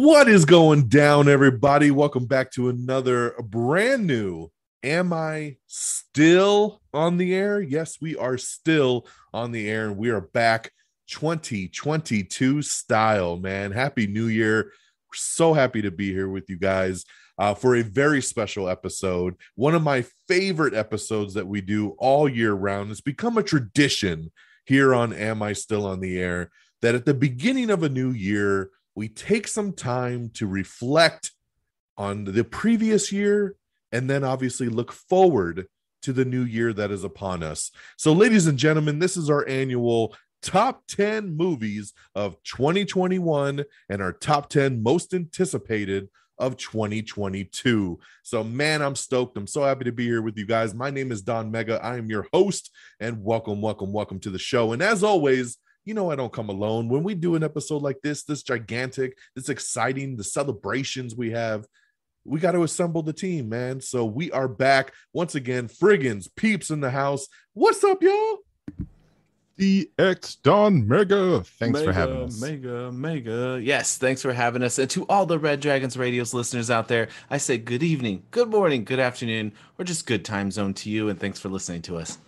What is going down, everybody? Welcome back to another brand new Am I Still on the Air? Yes, we are still on the air, and we are back 2022 style, man. Happy New Year. We're so happy to be here with you guys uh, for a very special episode. One of my favorite episodes that we do all year round. It's become a tradition here on Am I Still on the Air that at the beginning of a new year, we take some time to reflect on the previous year and then obviously look forward to the new year that is upon us. So, ladies and gentlemen, this is our annual top 10 movies of 2021 and our top 10 most anticipated of 2022. So, man, I'm stoked. I'm so happy to be here with you guys. My name is Don Mega. I am your host, and welcome, welcome, welcome to the show. And as always, you know, I don't come alone. When we do an episode like this, this gigantic, this exciting, the celebrations we have, we got to assemble the team, man. So we are back once again. Frigginz, peeps in the house. What's up, y'all? DX Don Mega. Thanks mega, for having us. Mega, mega. Yes, thanks for having us. And to all the Red Dragons Radios listeners out there, I say good evening, good morning, good afternoon, or just good time zone to you. And thanks for listening to us.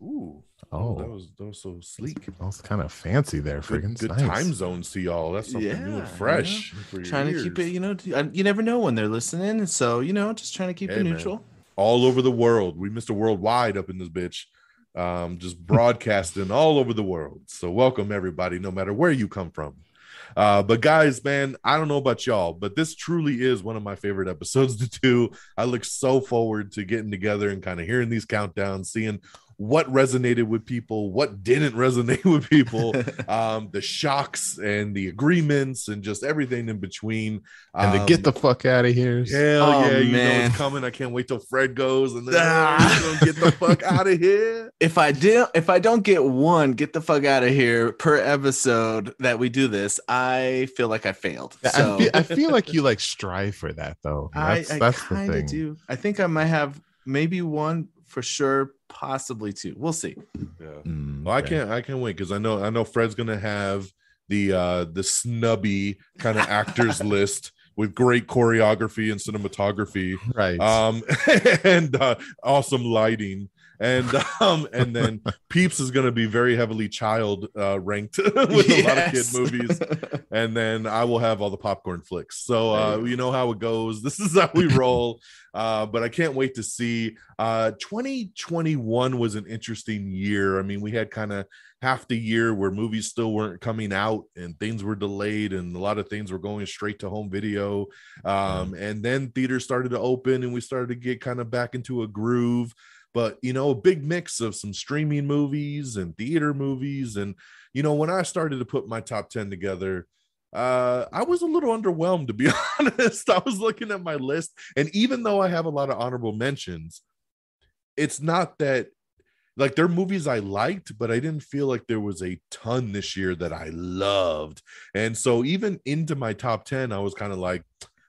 Ooh. Oh, that was that was so sleek. That was kind of fancy there, Good, friggin' good nice. time zones to y'all. That's something new and fresh. for your Trying to keep it, you know, uh, you never know when they're listening. So, you know, just trying to keep Hey, it man. neutral. all over the world. We missed a worldwide up in this bitch. Um, just broadcasting all over the world. So welcome everybody, no matter where you come from. Uh, but guys, man, I don't know about y'all, but this truly is one of my favorite episodes to do. I look so forward to getting together and kind of hearing these countdowns, seeing what resonated with people, what didn't resonate with people, um, the shocks and the agreements, and just everything in between. And to Um, get the fuck out of here. Hell Oh, yeah, you know man. it's coming. I can't wait till Fred goes and then Ah. get the fuck out of here. if I did, if I don't get one, get the fuck out of here per episode that we do this, I feel like I failed. I, feel, I feel like you like strive for that though. I, That's I that's the kind thing. of do. I think I might have maybe one for sure, possibly two. We'll see. Yeah. Mm, Well, I okay. can't I can't wait because I know I know Fred's gonna have the uh the snubby kind of actors list with great choreography and cinematography. Right. Um and uh awesome lighting. And um and then Peeps is gonna be very heavily child uh ranked with a lot of kid movies. and then I will have all the popcorn flicks. So uh, you you know how it goes. This is how we roll. uh, but I can't wait to see. Uh, 2021 was an interesting year. I mean, we had kind of half the year where movies still weren't coming out and things were delayed and a lot of things were going straight to home video. Um, and then theaters started to open and we started to get kind of back into a groove. But you know, a big mix of some streaming movies and theater movies. And you know, when I started to put my top 10 together, uh i was a little underwhelmed to be honest i was looking at my list and even though i have a lot of honorable mentions it's not that like there are movies i liked but i didn't feel like there was a ton this year that i loved and so even into my top 10 i was kind of like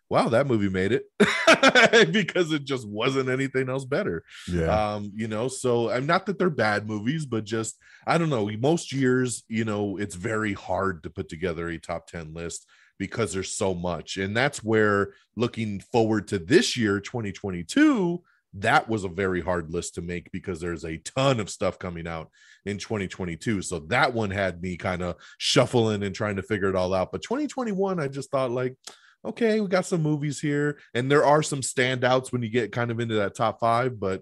wow that movie made it because it just wasn't anything else better. Yeah. um you know so i'm not that they're bad movies but just i don't know most years you know it's very hard to put together a top 10 list because there's so much. And that's where looking forward to this year 2022 that was a very hard list to make because there's a ton of stuff coming out in 2022 so that one had me kind of shuffling and trying to figure it all out. But 2021 i just thought like okay, we got some movies here, and there are some standouts when you get kind of into that top five. But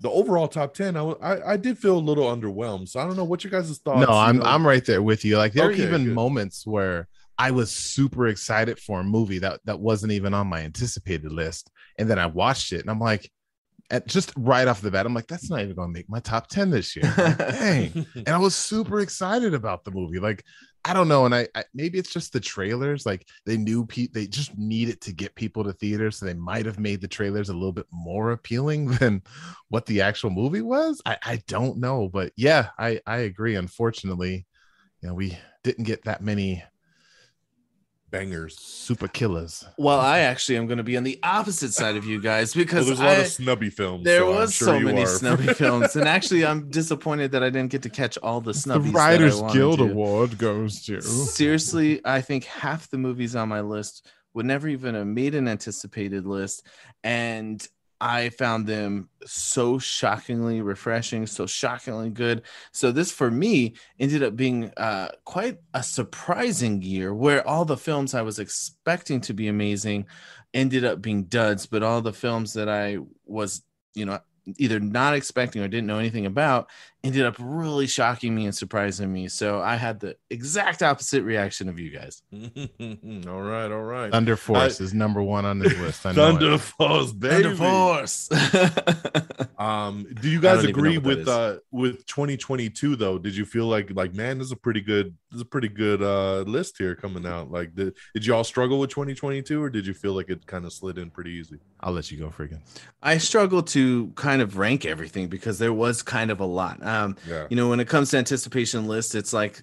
the overall top ten, I I, I did feel a little underwhelmed. So I don't know what your guys' thoughts. no, I'm know? I'm right there with you. Like there Okay, are even good. moments where I was super excited for a movie that that wasn't even on my anticipated list, and then I watched it, and I'm like, at just right off the bat, I'm like, that's not even going to make my top ten this year. Like, Dang. and I was super excited about the movie. Like, I don't know, and I, I maybe it's just the trailers. Like they knew pe- they just needed to get people to theaters, so they might have made the trailers a little bit more appealing than what the actual movie was. I, I don't know, but yeah, I I agree. Unfortunately, you know, we didn't get that many bangers. Super killers. Well, I actually am going to be on the opposite side of you guys because Well, there's a lot I- of snubby films. there so was sure so many are. snubby films, and actually, I'm disappointed that I didn't get to catch all the snubby. The snubbies. that I Writers Guild to. Award goes to. Seriously, I think half the movies on my list would never even have made an anticipated list, and I found them so shockingly refreshing, so shockingly good. So this, for me, ended up being uh, quite a surprising year, where all the films I was expecting to be amazing ended up being duds, but all the films that I was, you know, either not expecting or didn't know anything about ended up really shocking me and surprising me. So I had the exact opposite reaction of you guys. all right, all right. Thunder Force is number one on this list. I know. Thunder Force, baby. Thunder Force. Um, do you guys don't even know agree with uh with 2022 though? Did you feel like like man, this is a pretty good this is a pretty good uh list here coming out? Like did, did you all struggle with 2022 or did you feel like it kind of slid in pretty easy? I'll let you go, freaking. I struggle to kind of rank everything because there was kind of a lot. Um, Yeah. you know, when it comes to anticipation lists, it's like,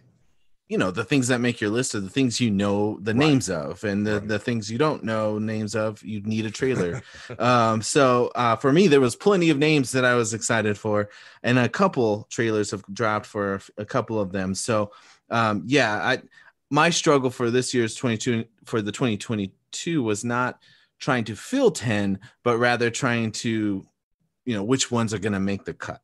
you know, the things that make your list are the things you know the Right. names of, and the, Right. the things you don't know names of, you need a trailer. um, so uh, for me, there was plenty of names that I was excited for, and a couple trailers have dropped for a couple of them. So um, yeah, I my struggle for this year's 22 for the 2022 was not trying to fill 10, but rather trying to, you know, which ones are going to make the cut.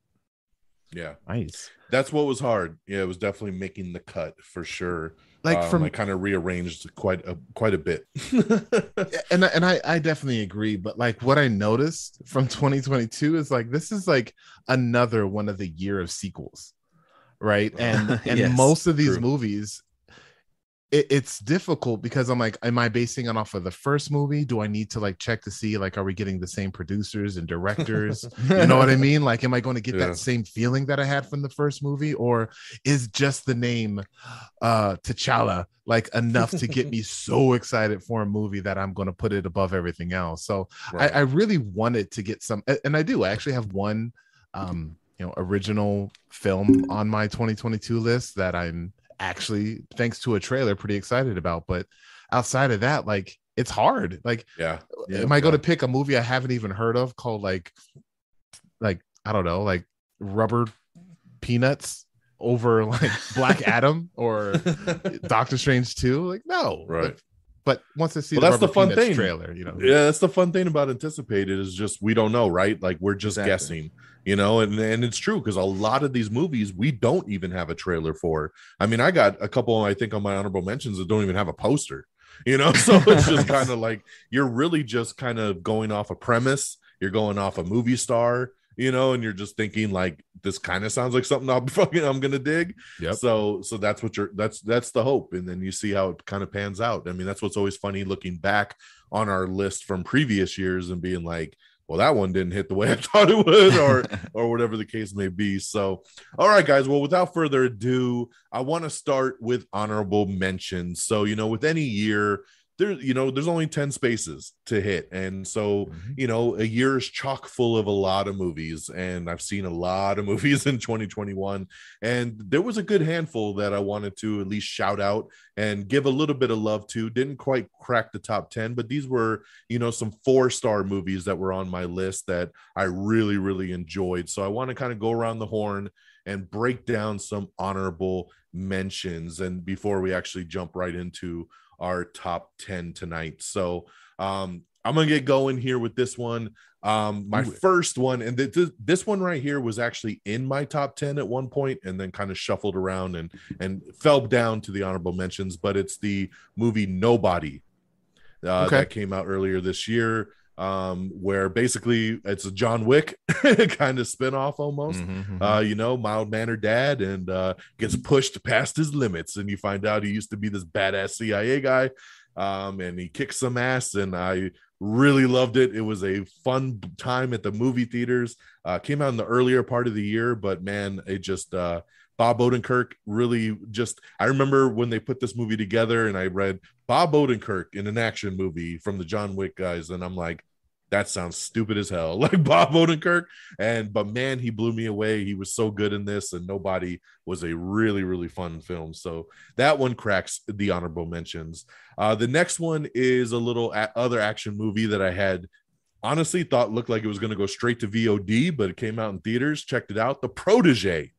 Yeah. Nice. That's what was hard. Yeah, it was definitely making the cut for sure. Like Um, from I kind of rearranged quite a quite a bit. and I- and I I definitely agree, but like what I noticed from 2022 is like this is like another one of the year of sequels, right? And and Yes, most of these true. movies, it, it's difficult because I'm like, am I basing it off of the first movie? Do I need to like check to see like are we getting the same producers and directors? you know what I mean? Like, am I going to get Yeah. that same feeling that I had from the first movie, or is just the name uh T'Challa like enough to get me so excited for a movie that I'm going to put it above everything else? So Right. I, I really wanted to get some, and I do. I actually have one, um, you know, original film on my 2022 list that I'm actually, thanks to a trailer, pretty excited about. But outside of that, like, it's hard. Like, yeah. Uh, yeah. am I going to pick a movie I haven't even heard of called like, like I don't know, like Rubber Peanuts over like Black Adam or Doctor Strange 2? Like, no, Right. But once I see Well, the that's the fun thing. trailer, you know, yeah that's the fun thing about anticipated is just we don't know right? Like we're just Exactly. guessing you know? And and it's true because a lot of these movies we don't even have a trailer for. I mean i got a couple i think on my honorable mentions that don't even have a poster you know? So it's just kind of like you're really just kind of going off a premise. You're going off a movie star you know and you're just thinking like this kind of sounds like something i'm fucking i'm gonna dig. Yeah. so so that's what you're that's that's the hope. And then you see how it kind of pans out. I mean that's what's always funny looking back on our list from previous years and being like well that one didn't hit the way i thought it would or or whatever the case may be. So all right guys. Well without further ado i want to start with honorable mentions. So you know with any year there you know there's only 10 spaces to hit and so Mhm. you know, a year is chock full of a lot of movies, and I've seen a lot of movies in 2021. And there was a good handful that I wanted to at least shout out and give a little bit of love to. Didn't quite crack the top 10, but these were, you know, some four star movies that were on my list that I really, really enjoyed. So I want to kind of go around the horn and break down some honorable mentions. And before we actually jump right into our top 10 tonight. So, um, I'm gonna get going here with this one. Um, my first one, and th- th- this one right here was actually in my top 10 at one point and then kind of shuffled around and and fell down to the honorable mentions, but it's the movie Nobody uh, Okay. that came out earlier this year. Um, where basically it's a John Wick kind of spinoff almost Mhm, mhm. uh, you know, mild mannered dad, and uh, gets pushed past his limits. And you find out he used to be this badass CIA guy, um, and he kicks some ass. And I really loved it. It was a fun time at the movie theaters. Uh, came out in the earlier part of the year, but man, it just uh, Bob Odenkirk really just. I remember when they put this movie together, and I read Bob Odenkirk in an action movie from the John Wick guys, and I'm like. That sounds stupid as hell, like Bob Odenkirk. And but man, he blew me away. He was so good in this, and nobody was a really really fun film. So that one cracks the honorable mentions. Uh, the next one is a little a- other action movie that I had honestly thought looked like it was going to go straight to VOD, but it came out in theaters. Checked it out, The Protege.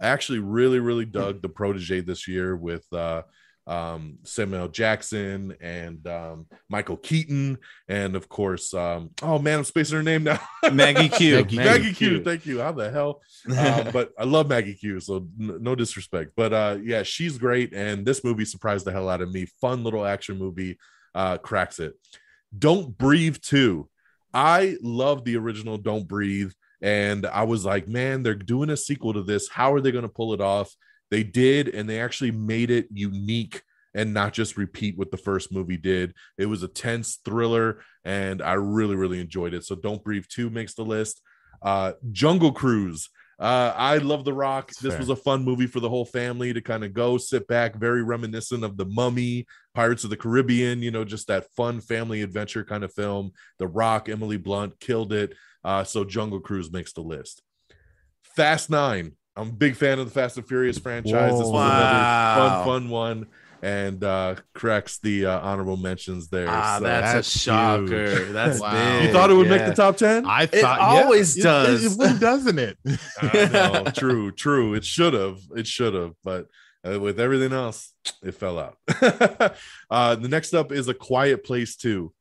I actually really really dug The Protege this year with. Uh, um, Samuel Jackson and um, Michael Keaton, and of course, um, oh man, I'm spacing her name now. Maggie Q. Maggie, Maggie Q. Thank you. How the hell? Um, but I love Maggie Q, so n- no disrespect. But uh, yeah, she's great, and this movie surprised the hell out of me. Fun little action movie, uh, cracks it. Don't Breathe too. I love the original Don't Breathe, and I was like, man, they're doing a sequel to this. How are they going to pull it off? They did, and they actually made it unique and not just repeat what the first movie did. It was a tense thriller, and I really, really enjoyed it. So, Don't Breathe 2 makes the list. Uh, Jungle Cruise. Uh, I love The Rock. That's this fair. was a fun movie for the whole family to kind of go sit back, very reminiscent of The Mummy, Pirates of the Caribbean, you know, just that fun family adventure kind of film. The Rock, Emily Blunt killed it. Uh, so, Jungle Cruise makes the list. Fast Nine. I'm a big fan of the Fast and Furious franchise. This was Wow. another fun, fun one, and uh, corrects the uh, honorable mentions there. Ah, So- that's, That's a shocker. huge. That's Wow. big. you thought it would make the top ten? I thought It thought always yeah, does. It, it, doesn't it? I know, true, true. It should have. It should have, but uh, with everything else, it fell out. uh, the next up is a Quiet Place Two.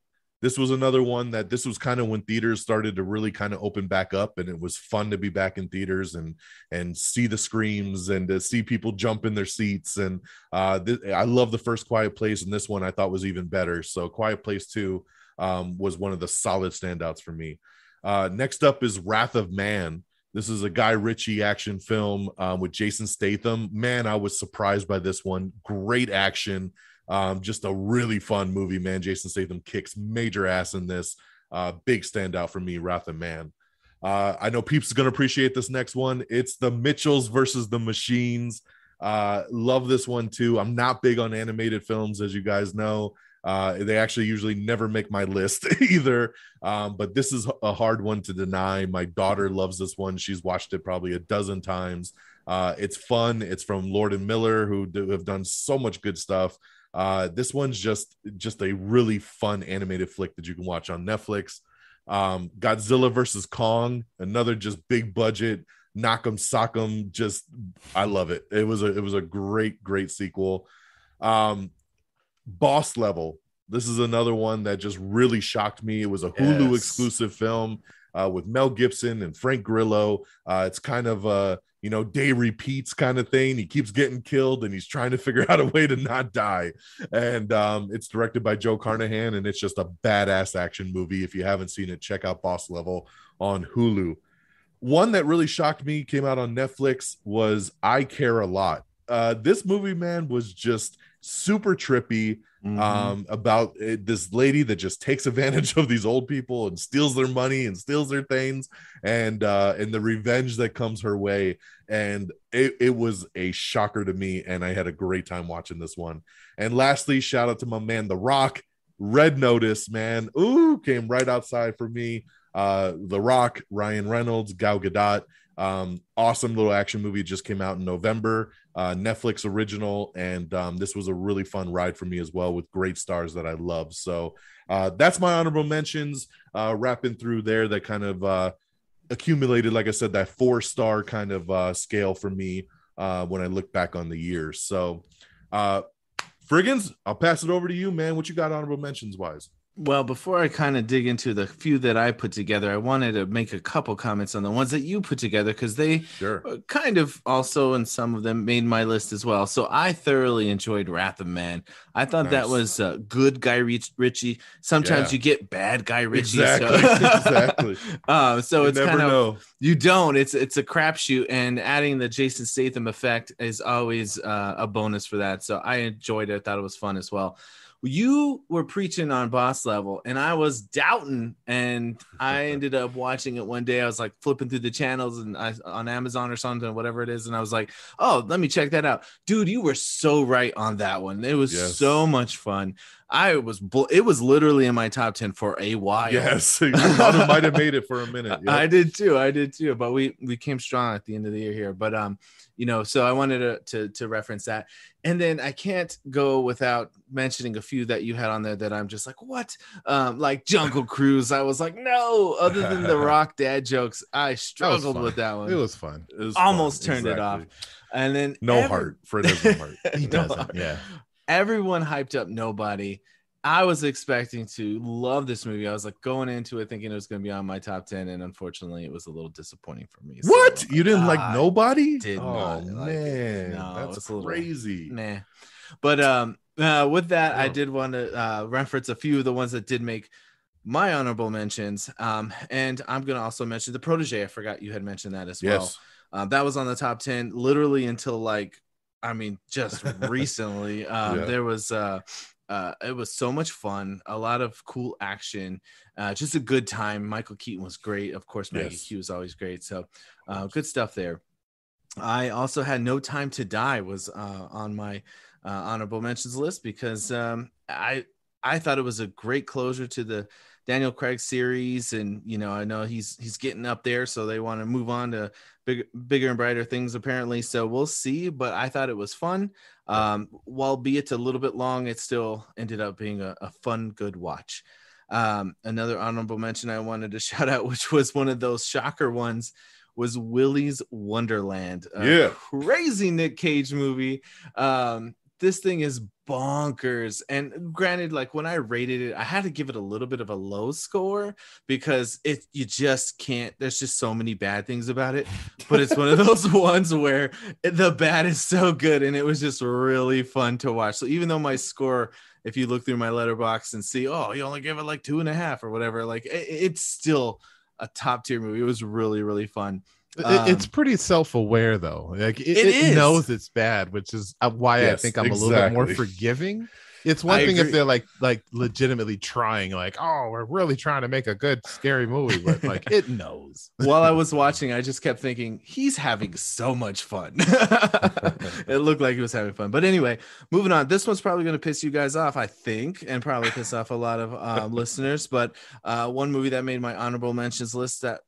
This was another one that this was kind of when theaters started to really kind of open back up, and it was fun to be back in theaters and and see the screams and to see people jump in their seats. And uh, th- I love the first Quiet Place, and this one I thought was even better. So Quiet Place Two um, was one of the solid standouts for me. Uh, next up is Wrath of Man. This is a Guy Ritchie action film um, with Jason Statham. Man, I was surprised by this one. Great action. Um, just a really fun movie, man. Jason Statham kicks major ass in this. Uh, big standout for me, Wrath of Man. Uh, I know Peeps is going to appreciate this next one. It's the Mitchells versus the Machines. Uh, love this one too. I'm not big on animated films, as you guys know. Uh, they actually usually never make my list either. Um, but this is a hard one to deny. My daughter loves this one. She's watched it probably a dozen times. Uh, it's fun. It's from Lord and Miller, who do, have done so much good stuff. Uh, this one's just just a really fun animated flick that you can watch on Netflix. Um, Godzilla versus Kong, another just big budget, knock 'em, sock 'em. Just I love it. It was a it was a great great sequel. Um, Boss Level. This is another one that just really shocked me. It was a Hulu Yes. exclusive film uh, with Mel Gibson and Frank Grillo. Uh, it's kind of a you know day repeats kind of thing. He keeps getting killed and he's trying to figure out a way to not die. And um, it's directed by Joe Carnahan and it's just a badass action movie. If you haven't seen it, check out Boss Level on Hulu. One that really shocked me came out on Netflix was I Care a Lot. Uh, this movie, man, was just super trippy Mhm. um, about uh, this lady that just takes advantage of these old people and steals their money and steals their things and uh, and the revenge that comes her way. And it, it was a shocker to me, and I had a great time watching this one. And lastly, shout out to my man, The Rock. Red Notice, man. Ooh, came right outside for me. Uh, The Rock, Ryan Reynolds, Gal Gadot. Um, awesome little action movie just came out in November uh, Netflix original, and um, this was a really fun ride for me as well with great stars that I love. So uh, that's my honorable mentions. Uh, wrapping through there, that kind of uh, accumulated, like I said, that four star kind of uh, scale for me uh, when I look back on the year. So, uh, Frigginz, I'll pass it over to you, man. What you got honorable mentions wise? Well, before I kind of dig into the few that I put together, I wanted to make a couple comments on the ones that you put together because they Sure. uh, kind of also, and some of them made my list as well. So I thoroughly enjoyed Wrath of Man. I thought that was uh, good Guy Ritchie. Sometimes Yeah. you get bad Guy Ritchie. Exactly. So, exactly. um, so You it's never kind of know. you don't. It's it's a crapshoot, and adding the Jason Statham effect is always uh, a bonus for that. So I enjoyed it. I thought it was fun as well. You were preaching on boss level, and I was doubting, and I ended up watching it one day. I was like flipping through the channels and I on Amazon or something, whatever it is, and I was like, "Oh, let me check that out, dude." You were so right on that one. It was Yes. so much fun. I was, bl- it was literally in my top ten for a while. Yes, you might have made it for a minute. Yep. I did too. I did too. But we we came strong at the end of the year here. But um, you know, so I wanted to to, to reference that, and then I can't go without mentioning a few that you had on there that I'm just like, what? Um, like Jungle Cruise. I was like, no. Other than the Rock dad jokes, I struggled fun. with that one. It was fun. It was almost fun, turned it off. and then No every- heart. Fred has no heart. He No doesn't. heart. Yeah. everyone hyped up nobody i was expecting to love this movie i was like going into it thinking it was going to be on my top 10 and unfortunately it was a little disappointing for me So, What? You didn't like I nobody? did oh not like man, No, that's little- crazy. nah but um uh, with that i Oh. did want to uh, reference a few of the ones that did make my honorable mentions um and i'm going to also mention the protege i forgot you had mentioned that as well Yes. um, that was on the top 10 literally until like i mean just recently um, Yeah. there was uh, uh, it was so much fun a lot of cool action uh, just a good time michael keaton was great of course maggie Yes. q was always great so uh, good stuff there i also had no time to die was uh, on my uh, honorable mentions list because um, i i thought it was a great closure to the Daniel Craig series, and you know, I know he's he's getting up there, so they want to move on to bigger, bigger and brighter things apparently. So we'll see. But I thought it was fun. Um, while be it a little bit long, it still ended up being a, a fun, good watch. Um, another honorable mention I wanted to shout out, which was one of those shocker ones, was Willy's Wonderland. A Yeah. crazy Nick Cage movie. Um, this thing is bonkers. And granted, like when I rated it, I had to give it a little bit of a low score because it you just can't. There's just so many bad things about it. But it's one of those ones where the bad is so good, and it was just really fun to watch. So even though my score, if you look through my Letterboxd and see, oh, you only give it like two and a half or whatever, like it- it's still a top tier movie. It was really really fun. It- Um, it's pretty self-aware though. Like it, It it knows it's bad, which is uh, why I think I'm a little bit more forgiving. It's one I thing agree. if they're like like legitimately trying, like, oh, we're really trying to make a good scary movie, but like it knows. While I was watching, I just kept thinking he's having so much fun. it looked like he was having fun. But anyway, moving on. This one's probably going to piss you guys off, I think, and probably piss off a lot of um, listeners. But uh, one movie that made my honorable mentions list that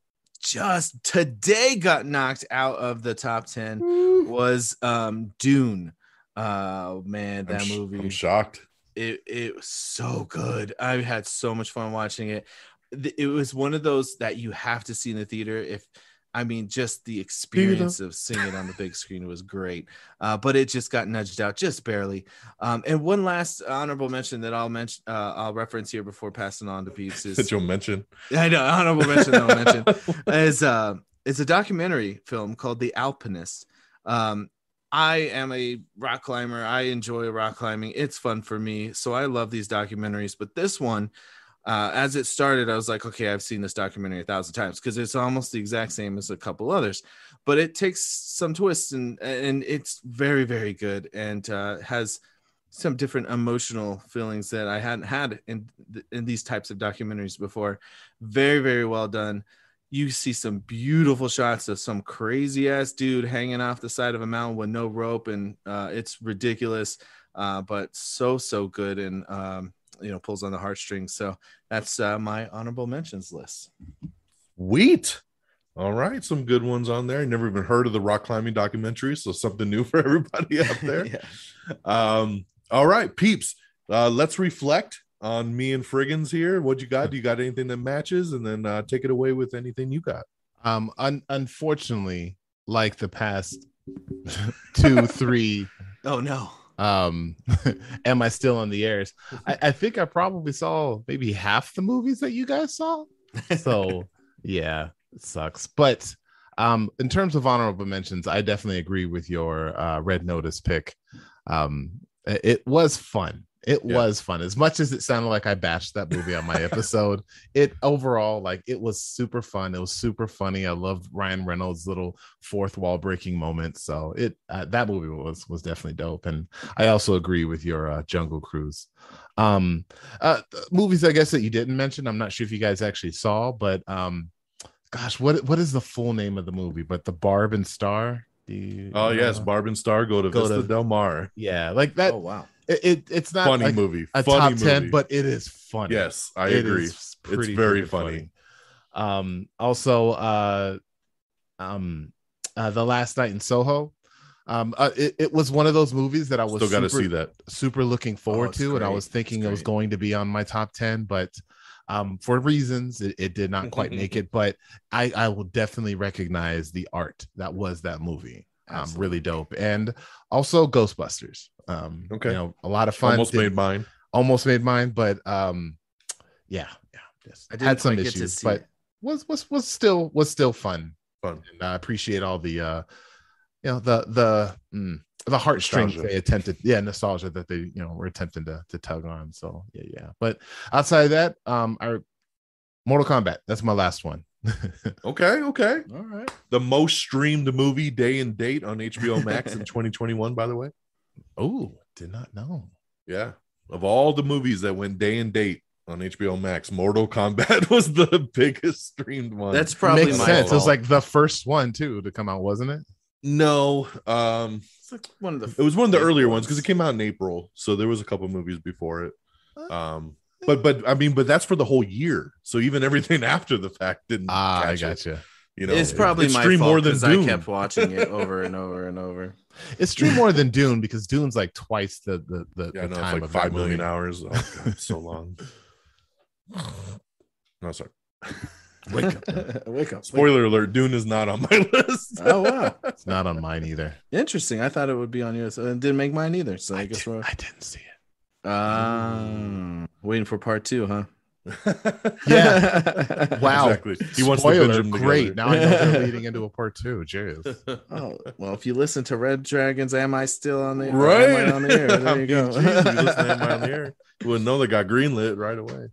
just today got knocked out of the top 10 was um, Dune. Oh man, I'm that sh- movie I'm shocked. it it was so good. I had so much fun watching it. It was one of those that you have to see in the theater. If I mean, just the experience of seeing it on the big screen was great. Uh, but it just got nudged out just barely. Um, and one last honorable mention that I'll mention, uh, I'll reference here before passing on to Peeps That is you'll mention. I know honorable mention that I'll mention is uh it's a documentary film called The Alpinist. Um, I am a rock climber. I enjoy rock climbing. It's fun for me. So I love these documentaries. But this one, uh, as it started, I was like, okay, I've seen this documentary a thousand times because it's almost the exact same as a couple others, but it takes some twists and and it's very very good and uh, has some different emotional feelings that I hadn't had in in these types of documentaries before. Very very well done you see some beautiful shots of some crazy ass dude hanging off the side of a mountain with no rope and uh, it's ridiculous uh, but so so good and um, you know pulls on the heartstrings so that's uh, my honorable mentions list Wheat. All right, some good ones on there. Never even heard of the rock climbing documentary, so something new for everybody out there. yeah. Um, all right, peeps. Uh, let's reflect on me and Frigginz here. What you got? Do you got anything that matches? And then uh, take it away with anything you got. Um, un- unfortunately, like the past two, three, oh no um, am I still on the airs? I, I think I probably saw maybe half the movies that you guys saw. So yeah, it sucks. But um, in terms of honorable mentions, I definitely agree with your uh, Red Notice pick. Um, it was fun. It Yeah. was fun. As much as it sounded like I bashed that movie on my episode, it overall like it was super fun. It was super funny. I loved Ryan Reynolds' little fourth wall breaking moment. So it uh, that movie was was definitely dope. And I also agree with your uh, Jungle Cruise. Um, uh, movies I guess that you didn't mention. I'm not sure if you guys actually saw, but um, gosh, what what is the full name of the movie? But the Barb and Star. You, Oh yes, Barb and Star go to Go Vista to- Del Mar. yeah, like that. oh wow. It, it it's not Funny like movie. a funny top movie. 10 but it is funny yes, I It agree. It's very freaking funny. um also uh um uh the last night in soho um uh, it, it was one of those movies that i was Still got to see that. super looking forward it's to and i was thinking it was going to be on my top 10 but um for reasons it, it did not quite make it but i i will definitely recognize the art that was that movie um Absolutely. really dope and also ghostbusters um Okay. you know a lot of fun Almost Did- made mine. almost made mine, but um, yeah, yeah, just I had some quite get to issues, but it. was was was still was still fun. Fun. And I appreciate all the uh, you know, the the mm, the heartstrings Nostalgia. they attempted, yeah, nostalgia that they you know were attempting to to tug on. So yeah, yeah. But outside of that, um, our Mortal Kombat. That's my last one. Okay, okay. All right. The most streamed movie day and date on HBO Max in 2021, by the way. oh, did not know. Yeah. Of all the movies that went day and date on HBO Max, Mortal Kombat was the biggest streamed one. That's probably Makes my sense. It was like the first one too to come out, wasn't it? no, um, It's like one of the. it was one of the earlier ones because it came out in April, so there was a couple movies before it. Um, but but I mean, but that's for the whole year. So even everything after the fact didn't. Ah, I catch it, gotcha. You know, it's probably it my streamed fault more than because I kept watching it over and over and over. It's streamed more than Dune because Dune's like twice the the the, Yeah, the no, it's time like of five that million movie. hours. Oh, God, so long. No, sorry. Wake up. Wake up. Spoiler alert: Dune is not on my list. Oh wow. It's not on mine either. Interesting. I thought it would be on yours. It didn't make mine either. So I, I, guess did, we're I didn't see it. Um, waiting for part two, huh? Yeah. Wow. exactly. He wants to Spoiler, binge them great. together. Now I know they're leading into a part two. Jeez. Oh well, if you listen to Red Dragons, am I still on the right Am I on the air? There I you mean, go. geez, you listen to Am I on the air? You wouldn't know they got greenlit right away.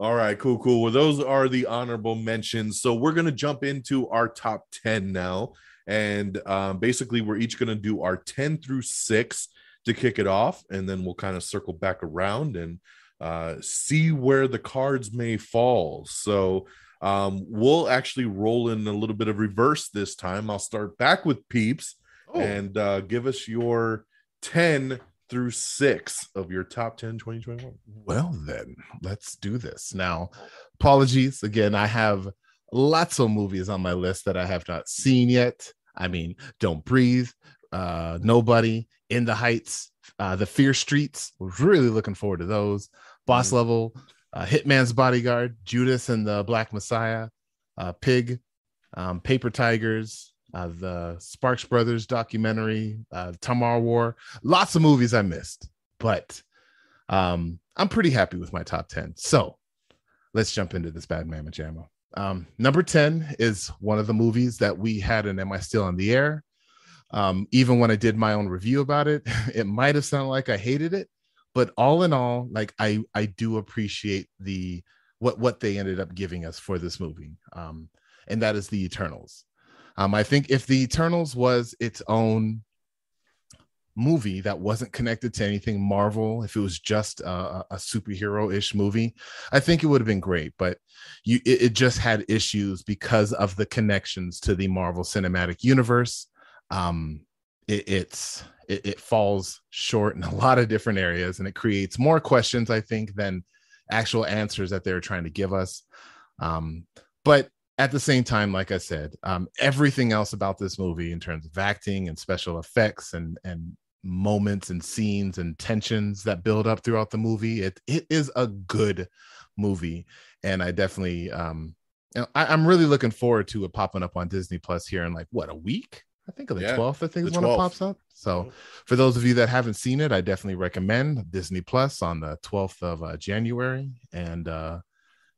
All right, cool, cool. Well, those are the honorable mentions. So we're gonna jump into our top 10 now. And um, basically, we're each gonna do our 10 through 6 to kick it off, and then we'll kind of circle back around and uh, see where the cards may fall. So um, we'll actually roll in a little bit of reverse this time. I'll start back with peeps Oh, and uh, give us your 10 through 6 of your top 10 2021. well then, let's do this. Now, apologies again. I have lots of movies on my list that I have not seen yet. I mean, Don't Breathe, uh, Nobody, In the Heights, uh, The Fear Streets. Was really looking forward to those. Boss Mhm. Level, uh, Hitman's Bodyguard, Judas and the Black Messiah, uh, Pig, um, Paper Tigers, uh, the Sparks Brothers documentary, uh, Tomorrow War. Lots of movies I missed, but um, I'm pretty happy with my top 10. So let's jump into this bad mama jamma. Um, number 10 is one of the movies that we had in Am I Still on the Air? Um, even when I did my own review about it, it might have sounded like I hated it, but all in all, like I I do appreciate the what what they ended up giving us for this movie. Um, and that is the Eternals. Um, I think if the Eternals was its own movie that wasn't connected to anything Marvel, if it was just a, a superhero ish movie, I think it would have been great. But you, it, it just had issues because of the connections to the Marvel Cinematic Universe. Um, it, it's it, it falls short in a lot of different areas, and it creates more questions, I think, than actual answers that they're trying to give us. Um, but at the same time, like I said, um, everything else about this movie in terms of acting and special effects and and moments and scenes and tensions that build up throughout the movie, it it is a good movie, and I definitely um, I, I'm really looking forward to it popping up on Disney Plus here in like what a week. I think of the Yeah, 12th. I think is when it pops up. So for those of you that haven't seen it, I definitely recommend Disney Plus on the 12th of uh, January. And uh,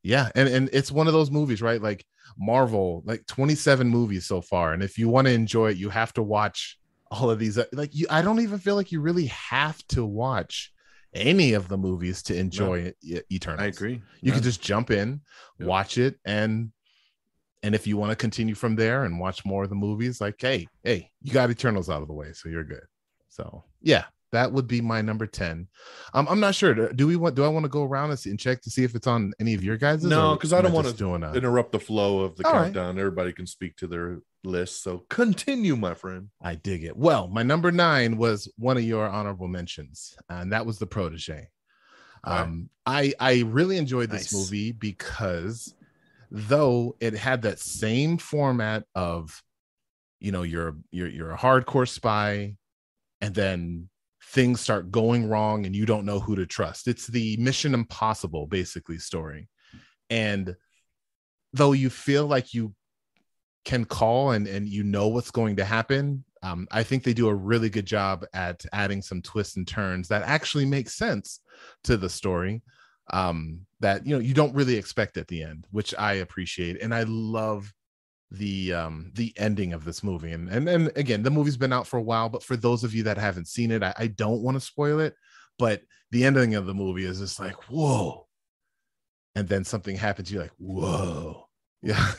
yeah, and, and it's one of those movies, right? Like Marvel, like 27 movies so far. And if you want to enjoy it, you have to watch all of these. uh, Like you, I don't even feel like you really have to watch any of the movies to enjoy no. Eternals. I agree. You can just jump in, yep. watch it, and and if you want to continue from there and watch more of the movies, like hey, hey, you got Eternals out of the way, so you're good. So yeah, that would be my number 10 um, i'm not sure do we want do i want to go around and, see, and check to see if it's on any of your guys no because i don't want to interrupt the flow of the All countdown right. everybody can speak to their list so continue my friend i dig it well my number nine was one of your honorable mentions and that was the protege um right. i i really enjoyed this nice. movie because though it had that same format of you know you're you're you're a hardcore spy and then things start going wrong and you don't know who to trust. It's the Mission Impossible basically story. And though you feel like you can call and and you know what's going to happen, um, I think they do a really good job at adding some twists and turns that actually make sense to the story. Um, that you know you don't really expect at the end, which I appreciate, and I love the um the ending of this movie and and and again the movie's been out for a while but for those of you that haven't seen it i, I don't want to spoil it but the ending of the movie is just like whoa. And then something happens you're like whoa. Yeah.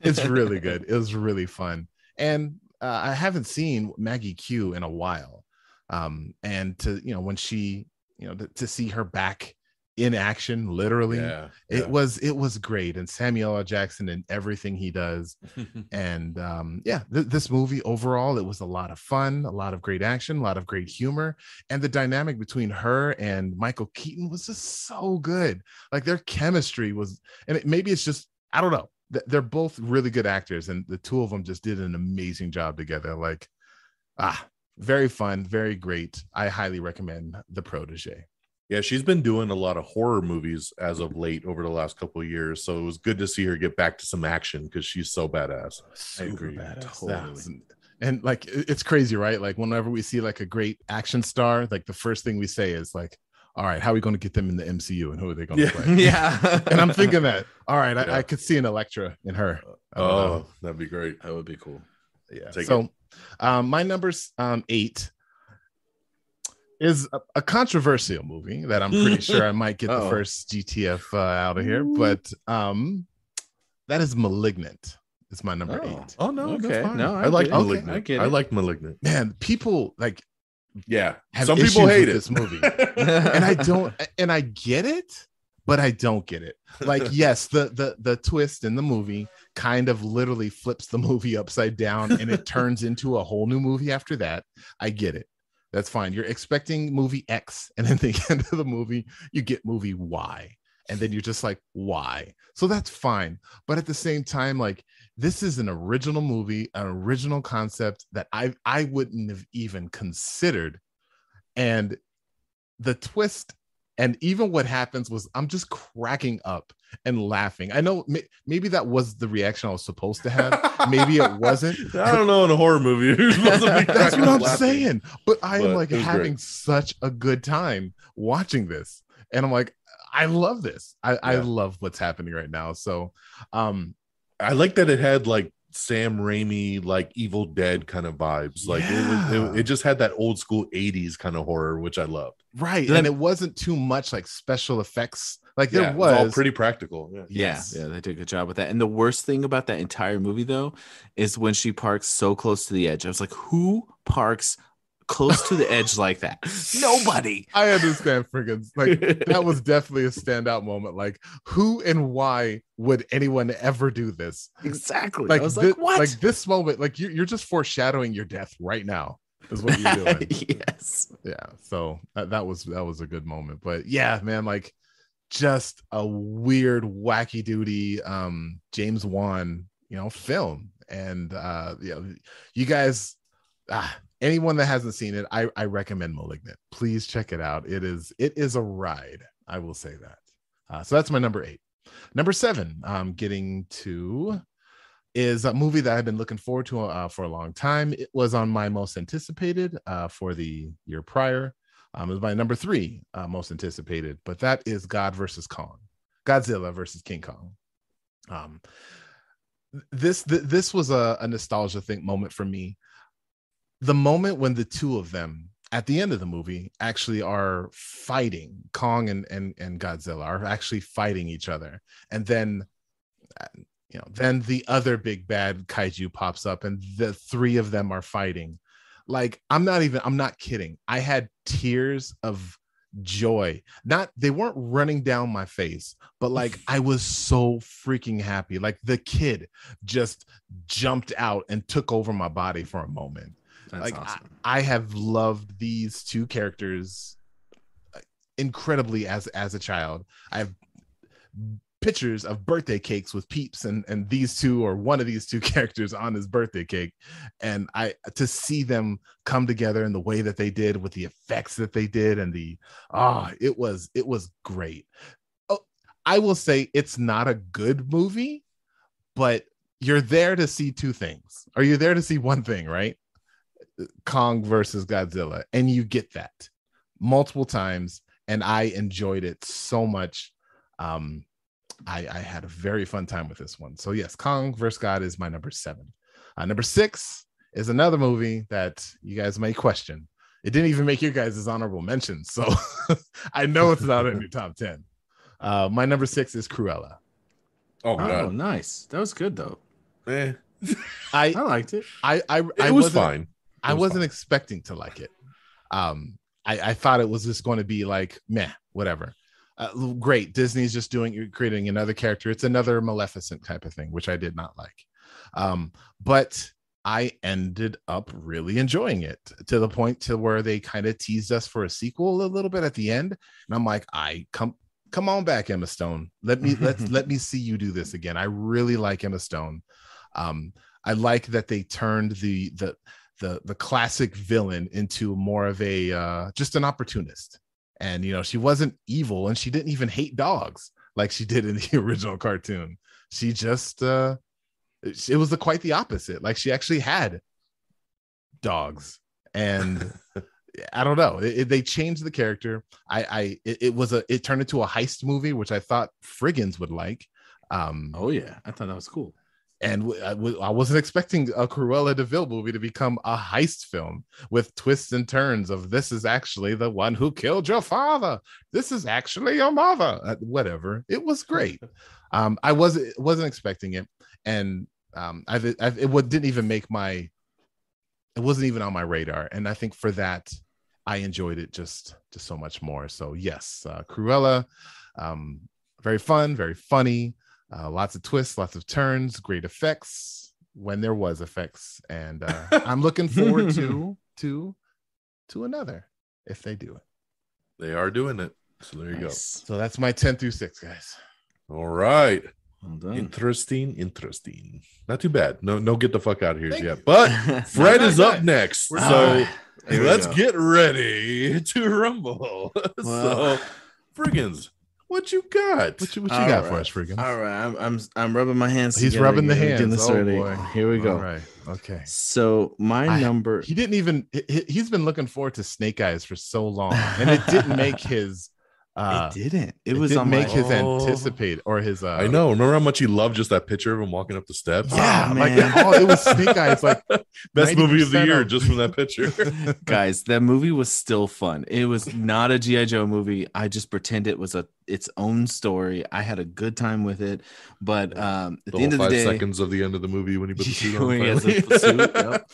It's really good. It was really fun. And uh, i haven't seen maggie q in a while um and to you know when she you know to, to see her back in action literally. Yeah, yeah. it was it was great and samuel l. Jackson and everything he does. And um yeah th- this movie overall it was a lot of fun a lot of great action a lot of great humor and the dynamic between her and michael keaton was just so good. Like their chemistry was and it, maybe it's just i don't know they're both really good actors and the two of them just did an amazing job together. Like ah very fun very great. I highly recommend the protege yeah, she's been doing a lot of horror movies as of late over the last couple of years. So it was good to see her get back to some action because she's so badass. Super I agree. Badass. Totally. And like it's crazy, right? Like whenever we see like a great action star, like the first thing we say is like, all right, how are we going to get them in the MCU and who are they going to yeah. play? yeah. and I'm thinking that, all right, yeah. I, I, could see an Elektra in her. Oh, know. that'd be great. That would be cool. Yeah. Take so um, my number's um, eight is a, a, controversial movie that I'm pretty sure I might get the first GTF uh, out of here, but um, that is *Malignant*. It's my number oh. eight. Oh no, okay, no, I, I like *Malignant*. I, get I like *Malignant*. Man, people like, yeah, some people hate this movie, and I don't, and I get it, but I don't get it. Like, yes, the the the twist in the movie kind of literally flips the movie upside down, and it turns into a whole new movie after that. I get it that's fine. You're expecting movie X, and then the end of the movie, you get movie Y. And then you're just like, why? So that's fine. But at the same time, like this is an original movie, an original concept that I I wouldn't have even considered. And the twist and even what happens was I'm just cracking up and laughing. I know may, maybe that was the reaction I was supposed to have. maybe it wasn't. I don't know in a horror movie. That's what I'm laughing. saying. But I but am like having great. such a good time watching this. And I'm like, I love this. I, yeah. I love what's happening right now. So um I like that it had like Sam Raimi like Evil Dead kind of vibes. Like yeah. it, it, it, just had that old school 80s kind of horror, which I loved. Right. And it wasn't too much like special effects. Like there yeah, was, was all pretty practical. Yeah. Yes. Yeah. They did a good job with that. And the worst thing about that entire movie though is when she parks so close to the edge. I was like, who parks close to the edge like that. Nobody. I understand, friggin' like that was definitely a standout moment. Like, who and why would anyone ever do this? Exactly. Like, I was like, what? Like this moment, like you're, you're just foreshadowing your death right now. Is what you're doing. yes. Yeah. So that, that was that was a good moment. But yeah, man, like just a weird, wacky duty um James Wan, you know, film. And uh, you know, you guys ah, anyone that hasn't seen it, I, I recommend Malignant. Please check it out. It is it is a ride. I will say that. Uh, so that's my number eight. Number seven, I'm getting to is a movie that I've been looking forward to uh, for a long time. It was on my most anticipated uh, for the year prior. Um, it was my number three uh, most anticipated, but that is God versus Kong, Godzilla versus King Kong. Um, this th- this was a, a nostalgia thing moment for me the moment when the two of them at the end of the movie actually are fighting Kong and and and Godzilla are actually fighting each other, and then uh, you know then the other big bad kaiju pops up, and the three of them are fighting. Like I'm not even I'm not kidding. I had tears of joy. Not they weren't running down my face, but like I was so freaking happy. Like the kid just jumped out and took over my body for a moment. That's like awesome. I, I have loved these two characters uh, incredibly as as a child. I have pictures of birthday cakes with peeps and and these two or one of these two characters on his birthday cake and i to see them come together in the way that they did with the effects that they did and the ah it was it was great oh, i will say it's not a good movie but you're there to see two things are you there to see one thing right kong versus godzilla and you get that multiple times and i enjoyed it so much um I, I had a very fun time with this one. So yes, Kong vs. God is my number seven. Uh, number six is another movie that you guys may question. It didn't even make your guys' as honorable mentions, so I know it's not in your top ten. Uh, my number six is Cruella. Oh, Oh, nice. That was good though. Eh, I I liked it. I I, it I was wasn't- fine. I was wasn't fine. expecting to like it. Um, I, I thought it was just going to be like meh, whatever. Uh, great, Disney's just doing creating another character. It's another Maleficent type of thing, which I did not like. Um, but I ended up really enjoying it to the point to where they kind of teased us for a sequel a little bit at the end, and I'm like, I come come on back, Emma Stone. Let me let's let me see you do this again. I really like Emma Stone. Um, I like that they turned the the the the classic villain into more of a uh, just an opportunist. And you know, she wasn't evil, and she didn't even hate dogs like she did in the original cartoon. She just uh, it was the, quite the opposite. Like she actually had dogs, and I don't know. It, it- they changed the character. I, I, it, it was a, it turned into a heist movie, which I thought Frigginz would like. Um, Oh yeah, I thought that was cool. And w- I w- I wasn't expecting a Cruella De Deville movie to become a heist film with twists and turns of this is actually the one who killed your father. This is actually your mother. Uh, whatever. It was great. Um, I wasn't wasn't expecting it, and um, I've, I've it would, didn't even make my. It wasn't even on my radar, and I think for that, I enjoyed it just just so much more. So yes, uh, Cruella, um, very fun, very funny. Uh, lots of twists, lots of turns, great effects when there was effects, and uh, I'm looking forward to to to another if they do it. They are doing it. So there you go. So that's my ten through six, guys. All right. Well done. Interesting. Interesting. Not too bad. No, no, get the fuck out of here Thank yet. you. But Fred is up done. next. We're so not. Let's go. get ready to rumble. Well- so, Frigginz, what you got? What you what you All got for us, Friggin? All right, I'm I'm I'm rubbing my hands. Oh, he's together rubbing the again, getting hands. this Oh, ready. boy. Here we go. All right. Okay. So my I- number. He didn't even. he- He's been looking forward to Snake Eyes for so long, and it didn't make his. Uh, it didn't. It, it was didn't make my. his Oh. anticipate or his. Uh, I know. Remember how much he loved just that picture of him walking up the steps? Yeah, Oh, like man. oh, it was Snake Eyes. Like Best movie of the year of- just from that picture. guys that movie was still fun it was not a gi joe movie i just pretend it was a its own story i had a good time with it but um at the the, end of whole the five day seconds of the end of the movie when he put the suit on. When he has finally. the suit, yep.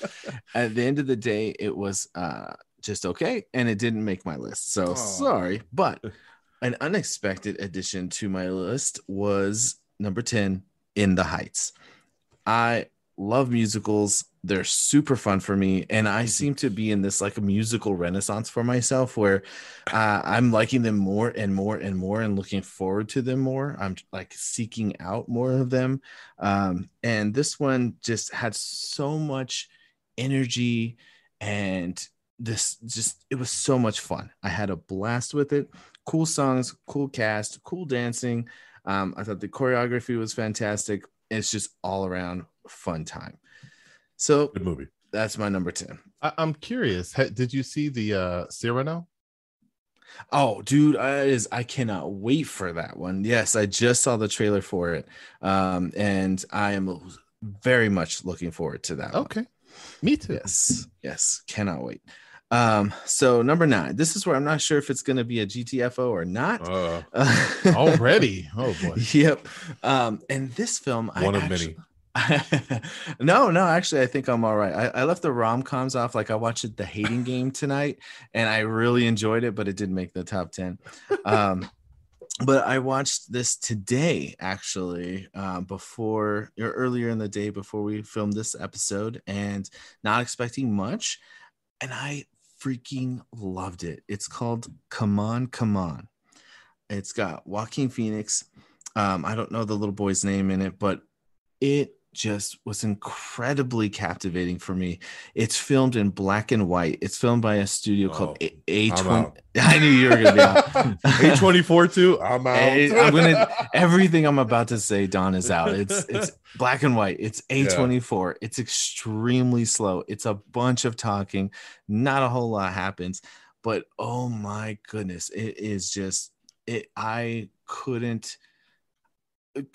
at the end of the day it was uh just okay and it didn't make my list so Aw. sorry but an unexpected addition to my list was number 10 in the heights. I love musicals. They're super fun for me and i seem to be in this like a musical renaissance for myself where uh, i'm liking them more and more and more and looking forward to them more. I'm like seeking out more of them. Um, and this one just had so much energy and this just it was so much fun. I had a blast with it cool songs cool cast cool dancing um, i thought the choreography was fantastic it's just all around fun time so Good movie. that's my number 10 I, I'm curious. Ha- Did you see the uh Cyrano? Oh, dude, I is I cannot wait for that one. Yes, I just saw the trailer for it, um, and I am very much looking forward to that. one. Okay, me too. Yes, yes, cannot wait. Um, so number nine. This is where I'm not sure if it's going to be a GTFO or not. Uh, Already. Oh boy. yep. Um, and this film, One I of actu- many. no, no, actually, I think I'm all right. I, I left the rom coms off. Like I watched the Hating Game tonight, and I really enjoyed it, but it didn't make the top ten. Um, but I watched this today, actually, uh, before or earlier in the day before we filmed this episode, and not expecting much, and I freaking loved it. It's called Come On, Come On. It's got Joaquin Phoenix. Um, I don't know the little boy's name in it, but it just was incredibly captivating for me. It's filmed in black and white. It's filmed by a studio called Oh, A I'm twenty. I knew you were gonna be out. A24 too. I'm out. Hey, I'm gonna everything I'm about to say, Don is out. It's it's black and white. It's A24. It's extremely slow. It's a bunch of talking. Not a whole lot happens, but oh my goodness, it is just it. I couldn't.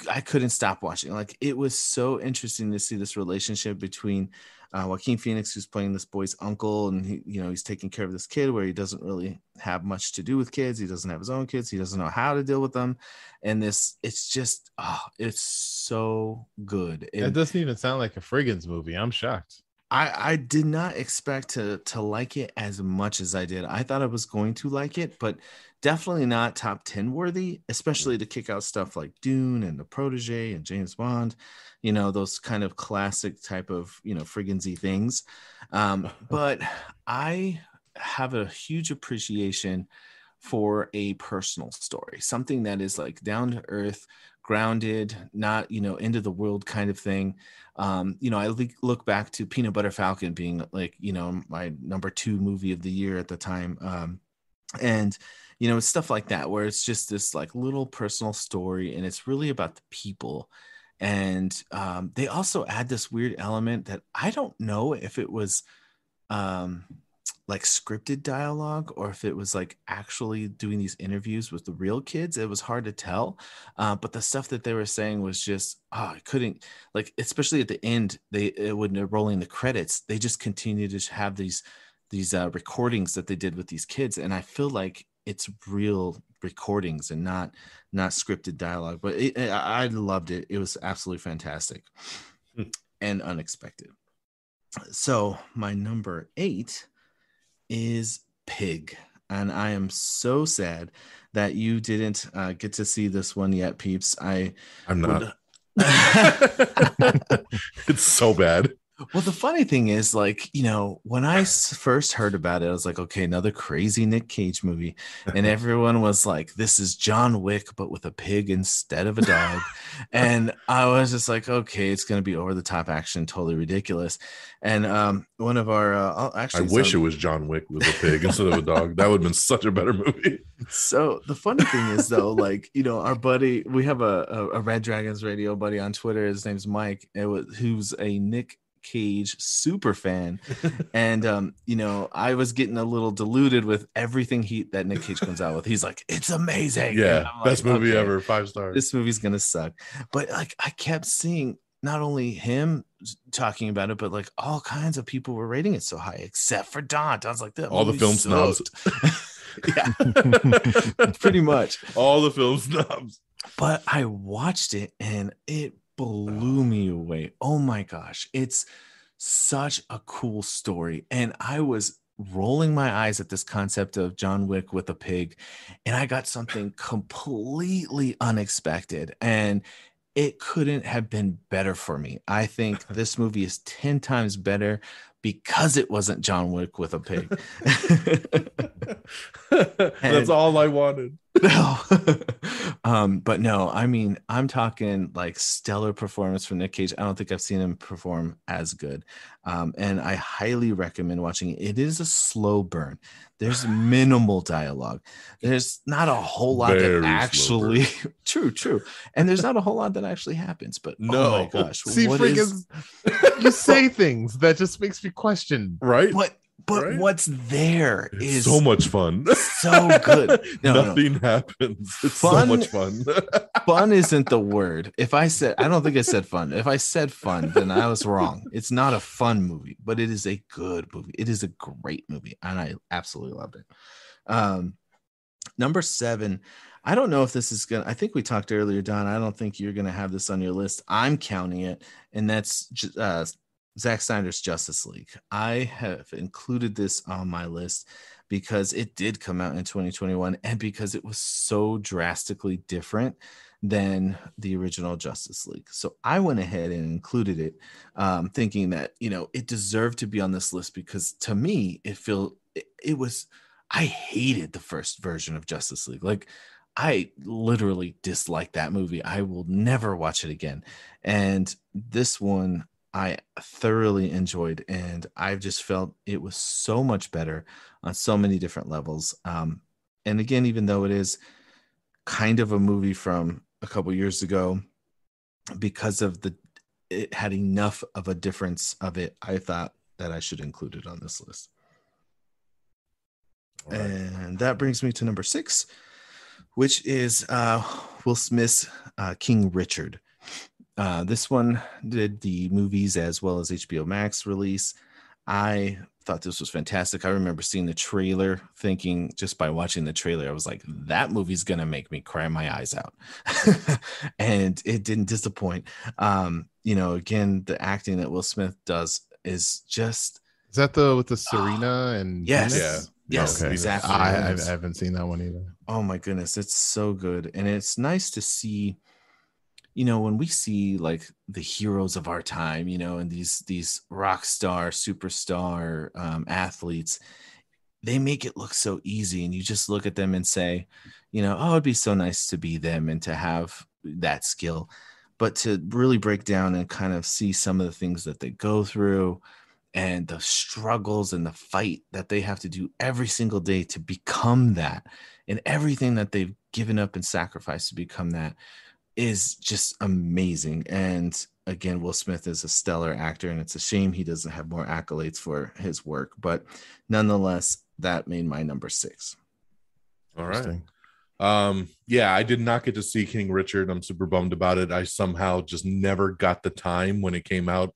I couldn't stop watching. Like it was so interesting to see this relationship between uh, Joaquin Phoenix, who's playing this boy's uncle, and he, you know, he's taking care of this kid where he doesn't really have much to do with kids. He doesn't have his own kids. He doesn't know how to deal with them. And this, it's just, oh, it's so good. It doesn't even sound like a Frigginz movie. I'm shocked. I, I did not expect to to like it as much as I did. I thought I was going to like it, but definitely not top 10 worthy, especially to kick out stuff like Dune and The Protege and James Bond, you know, those kind of classic type of, you know, friggansy things. Um, but I have a huge appreciation for a personal story, something that is like down to earth, grounded, not, you know, into the world kind of thing um, you know, I look back to Peanut Butter Falcon being like, you know, my number two movie of the year at the time. Um, and, you know, stuff like that where it's just this like little personal story and it's really about the people. And um, they also add this weird element that I don't know if it was um, like scripted dialogue or if it was like actually doing these interviews with the real kids. It was hard to tell. Uh, but the stuff that they were saying was just, oh, I couldn't like, especially at the end, they it, when they're rolling the credits, they just continue to have these these uh, recordings that they did with these kids, and I feel like it's real recordings and not not scripted dialogue. But it, I I loved it. It was absolutely fantastic Hmm. and unexpected. So my number eight is Pig. And I am so sad that you didn't uh, get to see this one yet, peeps. I I'm not. would- it's so bad. Well, the funny thing is, like, you know, when I first heard about it, I was like, okay, another crazy Nick Cage movie. And everyone was like, this is John Wick, but with a pig instead of a dog. and I was just like, okay, it's going to be over the top action, totally ridiculous. And um, one of our, uh, I'll I actually, wish it was John Wick with a pig instead of a dog. That would have been such a better movie. So the funny thing is though, like you know, our buddy, we have a, a, a Red Dragons radio buddy on Twitter. His name's Mike, it was, who's a Nick Cage super fan, and um, you know, I was getting a little deluded with everything he that Nick Cage comes out with. He's like, it's amazing. Yeah, best like, movie "Okay, ever. Five stars. This movie's gonna suck, but like I kept seeing not only him talking about it, but like all kinds of people were rating it so high, except for Don. Don's like that. All the movie film snobs. yeah, pretty much. All the film snobs. But I watched it and it blew me away. Oh my gosh, it's such a cool story, and I was rolling my eyes at this concept of John Wick with a pig, and I got something completely unexpected and. It couldn't have been better for me. I think this movie is 10 times better because it wasn't John Wick with a pig. That's all I wanted. No um but no i mean i'm talking like stellar performance from nick cage i don't think i've seen him perform as good um and i highly recommend watching it it is a slow burn there's minimal dialogue there's not a whole lot Very that actually true true and there's not a whole lot that actually happens but oh No. my gosh See, what is- Frigginz, you say things that just makes me question. Right? what but Right? what's there It's is so much fun. so good. No, no. Nothing happens. It's Fun- so much fun. fun isn't the word. If I said, I don't think I said fun. If I said fun, then I was wrong. It's not a fun movie, but it is a good movie. It is a great movie, and I absolutely loved it. Um, number seven. I don't know if this is gonna. I think we talked earlier, Don. I don't think you're gonna have this on your list. I'm counting it, and that's uh, Zack Snyder's Justice League. I have included this on my list because it did come out in 2021 and because it was so drastically different than the original Justice League. So I went ahead and included it, um, thinking that you know it deserved to be on this list because to me it feel it, it was. I hated the first version of Justice League. Like I literally dislike that movie. I will never watch it again. And this one I thoroughly enjoyed, and I've just felt it was so much better on so many different levels. Um, and again, even though it is kind of a movie from a couple years ago, because of the it had enough of a difference of it, I thought that I should include it on this list. Right. And that brings me to number six, which is uh, Will Smith's uh, King Richard. Uh, this one did the movies as well as HBO Max release. I thought this was fantastic. I remember seeing the trailer, thinking just by watching the trailer, I was like, that movie's gonna make me cry my eyes out. and it didn't disappoint. Um, you know, again, the acting that Will Smith does is just Is that the with the Serena and Yes. Venus? Yes, Okay. exactly. I, I, I haven't seen that one either. Oh my goodness, it's so good. And it's nice to see, you know, when we see like the heroes of our time, you know, and these these rock star, superstar um, athletes, they make it look so easy. And you just look at them and say, you know, oh, it'd be so nice to be them and to have that skill. But to really break down and kind of see some of the things that they go through and the struggles and the fight that they have to do every single day to become that and everything that they've given up and sacrificed to become that is just amazing. And again, Will Smith is a stellar actor, and it's a shame he doesn't have more accolades for his work. But nonetheless, that made my number six. All right. Um, yeah, I did not get to see King Richard. I'm super bummed about it. I somehow just never got the time when it came out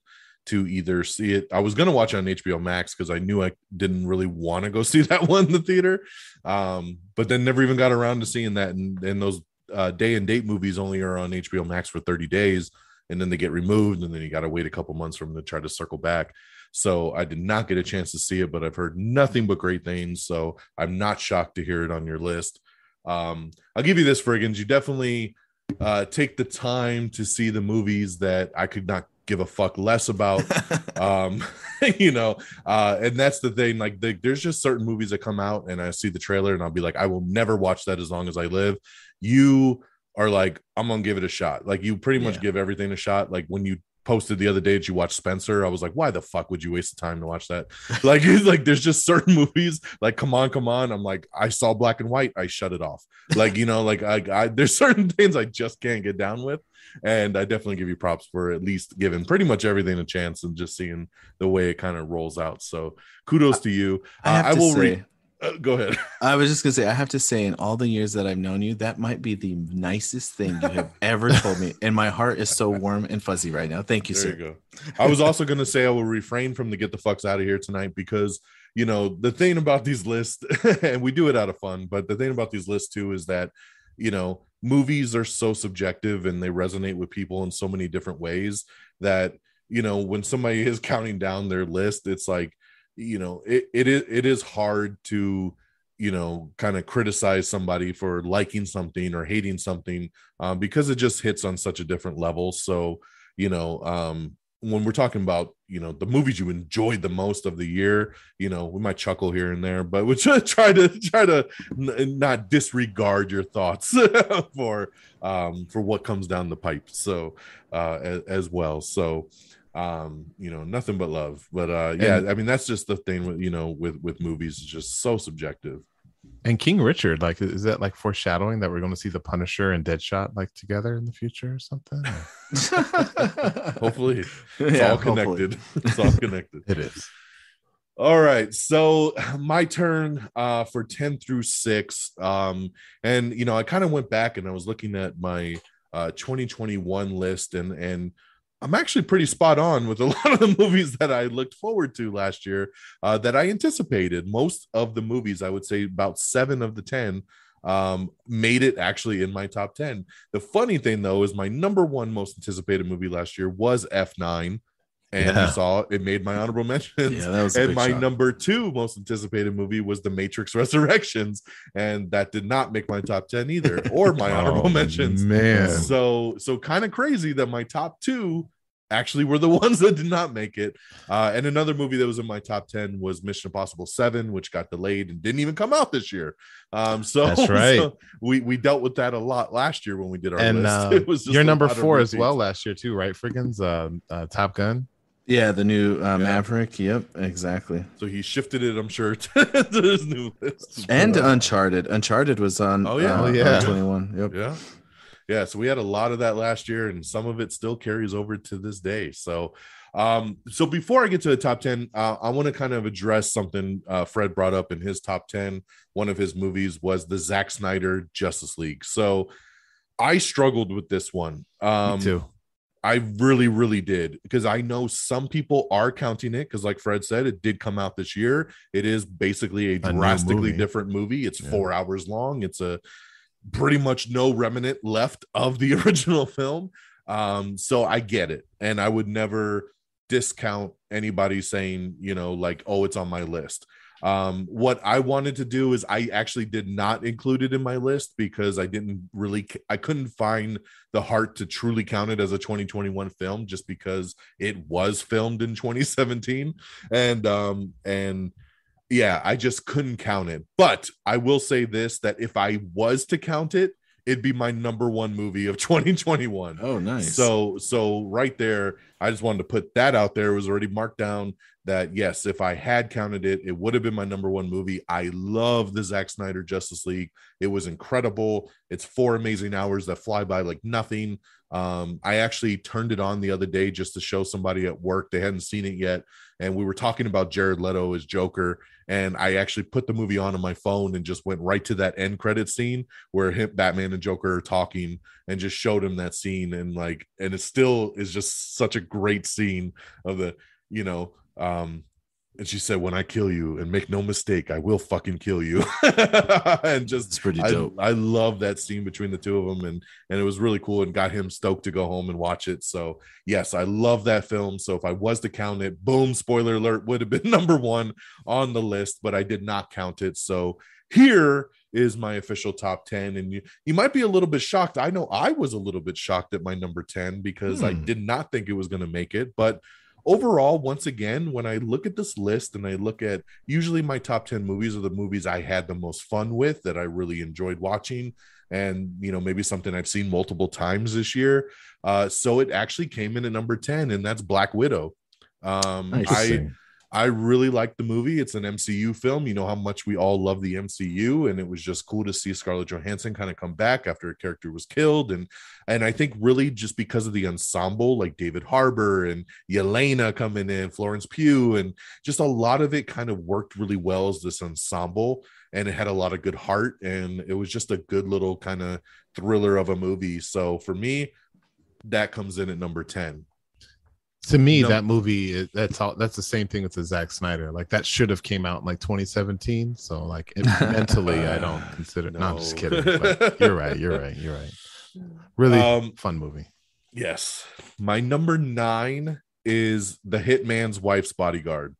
to either see it. I was gonna watch it on HBO Max because I knew I didn't really want to go see that one in the theater. Um, but then never even got around to seeing that. And, and those uh, day and date movies only are on HBO Max for 30 days, and then they get removed, and then you got to wait a couple months for them to try to circle back. So I did not get a chance to see it, but I've heard nothing but great things. So I'm not shocked to hear it on your list. Um, I'll give you this, Frigginz. You definitely uh, take the time to see the movies that I could not give a fuck less about. um, you know, uh, and that's the thing. Like, the, there's just certain movies that come out, and I see the trailer, and I'll be like, I will never watch that as long as I live. You are like, I'm gonna give it a shot. Like, you pretty much Yeah. give everything a shot. Like when you posted the other day that you watched Spencer, I was like, why the fuck would you waste the time to watch that? like, like there's just certain movies like, come on, come on. I'm like, I saw black and white, I shut it off. Like, you know, like I, I there's certain things I just can't get down with. And I definitely give you props for at least giving pretty much everything a chance and just seeing the way it kind of rolls out. So kudos to you. Uh, I will say, read. Uh, go ahead. I was just gonna say, I have to say, in all the years that I've known you, that might be the nicest thing you have ever told me, and my heart is so warm and fuzzy right now. Thank you, there sir. you go. I was also going to say I will refrain from the get the fucks out of here tonight because you know the thing about these lists, and we do it out of fun, but the thing about these lists too is that you know movies are so subjective and they resonate with people in so many different ways that you know when somebody is counting down their list, it's like you know it it is it is hard to you know kind of criticize somebody for liking something or hating something um, because it just hits on such a different level. So you know um when we're talking about you know the movies you enjoyed the most of the year you know we might chuckle here and there but we should try to try to n- not disregard your thoughts for um for what comes down the pipe so uh as, as well. So um you know nothing but love but uh yeah And- i mean that's just the thing with you know with with movies is just so subjective And King Richard, like, is that like foreshadowing that we're going to see the Punisher and Deadshot like together in the future or something? hopefully it's Yeah, all hopefully. connected it's all connected it is. All right, so my turn uh, for ten through six, um, and you know I kind of went back and I was looking at my uh, 2021 list, and and I'm actually pretty spot on with a lot of the movies that I looked forward to last year uh, that I anticipated. Most of the movies, I would say about seven of the 10, um, made it actually in my top 10. The funny thing, though, is my number one most anticipated movie last year was F9. And Yeah. you saw it made my honorable mentions. Yeah, that was and my shock. number two most anticipated movie was The Matrix Resurrections. And that did not make my top 10 either, or my honorable Oh, mentions Man. so so kind of crazy that my top two actually were the ones that did not make it uh and another movie that was in my top 10 was mission impossible 7 which got delayed and didn't even come out this year um so, That's right. so we we dealt with that a lot last year when we did our And list uh, it was your number four as well last year too, right? Frigginz, uh, uh, Top Gun. Yeah, the new uh, Yeah. Maverick. Yep, exactly. so he shifted it i'm sure to, to his new list And But, uh, Uncharted. Uncharted was on. Oh, yeah. uh, Oh, yeah. 21. Yep. yeah yeah so we had a lot of that last year and some of it still carries over to this day so um so before i get to the top 10 uh, i want to kind of address something uh fred brought up in his top 10 one of his movies was the Zack snyder justice league so i struggled with this one um Me too. I really, really did because I know some people are counting it because, like Fred said, it did come out this year. It is basically a A drastically movie. different movie. It's Yeah. four hours long. It's a pretty much no remnant left of the original film. Um, so I get it, and I would never discount anybody saying, you know, like, oh, it's on my list. Um, what I wanted to do is I actually did not include it in my list because I didn't really, I couldn't find the heart to truly count it as a 2021 film just because it was filmed in 2017 and um and yeah i just couldn't count it. But i will say this that if i was to count it it'd be my number one movie of 2021 Oh, nice. so so right there, I just wanted to put that out there. It was already marked down that yes, if I had counted it, it would have been my number one movie. I love the Zack Snyder Justice League. It was incredible. It's four amazing hours that fly by like nothing. Um, I actually turned it on the other day just to show somebody at work. They hadn't seen it yet. And we were talking about Jared Leto as Joker. And I actually put the movie on on my phone and just went right to that end credit scene where him, Batman and Joker are talking and just showed him that scene and like and it still is just such a great scene of the you know um and she said when i kill you and make no mistake i will fucking kill you. And just it's pretty I, dope. I love that scene between the two of them and and it was really cool and got him stoked to go home and watch it. So yes i love that film. So if i was to count it boom spoiler alert would have been number one on the list but i did not count it. So here is my official top 10 and you you might be a little bit shocked. I know i was a little bit shocked at my number 10 because i Hmm. did not think it was going to make it but overall once again when i look at this list and i look at usually my top 10 movies are the movies i had the most fun with that i really enjoyed watching and you know maybe something i've seen multiple times this year uh so it actually came in at number 10 and that's black widow um Nice. i Interesting. I really like the movie. It's an MCU film. You know how much we all love the MCU, and it was just cool to see Scarlett Johansson kind of come back after a character was killed. And and I think really just because of the ensemble, like David Harbour and Yelena coming in, Florence Pugh, and just a lot of it kind of worked really well as this ensemble. And it had a lot of good heart, and it was just a good little kind of thriller of a movie. So for me, that comes in at number 10. To me No. that movie is- that's all that's the same thing with the Zack Snyder like that should have came out in like 2017 so like it, mentally I don't consider no. I'm just kidding but you're right you're right you're right really Um, fun movie Yes. My number nine is The Hitman's Wife's Bodyguard.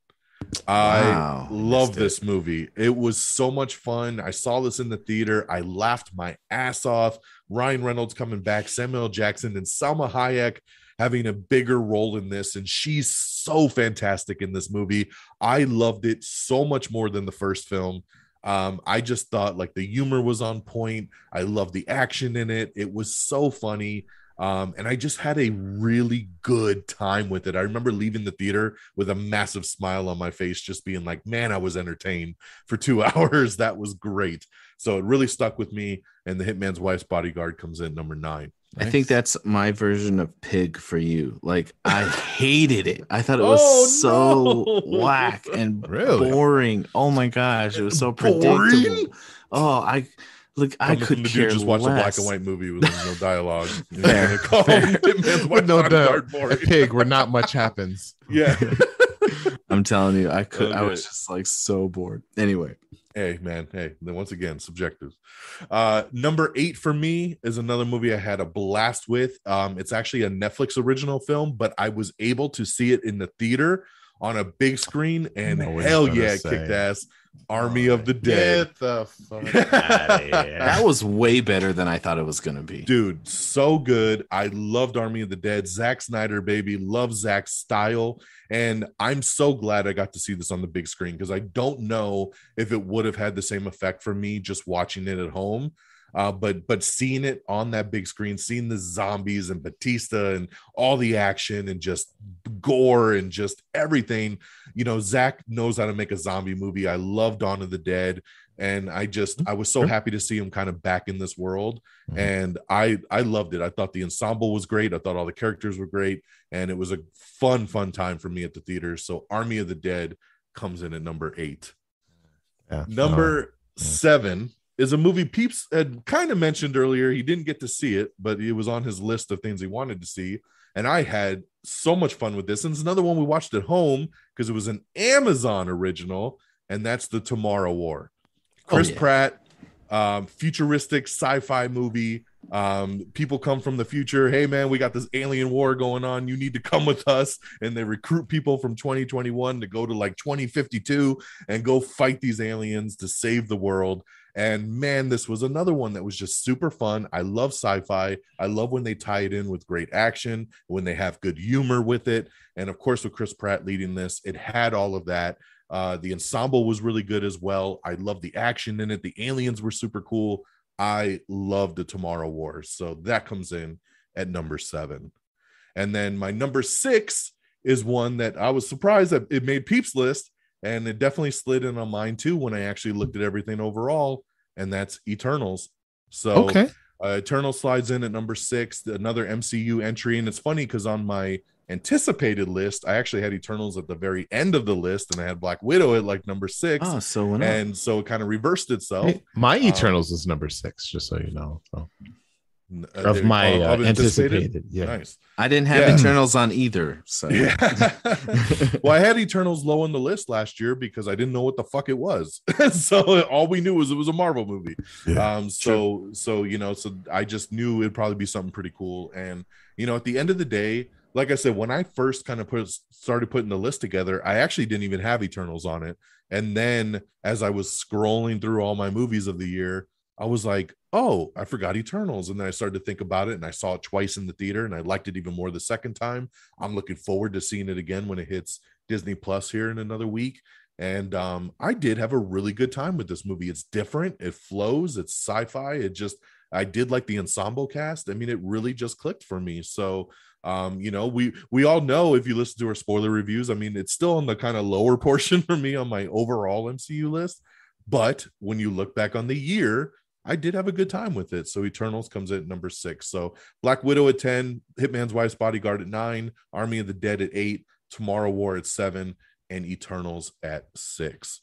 I Wow. love this movie. It was so much fun. I saw this in the theater. I laughed my ass off. Ryan Reynolds coming back, Samuel Jackson, and Salma Hayek having a bigger role in this. And she's so fantastic in this movie. I loved it so much more than the first film. Um, I just thought like the humor was on point. I love the action in it. It was so funny. Um, and I just had a really good time with it. I remember leaving the theater with a massive smile on my face, just being like, man, I was entertained for two hours. That was great. So it really stuck with me. And The Hitman's Wife's Bodyguard comes in number nine. I think that's my version of pig for you. Like I hated it. I thought it was Oh, so no. whack and Really? boring. Oh my gosh, it was so Boring? predictable. Oh, I look. I could the care just watched a black and white movie with no dialogue. Fair, gonna fair. With no a pig where not much happens. Yeah. I'm telling you, I could. I was just like so bored. Anyway, hey man hey then once again subjective. Uh number eight for me is another movie i had a blast with. Um it's actually a netflix original film but i was able to see it in the theater on a big screen and hell yeah it kicked ass army of the dead. Get the fuck outta here. that was way better than I thought it was gonna be. dude so good. I loved army of the dead. Zack snyder baby. Love Zack's style. And i'm so glad i got to see this on the big screen because i don't know if it would have had the same effect for me just watching it at home uh, but but seeing it on that big screen seeing the zombies and bautista and all the action and just gore and just everything you know zack knows how to make a zombie movie. I love dawn of the dead and i just i was so happy to see him kind of back in this world Mhm. and i i loved it. I thought the ensemble was great. I thought all the characters were great and it was a fun fun time for me at the theater. So army of the dead comes in at number eight. Yeah. number yeah. seven is a movie peeps had kind of mentioned earlier he didn't get to see it but it was on his list of things he wanted to see and i had so much fun with this and it's another one we watched at home because it was an amazon original and that's the tomorrow war Oh, chris yeah. pratt um, futuristic sci-fi movie um, people come from the future hey man we got this alien war going on you need to come with us and they recruit people from 2021 to go to like 2052 and go fight these aliens to save the world and man this was another one that was just super fun i love sci-fi i love when they tie it in with great action when they have good humor with it and of course with chris pratt leading this it had all of that uh, the ensemble was really good as well. I love the action in it. The aliens were super cool. I love the Tomorrow Wars. So that comes in at number seven. And then my number six is one that I was surprised that it made Peeps list. And it definitely slid in on mine too when I actually looked at everything overall. And that's Eternals. So okay. uh, Eternal slides in at number six, another MCU entry. And it's funny because on my anticipated list, I actually had Eternals at the very end of the list, and I had Black Widow at like number six. Oh, so when I, and so it kind of reversed itself. Hey, my um, Eternals is number six, just so you know. So N- of there- my uh, of anticipated, yeah. Nice. I didn't have Yeah. Eternals on either. So Yeah. well, I had Eternals low on the list last year because I didn't know what the fuck it was. so all we knew was it was a Marvel movie. Yeah, um, so so you know, so I just knew it'd probably be something pretty cool. And you know, at the end of the day, like I said, when I first kind of put started putting the list together, I actually didn't even have Eternals on it. And then as I was scrolling through all my movies of the year, I was like, oh, I forgot Eternals. And then I started to think about it and I saw it twice in the theater and I liked it even more the second time. I'm looking forward to seeing it again when it hits Disney Plus here in another week. And um, I did have a really good time with this movie. It's different, it flows, it's sci fi. It just, I did like the ensemble cast. I mean, it really just clicked for me. So, um, you know, we we all know if you listen to our spoiler reviews, I mean, it's still on the kind of lower portion for me on my overall MCU list. But when you look back on the year, I did have a good time with it. So Eternals comes in at number six. So Black Widow at 10, Hitman's Wife's Bodyguard at nine, Army of the Dead at eight, Tomorrow War at seven, and Eternals at six.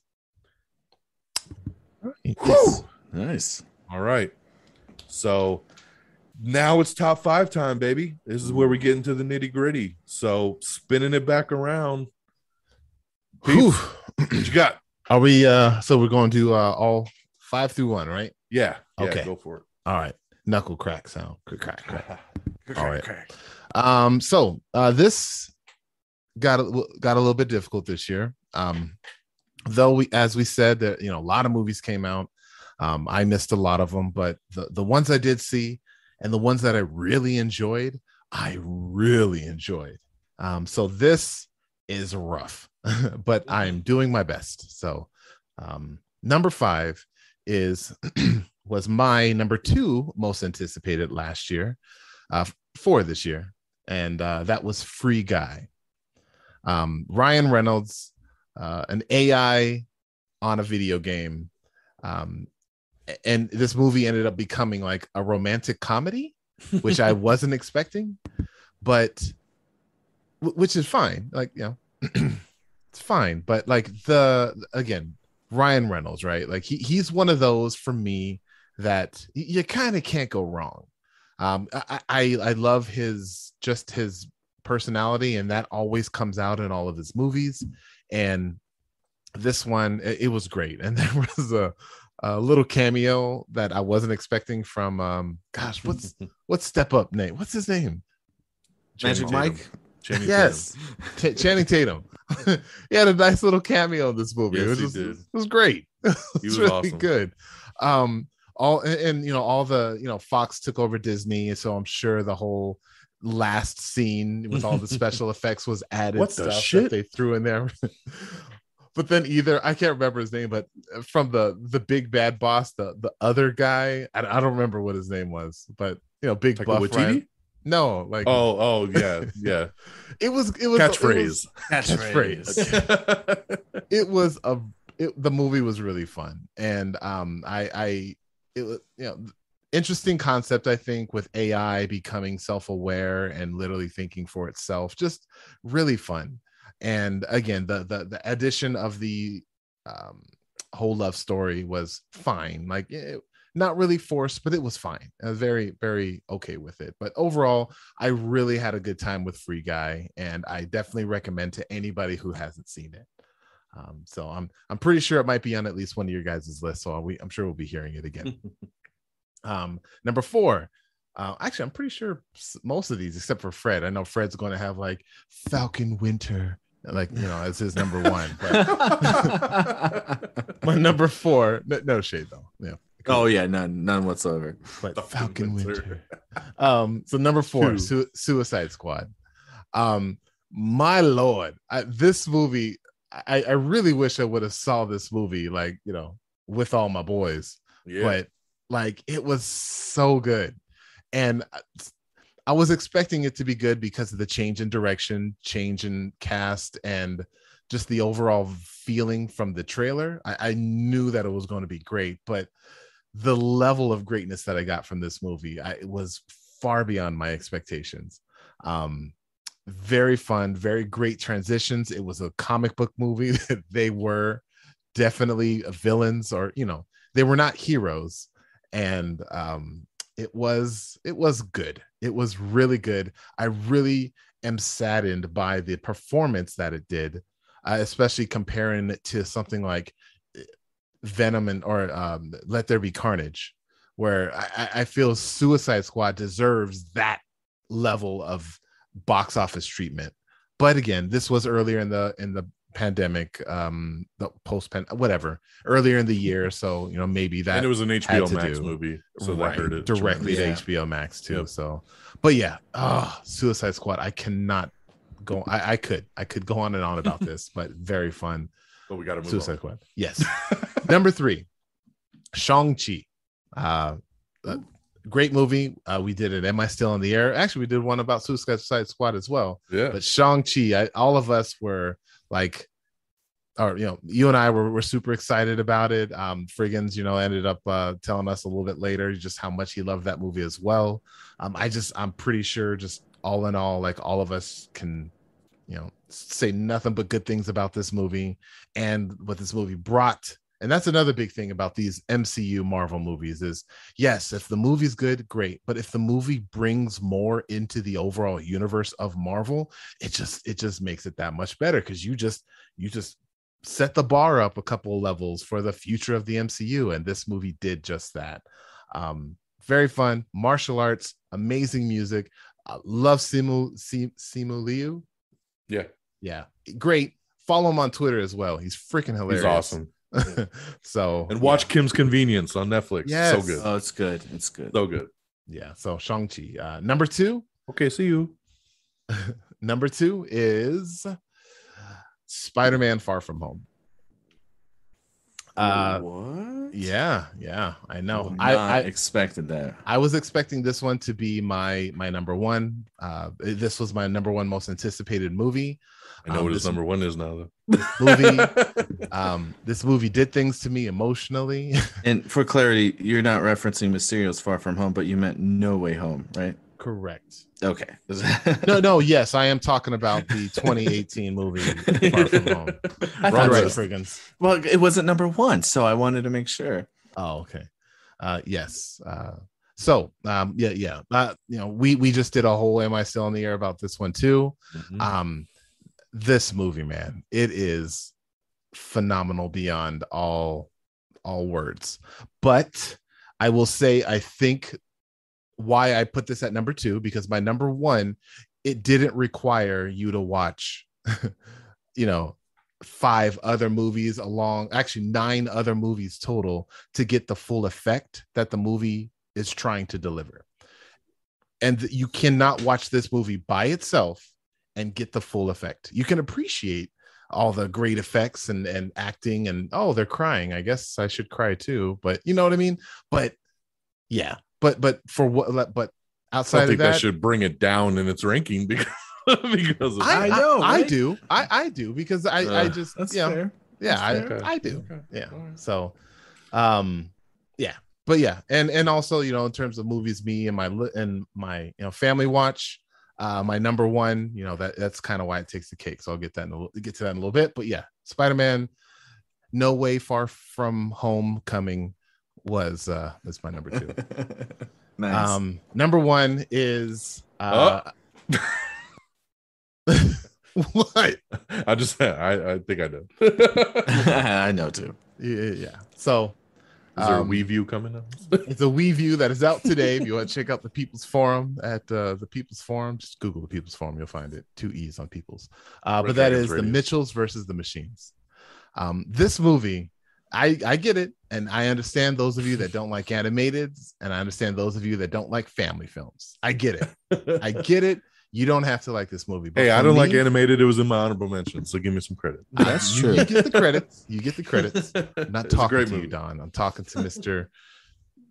Yes. nice. All right. So now it's top five time, baby. This is where we get into the nitty gritty. So spinning it back around. Peeps, what you got? Are we? uh So we're going to uh all five through one, right? Yeah. yeah Okay. Go for it. All right. Knuckle crack sound. Crack, crack, crack. All right. Um, so uh this got a, got a little bit difficult this year. Um, though we, as we said, that you know, a lot of movies came out. Um, I missed a lot of them, but the the ones I did see and the ones that I really enjoyed, I really enjoyed. Um, so this is rough, but I'm doing my best. So um, number five is was my number two most anticipated last year uh, for this year, and uh, that was Free Guy. Um, Ryan Reynolds, uh, an AI on a video game, um, and this movie ended up becoming like a romantic comedy. which I wasn't expecting, but which is fine. Like, you know, it's fine. But like the again, Ryan Reynolds, right? Like he he's one of those for me that you kind of can't go wrong. Um, I, I I love his just his personality, and that always comes out in all of his movies. And this one, it, it was great. And there was a a little cameo that I wasn't expecting from um gosh, what's what's step up name? What's his name? Magic Mike. Channing yes, T- Channing Tatum. he had a nice little cameo in this movie. Yes, it was he just, did. it was great. it was, really awesome. good. Um, all and, and, you know all the you know Fox took over Disney, so I'm sure the whole last scene with all the special effects was added What the shit? that they threw in there. but then either I can't remember his name, but from the the big bad boss, the the other guy, I, I don't remember what his name was, but you know, big buff. Waititi? Ryan- No, like Oh, oh, yeah, yeah. it was it was Catchphrase. Catchphrase. it was a it, the movie was really fun and um i i it was you know interesting concept i think with ai becoming self-aware and literally thinking for itself just really fun and again the the, the addition of the um whole love story was fine like it, not really forced but it was fine i was very very okay with it but overall i really had a good time with free guy and i definitely recommend to anybody who hasn't seen it um, so I'm I'm pretty sure it might be on at least one of your guys' list. So we, I'm sure we'll be hearing it again. um, number four. Uh, actually, I'm pretty sure most of these, except for Fred. I know Fred's going to have like Falcon Winter, like you know, as his number one. But my number four, no, no shade though. Yeah. Oh yeah, none, none whatsoever. but Falcon Falcon Winter. Winter. Um, so number four, Su- Suicide Squad. Um, my lord, I, this movie, I, I really wish I would have saw this movie, like you know, with all my boys. Yeah. But like, it was so good, and I- I was expecting it to be good because of the change in direction, change in cast, and just the overall feeling from the trailer. I, I knew that it was going to be great, but the level of greatness that I got from this movie, I, was far beyond my expectations. Um, very fun, very great transitions. It was a comic book movie. they were definitely villains, or you know, they were not heroes, and um, it was it was good. It was really good. I really am saddened by the performance that it did, uh, especially comparing it to something like Venom and or um, Let There Be Carnage, where I, I- feel Suicide Squad deserves that level of box office treatment. But again, this was earlier in the in the pandemic, um, the post pen whatever, earlier in the year. So you know maybe that and it was an HBO Max do. movie, so right, that hurt it directly tremendously. to HBO Max too. Yep. So, but yeah, oh, Suicide Squad. I cannot go. I, I could, I could go on and on about this, but very fun. But we got to move Suicide on. Squad. Yes. Number three, Shang Chi. Uh, uh, great movie. Uh, we did it. Am I still on the air? Actually, we did one about Suicide Squad as well. Yeah. But Shang Chi, I, all of us were like, or you know, you and I were, were super excited about it. Um, Frigginz, you know, ended up uh, telling us a little bit later just how much he loved that movie as well. Um, I just, I'm pretty sure, just all in all, like all of us can, you know, say nothing but good things about this movie and what this movie brought. And that's another big thing about these MCU Marvel movies is yes, if the movie's good, great. But if the movie brings more into the overall universe of Marvel, it just it just makes it that much better because you just you just set the bar up a couple levels for the future of the MCU. And this movie did just that. Um, very fun, martial arts, amazing music. I love Simu Simu Liu. Yeah. Yeah, great. Follow him on Twitter as well. He's freaking hilarious. He's awesome. so And watch Kim's Convenience on Netflix. Yes. So good. Oh, it's good. It's good. So good. yeah. So Shang Chi. Uh, number two. Okay, see you. Number two is Spider Man Far From Home. Uh, what? yeah, yeah, I know. I, I expected that. I was expecting this one to be my my number one. Uh, this was my number one most anticipated movie. I know Um, what his this- number one is now. Movie. Um, this movie did things to me emotionally. And for clarity, you're not referencing Mysterio's Far From Home, but you meant No Way Home, right? Correct. Okay. No, no, yes, I am talking about the 2018 movie Far From Home. Right, Frigginz. well, it wasn't number one, so I wanted to make sure. Oh, okay. Uh, yes. Uh, so, um, yeah, yeah. Uh, you know, we we just did a whole "Am I Still on the Air" about this one too. Mhm. Um, this movie, man, it is phenomenal beyond all all words. But I will say, I think why I put this at number two because my number one, it didn't require you to watch, you know, five other movies along, actually nine other movies total to get the full effect that the movie is trying to deliver. And you cannot watch this movie by itself and get the full effect. You can appreciate all the great effects and and acting and oh they're crying. I guess I should cry too, but you know what I mean? But yeah, but but for what but outside don't of think that, that, should bring it down in its ranking because because of I, I I know, I, right? do. I I do because I I Uh, just That's you know, fair. yeah, I, That's fair. I do. Okay. Yeah. All right. So um yeah. But yeah, and and also, you know, in terms of movies me and my li- and my, you know, family watch, uh my number one, you know, that that's kind of why it takes the cake. So I'll get that in a get to that in a little bit, but yeah, Spider-Man No Way Far From Home Coming was uh that's my number 2. nice. Um number 1 is uh what? I just I, I think I know. I know too. Yeah, yeah. So Is there um, a Wii View coming up? It's a Wii View that is out today. If you want to check out the People's Forum at uh, the People's Forum, just Google the People's Forum. You'll find it. Two E's on People's. Uh, but that is is the Mitchells versus the Machines. Um, this movie, I I get it, and I understand those of you that don't like animated, and I understand those of you that don't like family films. I get it. I get it. You don't have to like this movie. But hey, I don't like animated. It was in my honorable mention, so give me some credit. uh, That's you- true. You get the credits. You get the credits. I'm not It's talking great to you. Don. I'm talking to Mister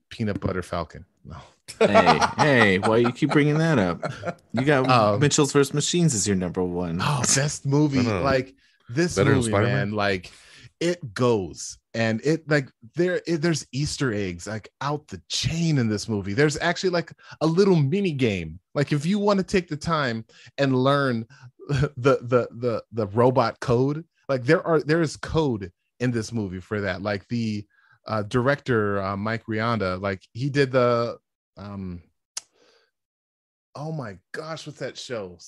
Peanut Butter Falcon. No. hey, hey, why you keep bringing that up? You got Um, Mitchell's vs. Machines is your number one. Oh, best movie! Like this Better than movie, man. Like it goes and it like there it, there's Easter eggs like out the chain in this movie. There's actually like a little mini game. Like if you want to take the time and learn the the the the robot code, like there are there is code in this movie for that. Like the uh, director uh, Mike Rianda, like he did the um oh my gosh, what's that show?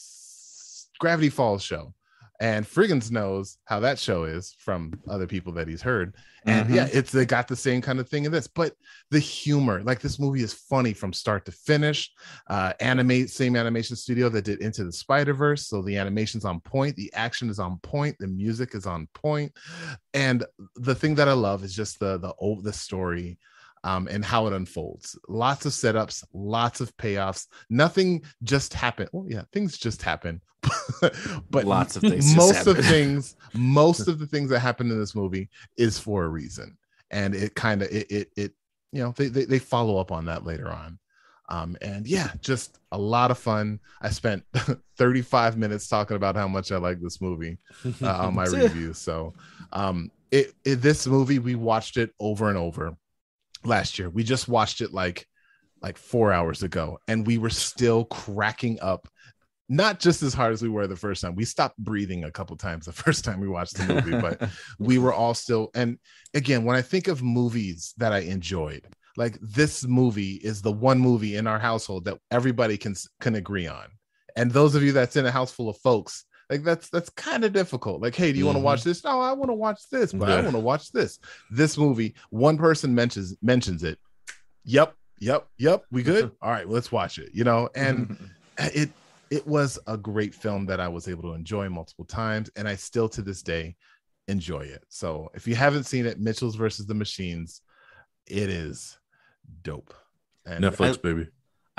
Gravity Falls show. And Frigginz knows how that show is from other people that he's heard. And Mhm. yeah, it's they got the same kind of thing in this, but the humor, like this movie is funny from start to finish. Uh animate same animation studio that did Into the Spider-Verse. So the animation's on point, the action is on point, the music is on point. And the thing that I love is just the the old the story um, and how it unfolds. Lots of setups, lots of payoffs. Nothing just happened. Well, yeah, things just happen. but Lots of things Most of things, most of the things that happen in this movie is for a reason, and it kind of it, it it you know they, they they follow up on that later on. Um, and yeah, just a lot of fun. I spent 35 minutes talking about how much I like this movie uh, on my review. So, um, it, it this movie we watched it over and over last year. We just watched it like like four hours ago, and we were still cracking up. Not just as hard as we were the first time. We stopped breathing a couple times the first time we watched the movie, but we were all still. And again, when I think of movies that I enjoyed, like this movie is the one movie in our household that everybody can can agree on. And those of you that's in a house full of folks, like that's that's kind of difficult. Like, hey, do you want to watch mm-hmm. this? No, I want to watch this, but I want to watch this. This movie, one person mentions mentions it. Yep, yep, yep. We good? All right, let's watch it. You know, and it it was a great film that I was able to enjoy multiple times, and I still to this day enjoy it. So if you haven't seen it, Mitchell's versus the Machines, it is dope. And Netflix, baby.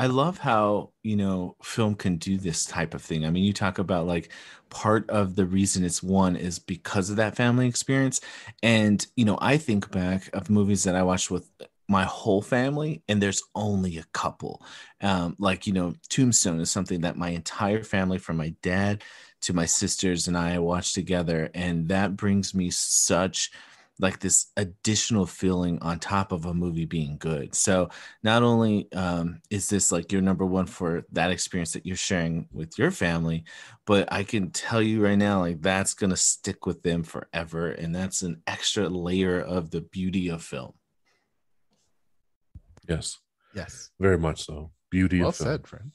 I love how, you know, film can do this type of thing. I mean, you talk about like part of the reason it's one is because of that family experience. And, you know, I think back of movies that I watched with my whole family, and there's only a couple. Um, like, you know, Tombstone is something that my entire family, from my dad to my sisters and I watched together. And that brings me such like this additional feeling on top of a movie being good. So not only um, is this like your number one for that experience that you're sharing with your family, but I can tell you right now, like that's gonna stick with them forever, and that's an extra layer of the beauty of film. Yes, Yes. very much so. Beauty Well of film. said, friend.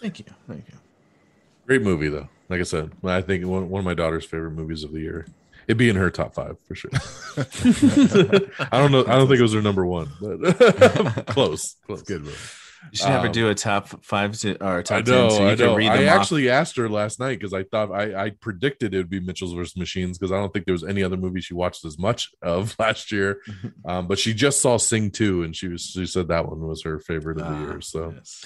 Thank you, thank you. Great movie though. Like I said, I think one, one of my daughter's favorite movies of the year. It'd be in her top five for sure. I don't know. I don't think it was her number one, but close. Close. Good movie. You should have her Um, do a top five to or top I know. ten, so you I can know. read I them off. actually asked her last night because I thought I, I predicted it would be Mitchell's versus Machines because I don't think there was any other movie she watched as much of last year. Um, but she just saw Sing two, and she was she said that one was her favorite of the Ah, year. So yes.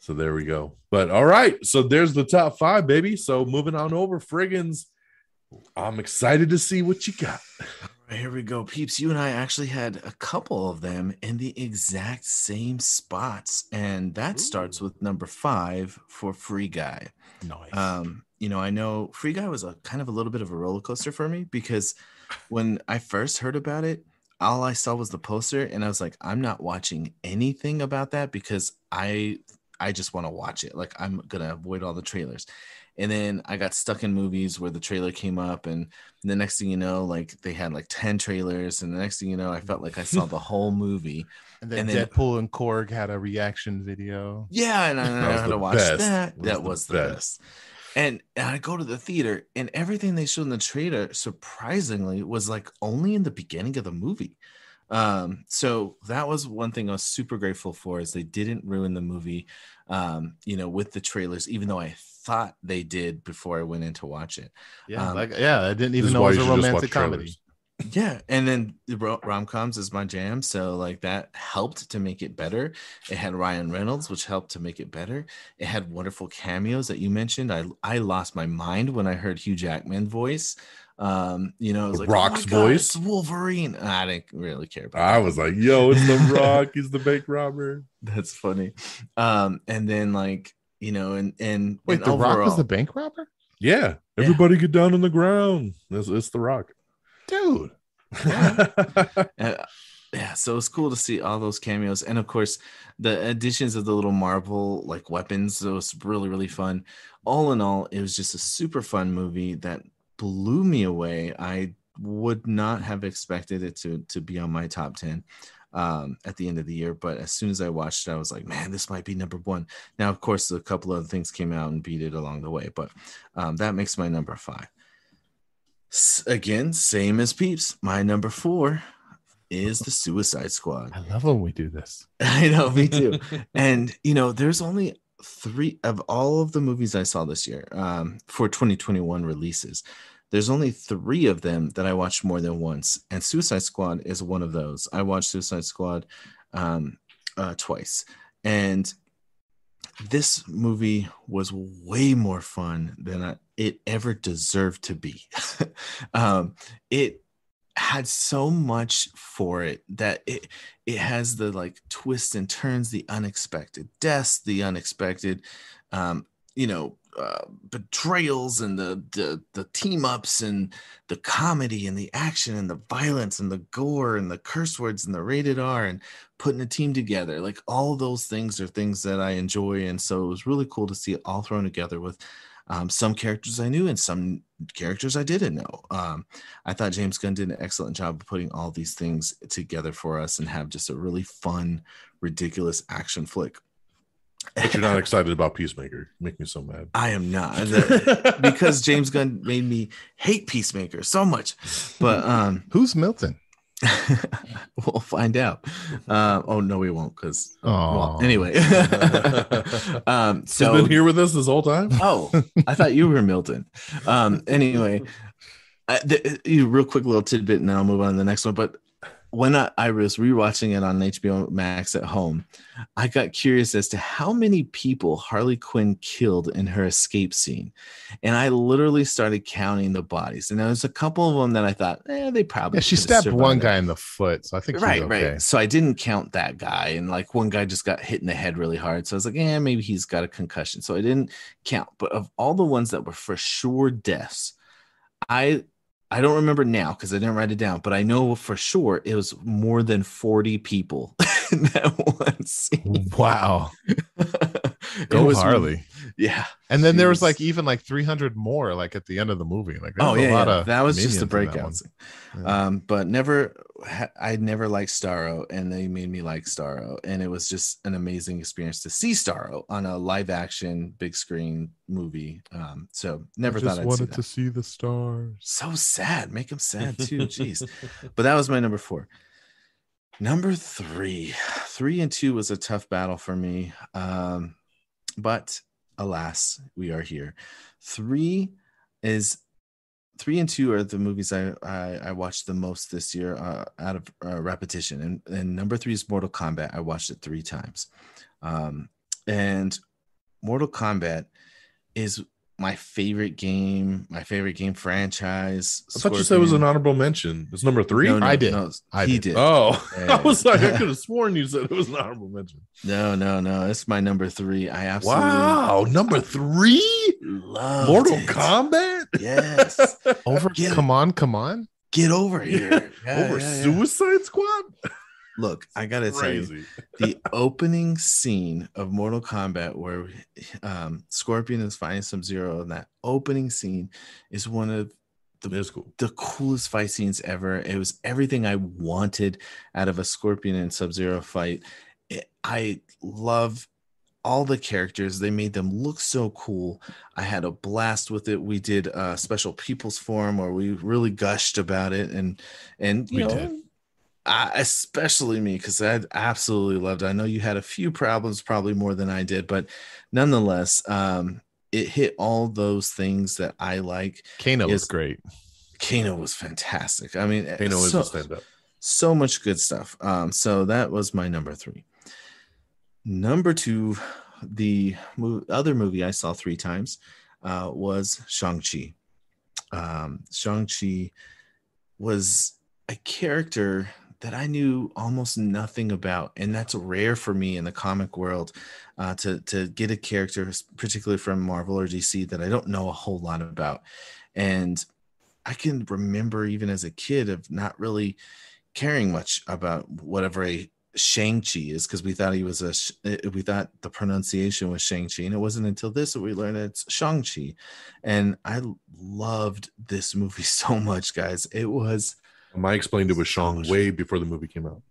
so there we go. But all right, so there's the top five, baby. So moving on over, frigginz. I'm excited to see what you got. Right, here we go, peeps. You and I actually had a couple of them in the exact same spots, and that starts with number five for Free Guy. Nice. Um, you know, I know Free Guy was a kind of a little bit of a roller coaster for me because when I first heard about it, all I saw was the poster, and I was like, I'm not watching anything about that because I I just want to watch it. Like I'm gonna avoid all the trailers. And then I got stuck in movies where the trailer came up, and the next thing you know, like they had like 10 trailers, and the next thing you know, I felt like I saw the whole movie. and then and then- Deadpool and Korg had a reaction video. Yeah, and I, That I had to watch best. that. Was that the was the best. best. And, and I go to the theater, and everything they showed in the trailer, surprisingly, was like only in the beginning of the movie. Um, so that was one thing I was super grateful for is they didn't ruin the movie, um, you know, with the trailers, even though I thought they did before I went in to watch it. Yeah, Um, like yeah, I didn't even know it was a romantic comedy. trailers. Yeah, and then the rom coms is my jam, so like that helped to make it better. It had Ryan Reynolds, which helped to make it better. It had wonderful cameos that you mentioned. I I lost my mind when I heard Hugh Jackman voice. Um, you know, it was The like Rock's oh God, voice? it's Wolverine. I didn't really care about. I that. was like, yo, it's the rock, he's the bank robber. that's funny. Um, and then like you know, and and Wait, and The Rock was the bank robber, Yeah. Everybody get down on the ground. It's, it's the rock. dude. Uh, yeah, so it's cool to see all those cameos, and of course, the additions of the little Marvel like weapons. So it's really really fun. All in all, it was just a super fun movie that blew me away. I would not have expected it to to be on my top ten um, at the end of the year, but as soon as I watched it, I was like, man, this might be number one. Now, of course, a couple other things came out and beat it along the way, but um, that makes my number five. S- again, same as Peeps. My number four is the Suicide Squad. I love when we do this. I know, me too. and you know, there's only three of all of the movies I saw this year um, for 2021 releases. There's only three of them that I watched more than once, and Suicide Squad is one of those. I watched Suicide Squad um, uh, twice, and this movie was way more fun than I, it ever deserved to be. um, it had so much for it that it it has the like twists and turns, the unexpected deaths, the unexpected, um, you know, uh, betrayals, and the the the team ups, and the comedy, and the action, and the violence, and the gore, and the curse words, and the rated R, and putting a team together. Like all those things are things that I enjoy, and so it was really cool to see it all thrown together with um, some characters I knew and some characters I didn't know. Um, I thought James Gunn did an excellent job of putting all these things together for us and have just a really fun, ridiculous action flick. But you're not excited about Peacemaker. Make me so mad. I am not because James Gunn made me hate Peacemaker so much. But um, Who's Milton? we'll find out. Uh, oh no, we won't because Oh, well, anyway. um, He's so been here with us this whole time. Oh, I thought you were Milton. Um, anyway, I, the, you real quick little tidbit, and then I'll move on to the next one. But when I, I was rewatching it on HBO Max at home, I got curious as to how many people Harley Quinn killed in her escape scene, and I literally started counting the bodies. And there was a couple of them that I thought, eh, they probably Yeah, she stabbed one guy in the foot, so I think Right, okay. right. So I didn't count that guy, and like one guy just got hit in the head really hard. So I was like, yeah, maybe he's got a concussion. So I didn't count. But of all the ones that were for sure deaths, I I don't remember now because I didn't write it down, but I know for sure it was more than 40 people in that one scene. Wow, go was- Harley! Yeah. And then there was Jeez. like even like 300 more like at the end of the movie. Like Oh was a yeah, lot yeah. of that was just the minions breakout. Yeah. Um, but never, I never liked Starro, and they made me like Starro, and it was just an amazing experience to see Starro on a live action big screen movie. Um, so never I thought I'd see wanted to see the stars. So sad, make him sad too. Jeez, but that was my number four. Number three, three and two was a tough battle for me. Um, but alas, we are here. Three is three and two are the movies I I, I watched the most this year uh, out of uh, repetition, and and number three is Mortal Kombat. I watched it three times, um, and Mortal Kombat is my favorite game, my favorite game franchise. I thought you said it was an honorable mention. It's number three. No, no, I did. no, I he did. did. Oh, Yeah. I was like, I could have sworn you said it was an honorable mention. No, no, no. It's my number three. I absolutely Wow, number three, love Mortal it. Kombat. Yes. Over, Get- come on, come on. Get over here. Yeah, Over yeah, yeah. Suicide Squad. Look, I gotta tell you, the opening scene of Mortal Kombat, where um, Scorpion is fighting Sub Zero, and that opening scene is one of is cool. the coolest fight scenes ever. It was everything I wanted out of a Scorpion and Sub Zero fight. It, I love all the characters. They made them look so cool. I had a blast with it. We did a special people's forum where we really gushed about it, and and you We know. did. I, especially me because I absolutely loved it. I know you had a few problems, probably more than I did, but nonetheless, um, it hit all those things that I like. Kano was great. Kano was fantastic. I mean, Kano is so, a stand up. so much good stuff. Um, so that was my number three. Number two, the mo- other movie I saw three times uh, was Shang-Chi. Um, Shang-Chi was a character that I knew almost nothing about, and that's rare for me in the comic world uh, to to get a character, particularly from Marvel or DC, that I don't know a whole lot about. And I can remember even as a kid of not really caring much about whatever a Shang-Chi is because we thought he was a uh, we thought the pronunciation was Shang-Chi and it wasn't until this that we learned it's Shang-Chi and I loved this movie so much guys it was I explained it was So Shang much way before the movie came out.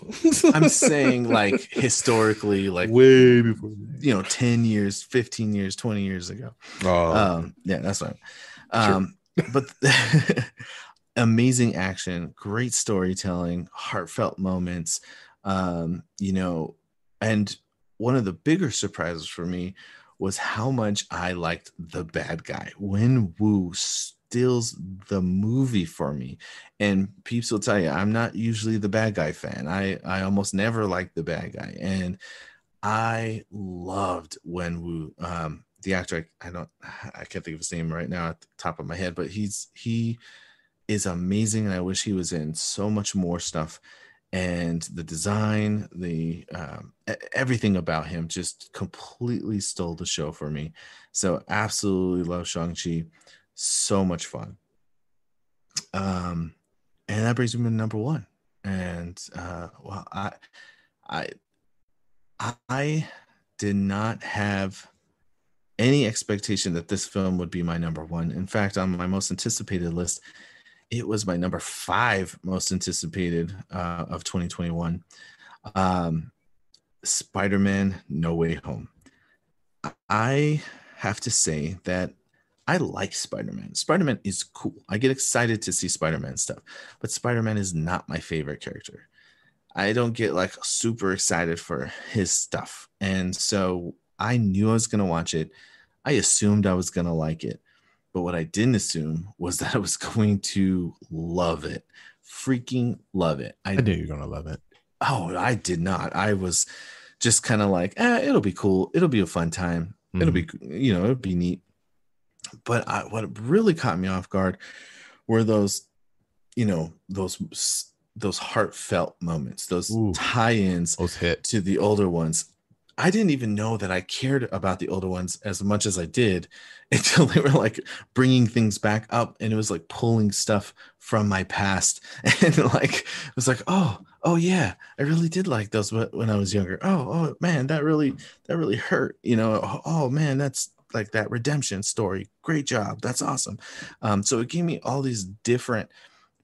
I'm saying like historically like way before. you know 10 years 15 years 20 years ago. Oh, um yeah that's right um but amazing action great storytelling heartfelt moments um you know and one of the bigger surprises for me was how much i liked the bad guy. Wenwu steals the movie for me. And peeps will tell you i'm not usually the bad guy fan. I i almost never like the bad guy. And i loved Wenwu um the actor I, I don't i can't think of his name right now at the top of my head but he's he is amazing and i wish he was in so much more stuff. And the design the um, everything about him just completely stole the show for me. So absolutely love shang-chi so much fun um and that brings me to number one and uh well i i i did not have any expectation that this film would be my number one. In fact, on my most anticipated list, it was my number five most anticipated uh, of 2021. Um, Spider Man No Way Home. I have to say that I like Spider Man. Spider Man is cool. I get excited to see Spider Man stuff, but Spider Man is not my favorite character. I don't get like super excited for his stuff. And so I knew I was going to watch it. I assumed I was going to like it. But what I didn't assume was that I was going to love it freaking love it. I knew you were gonna love it. Oh, I did not. I was just kind of like, eh, it'll be cool. It'll be a fun time. Mm-hmm. It'll be, you know, it'll be neat. But I, what really caught me off guard were those, you know, those those heartfelt moments, those Ooh, tie-ins those hit. to the older ones. I didn't even know that I cared about the older ones as much as I did until they were like bringing things back up and it was like pulling stuff from my past and like it was like oh oh yeah I really did like those when I was younger oh oh man that really that really hurt you know oh, oh man that's like that redemption story. Great job. That's awesome. Um so it gave me all these different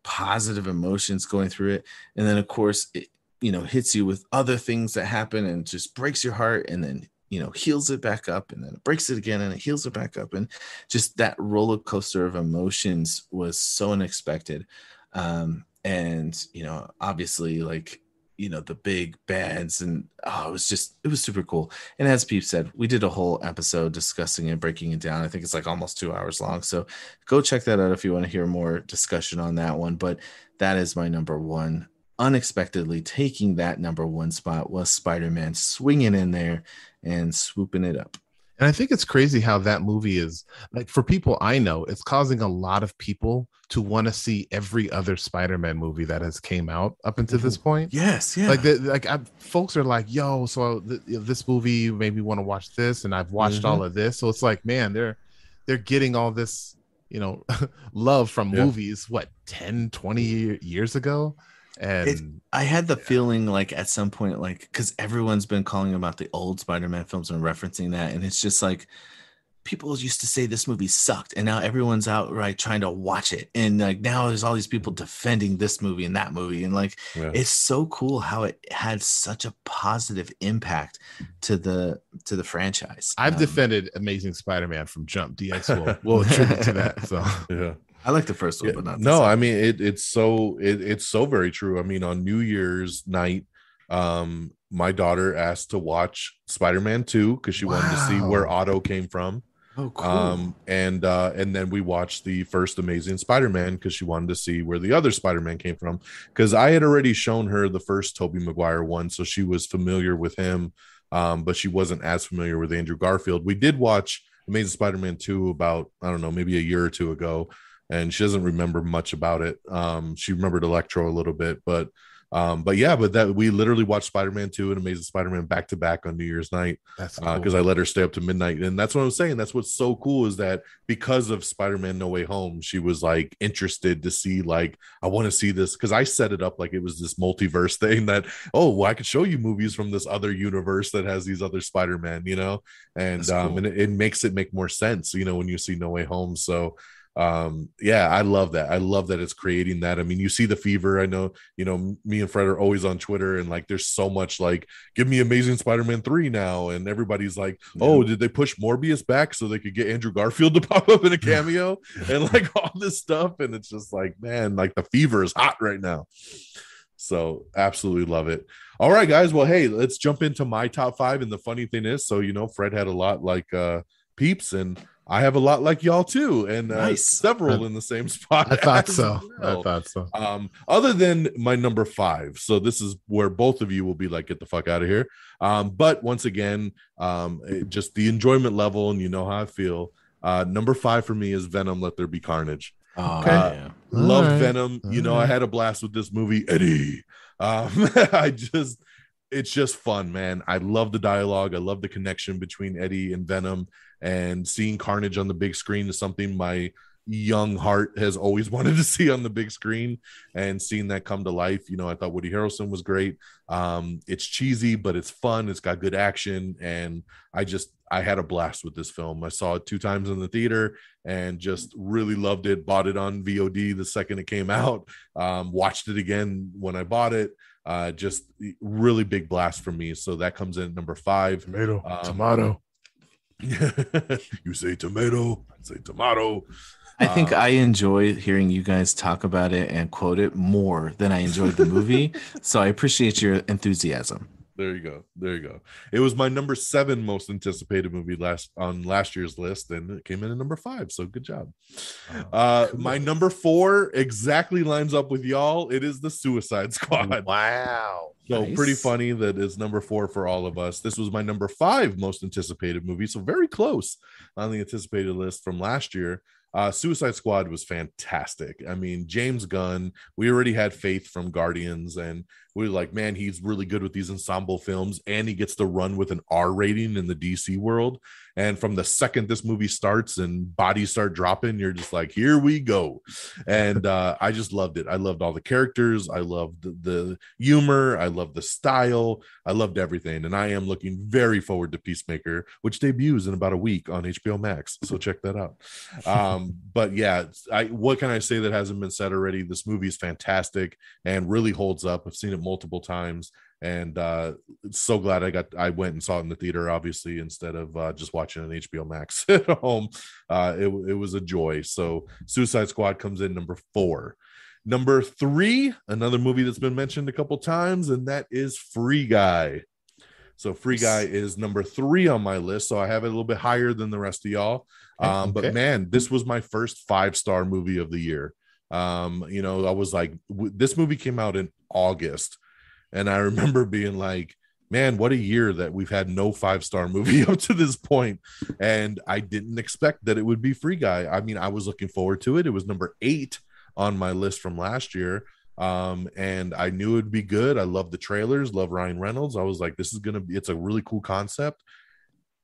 positive emotions going through it. And then of course it, you know hits you with other things that happen and just breaks your heart and then you know heals it back up and then it breaks it again and it heals it back up. And just that roller coaster of emotions was so unexpected. Um and you know obviously like you know the big bands and oh it was just it was super cool. And as Pete said we did a whole episode discussing and breaking it down. I think it's like almost two hours long so go check that out if you want to hear more discussion on that one. But that is my number one. Unexpectedly taking that number one spot was Spider Man swinging in there and swooping it up. And I think it's crazy how that movie is like for people I know, it's causing a lot of people to want to see every other Spider-Man movie that has came out up until this mm-hmm. point. Yes, yeah. Like, the, like I, folks are like, "Yo, so th- this movie made me want to watch this," and I've watched mm-hmm. all of this. So it's like, man, they're they're getting all this, you know, love from yeah. movies. What 10, 20 years ago? And it, I had the yeah. feeling like at some point, like because everyone's been calling about the old Spider-Man films and referencing that, and it's just like people used to say this movie sucked, and now everyone's outright trying to watch it, and like now there's all these people defending this movie and that movie, and like yeah. it's so cool how it had such a positive impact to the to the franchise. I've um, defended Amazing Spider-Man from Jump. DX will will attribute to that. So yeah. I like the first one, yeah, but not no. I mean, it, it's so it, it's so very true. I mean, on New Year's night, um, my daughter asked to watch Spider Man Two because she wow. wanted to see where Otto came from. Oh, cool. Um, and uh, and then we watched the first Amazing Spider Man because she wanted to see where the other Spider Man came from. Because I had already shown her the first Tobey Maguire one, so she was familiar with him. Um, but she wasn't as familiar with Andrew Garfield. We did watch Amazing Spider Man 2 about, I don't know, maybe a year or two ago and she doesn't remember much about it. Um, she remembered Electro a little bit, but um, but yeah, but that we literally watched Spider-Man 2 and Amazing Spider-Man back to back on New Year's night. That's because uh, I let her stay up to midnight. And that's what I'm saying. That's what's so cool is that because of Spider-Man No Way Home, she was like interested to see, like, I want to see this because I set it up like it was this multiverse thing that, oh, well, I could show you movies from this other universe that has these other Spider-Man, you know, and um, and it, it makes it make more sense, you know, when you see No Way Home. So um yeah i love that. I love that it's creating that. I mean you see the fever. I know you know me and fred are always on twitter and like there's so much like give me amazing spider-man 3 now and everybody's like oh did they push morbius back so they could get andrew garfield to pop up in a cameo? And like all this stuff and it's just like man like the fever is hot right now. So absolutely love it. All right guys. Well hey let's jump into my top five and the funny thing is so you know fred had a lot like uh peeps and I have a lot like y'all too, and uh, nice. several in the same spot. I thought so. Well. I thought so. Um, other than my number five, so this is where both of you will be like, "Get the fuck out of here." Um, but once again, um, just the enjoyment level, and you know how I feel. Uh, number five for me is Venom. Let there be carnage. Oh, okay. Uh, love right. Venom. You know, I had a blast with this movie, Eddie. Um, I just it's just fun, man. I love the dialogue. I love the connection between Eddie and Venom and seeing Carnage on the big screen is something my young heart has always wanted to see on the big screen and seeing that come to life you know i thought woody harrelson was great. Um it's cheesy but it's fun. It's got good action and i just i had a blast with this film. I saw it two times in the theater and just really loved it. Bought it on vod the second it came out. Um watched it again when i bought it. Uh just really big blast for me. So that comes in number five. Tomato. Um, tomato you say tomato, I say tomato. I think uh, I enjoy hearing you guys talk about it and quote it more than I enjoyed the movie. so I appreciate your enthusiasm. There you go. There you go. It was my number seven most anticipated movie last on last year's list, and it came in at number five. So good job. Oh, Uh, cool. my number four exactly lines up with y'all. It is the Suicide Squad. Wow. So Nice. pretty funny that is number four for all of us. This was my number five most anticipated movie, so very close on the anticipated list from last year. Uh, Suicide Squad was fantastic. I mean, James Gunn, we already had faith from Guardians, and we were like, man, he's really good with these ensemble films, and he gets to run with an R rating in the DC world. And from the second this movie starts and bodies start dropping, you're just like, here we go. And uh, I just loved it. I loved all the characters. I loved the, the humor. I loved the style. I loved everything. And I am looking very forward to Peacemaker, which debuts in about a week on HBO Max. So check that out. Um, but yeah, I what can I say that hasn't been said already? This movie is fantastic and really holds up. I've seen it multiple times. And uh so glad i got i went and saw it in the theater obviously instead of uh just watching on hbo max at home. Uh it, it was a joy. So suicide squad comes in number four. Number three another movie that's been mentioned a couple times and that is free guy. So free guy is number three on my list so i have it a little bit higher than the rest of y'all. Um Okay. but man this was my first five star movie of the year um you know i was like w- this movie came out in august and I remember being like, man, what a year that we've had no five star movie up to this point. And I didn't expect that it would be Free Guy. I mean, I was looking forward to it. It was number eight on my list from last year. Um, and I knew it'd be good. I love the trailers, love Ryan Reynolds. I was like, this is gonna be it's a really cool concept.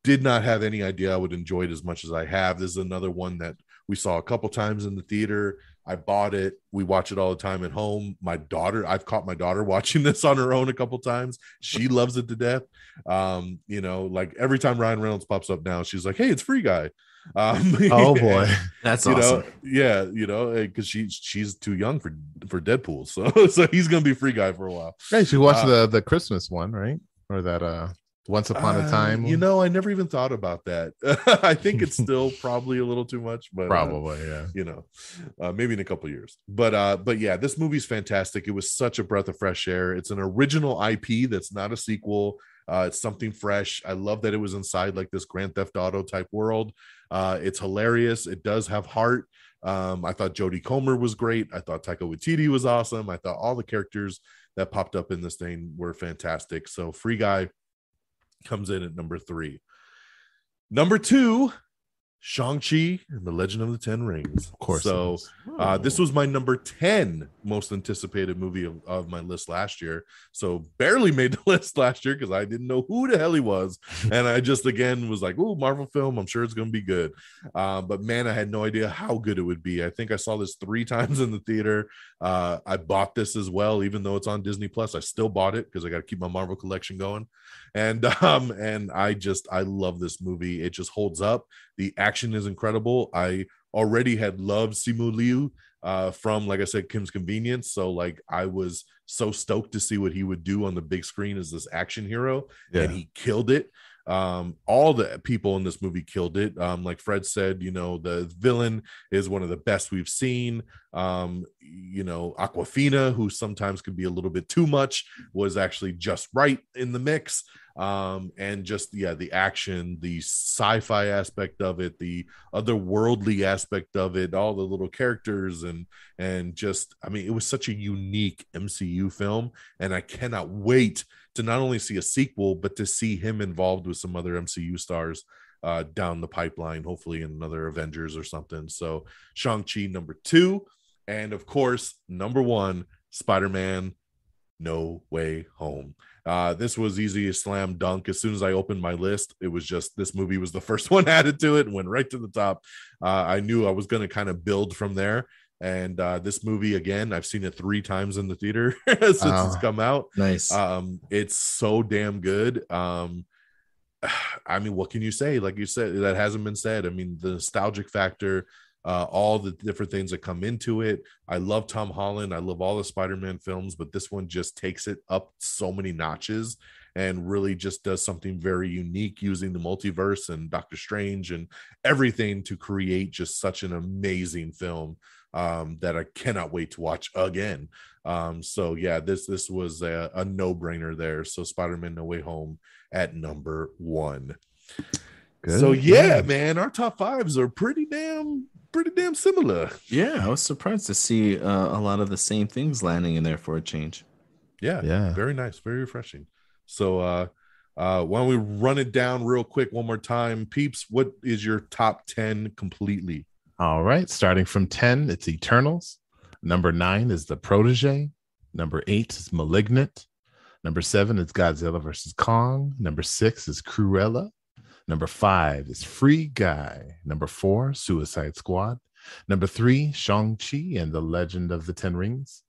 Did not have any idea I would enjoy it as much as I have. This is another one that we saw a couple times in the theater. I bought it. We watch it all the time at home. My daughter, I've caught my daughter watching this on her own a couple times. She loves it to death. Um, you know, like every time Ryan Reynolds pops up now, she's like, "Hey, it's Free Guy." Um, Oh boy. That's you awesome. know, yeah, you know, because she she's too young for for Deadpool, so so he's gonna be Free Guy for a while. Hey, you watched Uh, the the Christmas one, right? Or that uh Once Upon a Uh, Time. you know, I never even thought about that. I think it's still probably a little too much, but uh, probably, yeah. you know uh, maybe in a couple years. But uh but yeah this movie's fantastic. It was such a breath of fresh air. It's an original ip that's not a sequel. Uh it's something fresh. I love that it was inside like this grand theft auto type world. Uh it's hilarious. It does have heart. Um i thought jodie comer was great. I thought taika waititi was awesome. I thought all the characters that popped up in this thing were fantastic. So free guy comes in at number three number two Shang-Chi and the Legend of the Ten Rings. Of course. So uh, this was my number 10 most anticipated movie of, of my list last year. So barely made the list last year because I didn't know who the hell he was. and I just again was like, oh, Marvel film. I'm sure it's going to be good. Uh, but man, I had no idea how good it would be. I think I saw this three times in the theater. Uh, I bought this as well, even though it's on Disney Plus. I still bought it because I got to keep my Marvel collection going. And um, and I just I love this movie. It just holds up. The action is incredible. I already had loved Simu Liu uh, from, like I said, Kim's Convenience. So like I was so stoked to see what he would do on the big screen as this action hero, yeah. and he killed it. Um, all the people in this movie killed it. Um, like Fred said, you know, the villain is one of the best we've seen. Um, you know, Awkwafina, who sometimes could be a little bit too much, was actually just right in the mix um and just yeah the action the sci-fi aspect of it the otherworldly aspect of it all the little characters and and just i mean it was such a unique mcu film and i cannot wait to not only see a sequel but to see him involved with some other mcu stars uh down the pipeline hopefully in another avengers or something so shang-chi number two and of course number one spider-man no way home uh, this was easy slam dunk. As soon as I opened my list, it was just this movie was the first one added to it and went right to the top. Uh, I knew I was going to kind of build from there. And uh, this movie, again, I've seen it three times in the theater since Wow. it's come out. Nice. Um, it's so damn good. Um, I mean, what can you say? Like you said, that hasn't been said. I mean, the nostalgic factor, uh, all the different things that come into it. I love Tom Holland. I love all the Spider-Man films, but this one just takes it up so many notches and really just does something very unique using the multiverse and Doctor Strange and everything to create just such an amazing film. Um, that I cannot wait to watch again. Um, so yeah, this this was a, a no brainer there. So Spider Man No Way Home at number one. Good. So yeah, man, our top fives are pretty damn pretty damn similar. Yeah, I was surprised to see uh, a lot of the same things landing in there for a change. Yeah, Yeah. very nice, very refreshing. So uh uh why don't we run it down real quick one more time? Peeps, what is your top 10 completely? All right. Starting from 10, it's Eternals. Number nine is The Protege. Number eight is Malignant. Number seven is Godzilla versus Kong. Number six is Cruella. Number five is Free Guy. Number four, Suicide Squad. Number three, Shang-Chi and the Legend of the Ten Rings.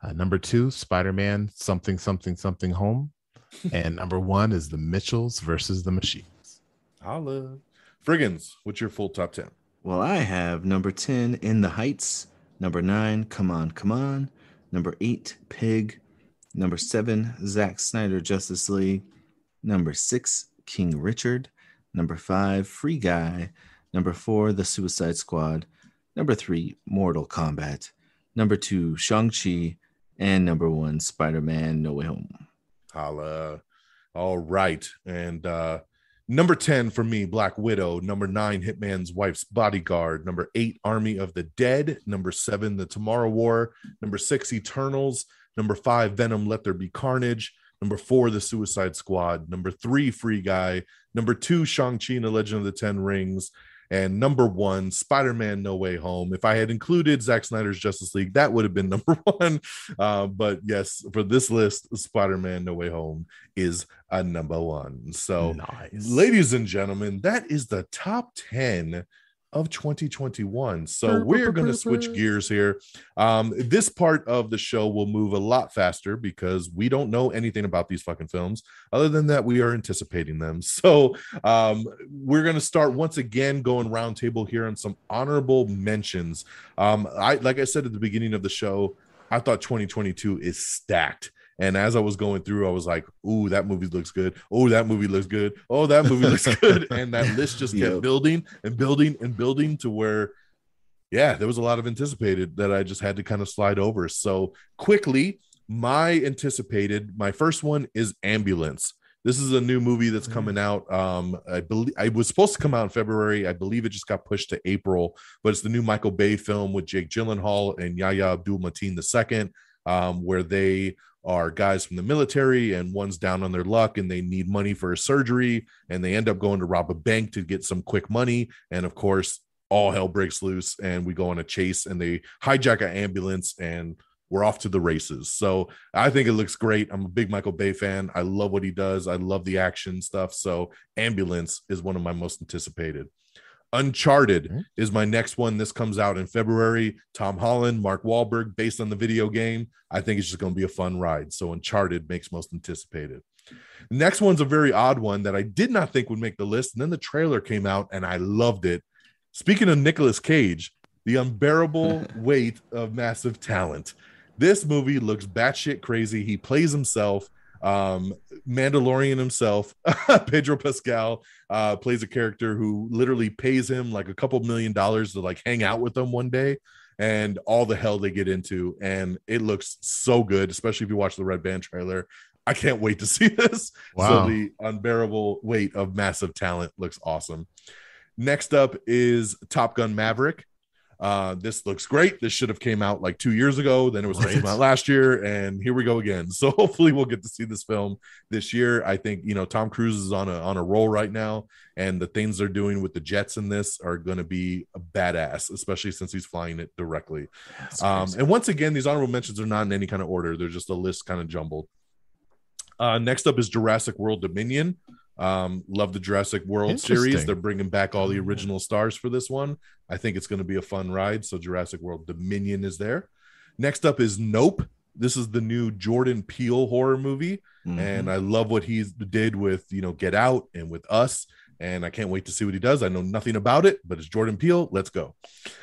Uh, number two, Spider Man something, something, something home. and number one is The Mitchells versus the Machines. Holla. Frigginz, what's your full top 10? Well, I have number 10, In the Heights. Number 9, Come On, Come On. Number 8, Pig. Number 7, Zack Snyder Justice League. Number 6, King Richard. Number 5, Free Guy. Number 4, The Suicide Squad. Number 3, Mortal Kombat. Number 2, Shang-Chi. And number 1, Spider-Man No Way Home. Holla. All right. And uh number 10 for me, Black Widow. Number nine, Hitman's Wife's Bodyguard. Number eight, Army of the Dead. Number seven, The Tomorrow War. Number six, Eternals. Number five, Venom, Let There Be Carnage. Number four, The Suicide Squad. Number three, Free Guy. Number two, Shang-Chi and the Legend of the Ten Rings. And number one, Spider Man No Way Home. If I had included Zack Snyder's Justice League, that would have been number one. Uh, but yes, for this list, Spider Man No Way Home is a number one. So, nice. ladies and gentlemen, that is the top 10 of 2021. So we're going to switch gears here. Um, this part of the show will move a lot faster because we don't know anything about these fucking films. Other than that, we are anticipating them. So um, we're going to start once again going roundtable here on some honorable mentions. Um, I like I said at the beginning of the show, I thought 2022 is stacked. And as I was going through, I was like, "Ooh, that movie looks good. Oh, that movie looks good. Oh, that movie looks good." And that list just kept Yep. building and building and building to where, yeah, there was a lot of anticipated that I just had to kind of slide over. So quickly, my anticipated, my first one is Ambulance. This is a new movie that's coming out. Um, I believe I was supposed to come out in February. I believe it just got pushed to April, but it's the new Michael Bay film with Jake Gyllenhaal and Yahya Abdul Mateen II, um, where they are guys from the military and one's down on their luck and they need money for a surgery and they end up going to rob a bank to get some quick money. And of course, all hell breaks loose and we go on a chase and they hijack an ambulance and we're off to the races. So I think it looks great. I'm a big Michael Bay fan. I love what he does. I love the action stuff. So Ambulance is one of my most anticipated. Uncharted Mhm. is my next one. This comes out in February. Tom Holland, Mark Wahlberg, based on the video game. I think it's just going to be a fun ride. So Uncharted makes most anticipated. Next one's a very odd one that I did not think would make the list. And then the trailer came out and I loved it. Speaking of Nicolas Cage, the unbearable weight of massive talent. This movie looks batshit crazy. He plays himself. Um, Mandalorian himself, Pedro Pascal, uh, plays a character who literally pays him like a couple million dollars to like hang out with them one day, and all the hell they get into, and it looks so good, especially if you watch the Red Band trailer. I can't wait to see this. Wow. So the unbearable weight of massive talent looks awesome. Next up is Top Gun Maverick. Uh, this looks great. This should have came out like two years ago. Then it was supposed to come Right. out last year, and here we go again. So hopefully we'll get to see this film this year. I think you know Tom Cruise is on a on a roll right now, and the things they're doing with the jets in this are going to be a badass, especially since he's flying it directly. Um, and once again, these honorable mentions are not in any kind of order. They're just a list kind of jumbled. Uh, next up is Jurassic World Dominion. Um, love the Jurassic World series. They're bringing back all the original stars for this one. I think it's going to be a fun ride. So Jurassic World Dominion is there. Next up is Nope. This is the new Jordan Peele horror movie, Mhm. and I love what he did with you know Get Out and with Us. And I can't wait to see what he does. I know nothing about it, but it's Jordan Peele. Let's go.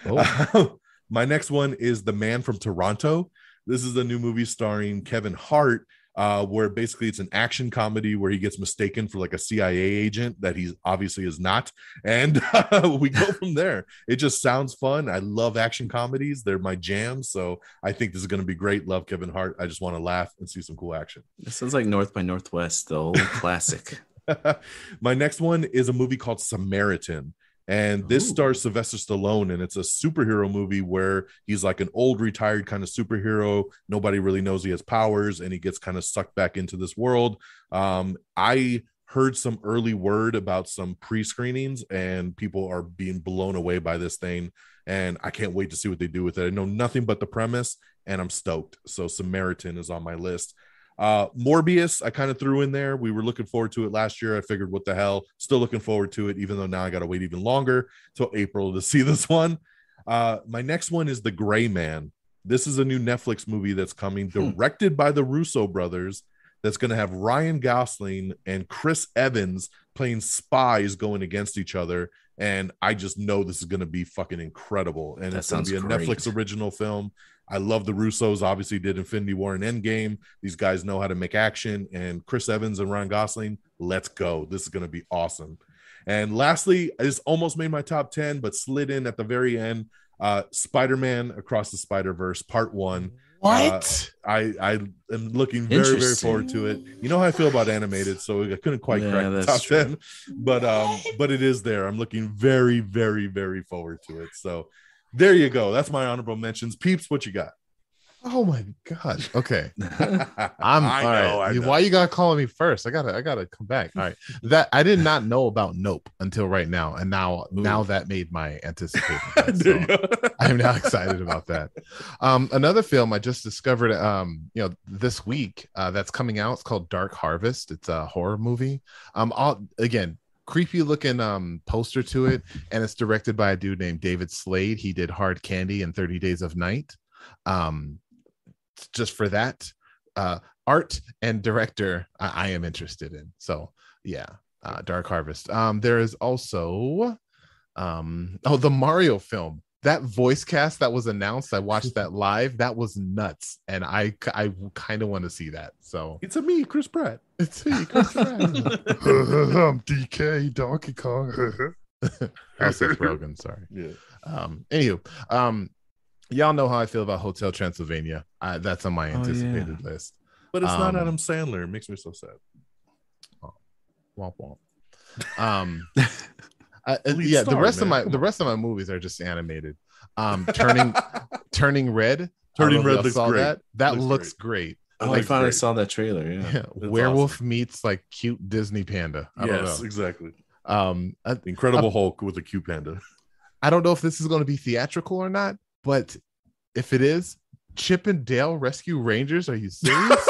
Oh, My next one is The Man from Toronto. This is a new movie starring Kevin Hart. Uh, where basically it's an action comedy where he gets mistaken for like a CIA agent that he obviously is not, and uh, we go from there. It just sounds fun. I love action comedies; they're my jam. So I think this is going to be great. Love Kevin Hart. I just want to laugh and see some cool action. Sounds like North by Northwest, the old classic. my next one is a movie called Samaritan. And this Ooh. stars Sylvester Stallone, and it's a superhero movie where he's like an old retired kind of superhero. Nobody really knows he has powers, and he gets kind of sucked back into this world. Um, I heard some early word about some pre-screenings, and people are being blown away by this thing. And I can't wait to see what they do with it. I know nothing but the premise, and I'm stoked. So Samaritan is on my list. Uh, Morbius, I kind of threw in there. We were looking forward to it last year. I figured, what the hell? Still looking forward to it, even though now I got to wait even longer till April to see this one. Uh, my next one is The Gray Man. This is a new Netflix movie that's coming, Hmm. directed by the Russo brothers. That's going to have Ryan Gosling and Chris Evans playing spies going against each other. And I just know this is going to be fucking incredible. And That it's going to be a great. Netflix original film. I love the Russos. Obviously, did Infinity War and Endgame. These guys know how to make action. And Chris Evans and Ryan Gosling, let's go. This is going to be awesome. And lastly, I just almost made my top 10, but slid in at the very end. Uh, Spider Man Across the Spider Verse, part one. What? I, I am looking very, very forward to it. You know how I feel about animated, so I couldn't quite Yeah, crack the top true. 10, but um, but it is there. I'm looking very, very, very forward to it. So there you go. That's my honorable mentions. Peeps, what you got? oh my gosh. Okay. I'm I all right. know, I know. Why you gotta call me first? I gotta I gotta come back. All right. That I did not know about Nope until right now. And now Ooh. now that made my anticipation. So. I'm now excited about that. Um, another film I just discovered um, you know, this week uh that's coming out. It's called Dark Harvest. It's a horror movie. Um, all again creepy looking um poster to it and it's directed by a dude named david slade. He did hard candy and 30 days of night. Um just for that uh art and director i, I am interested in. So yeah uh dark harvest. Um there is also um oh the mario film that voice cast that was announced i watched that live that was nuts and i i kind of want to see that so It's a me, Chris Pratt. it's me Chris Pratt. i'm dk donkey kong I'll say Rogen, sorry Yeah. um anywho um y'all know how i feel about hotel transylvania uh, that's on my Oh, anticipated list But it's not Um, Adam Sandler. It makes me so sad. womp womp um uh, Lead yeah the star, rest of my Come the on. rest of my movies are just animated um turning turning red Turning Red looks saw great. that that Looks looks great, Oh, I finally great. saw that trailer. Yeah. Yeah, werewolf meets like cute disney panda i don't Yes, know exactly. um I, The Incredible Hulk with a cute panda. I don't know if this is going to be theatrical or not but if it is chip and dale rescue rangers are you serious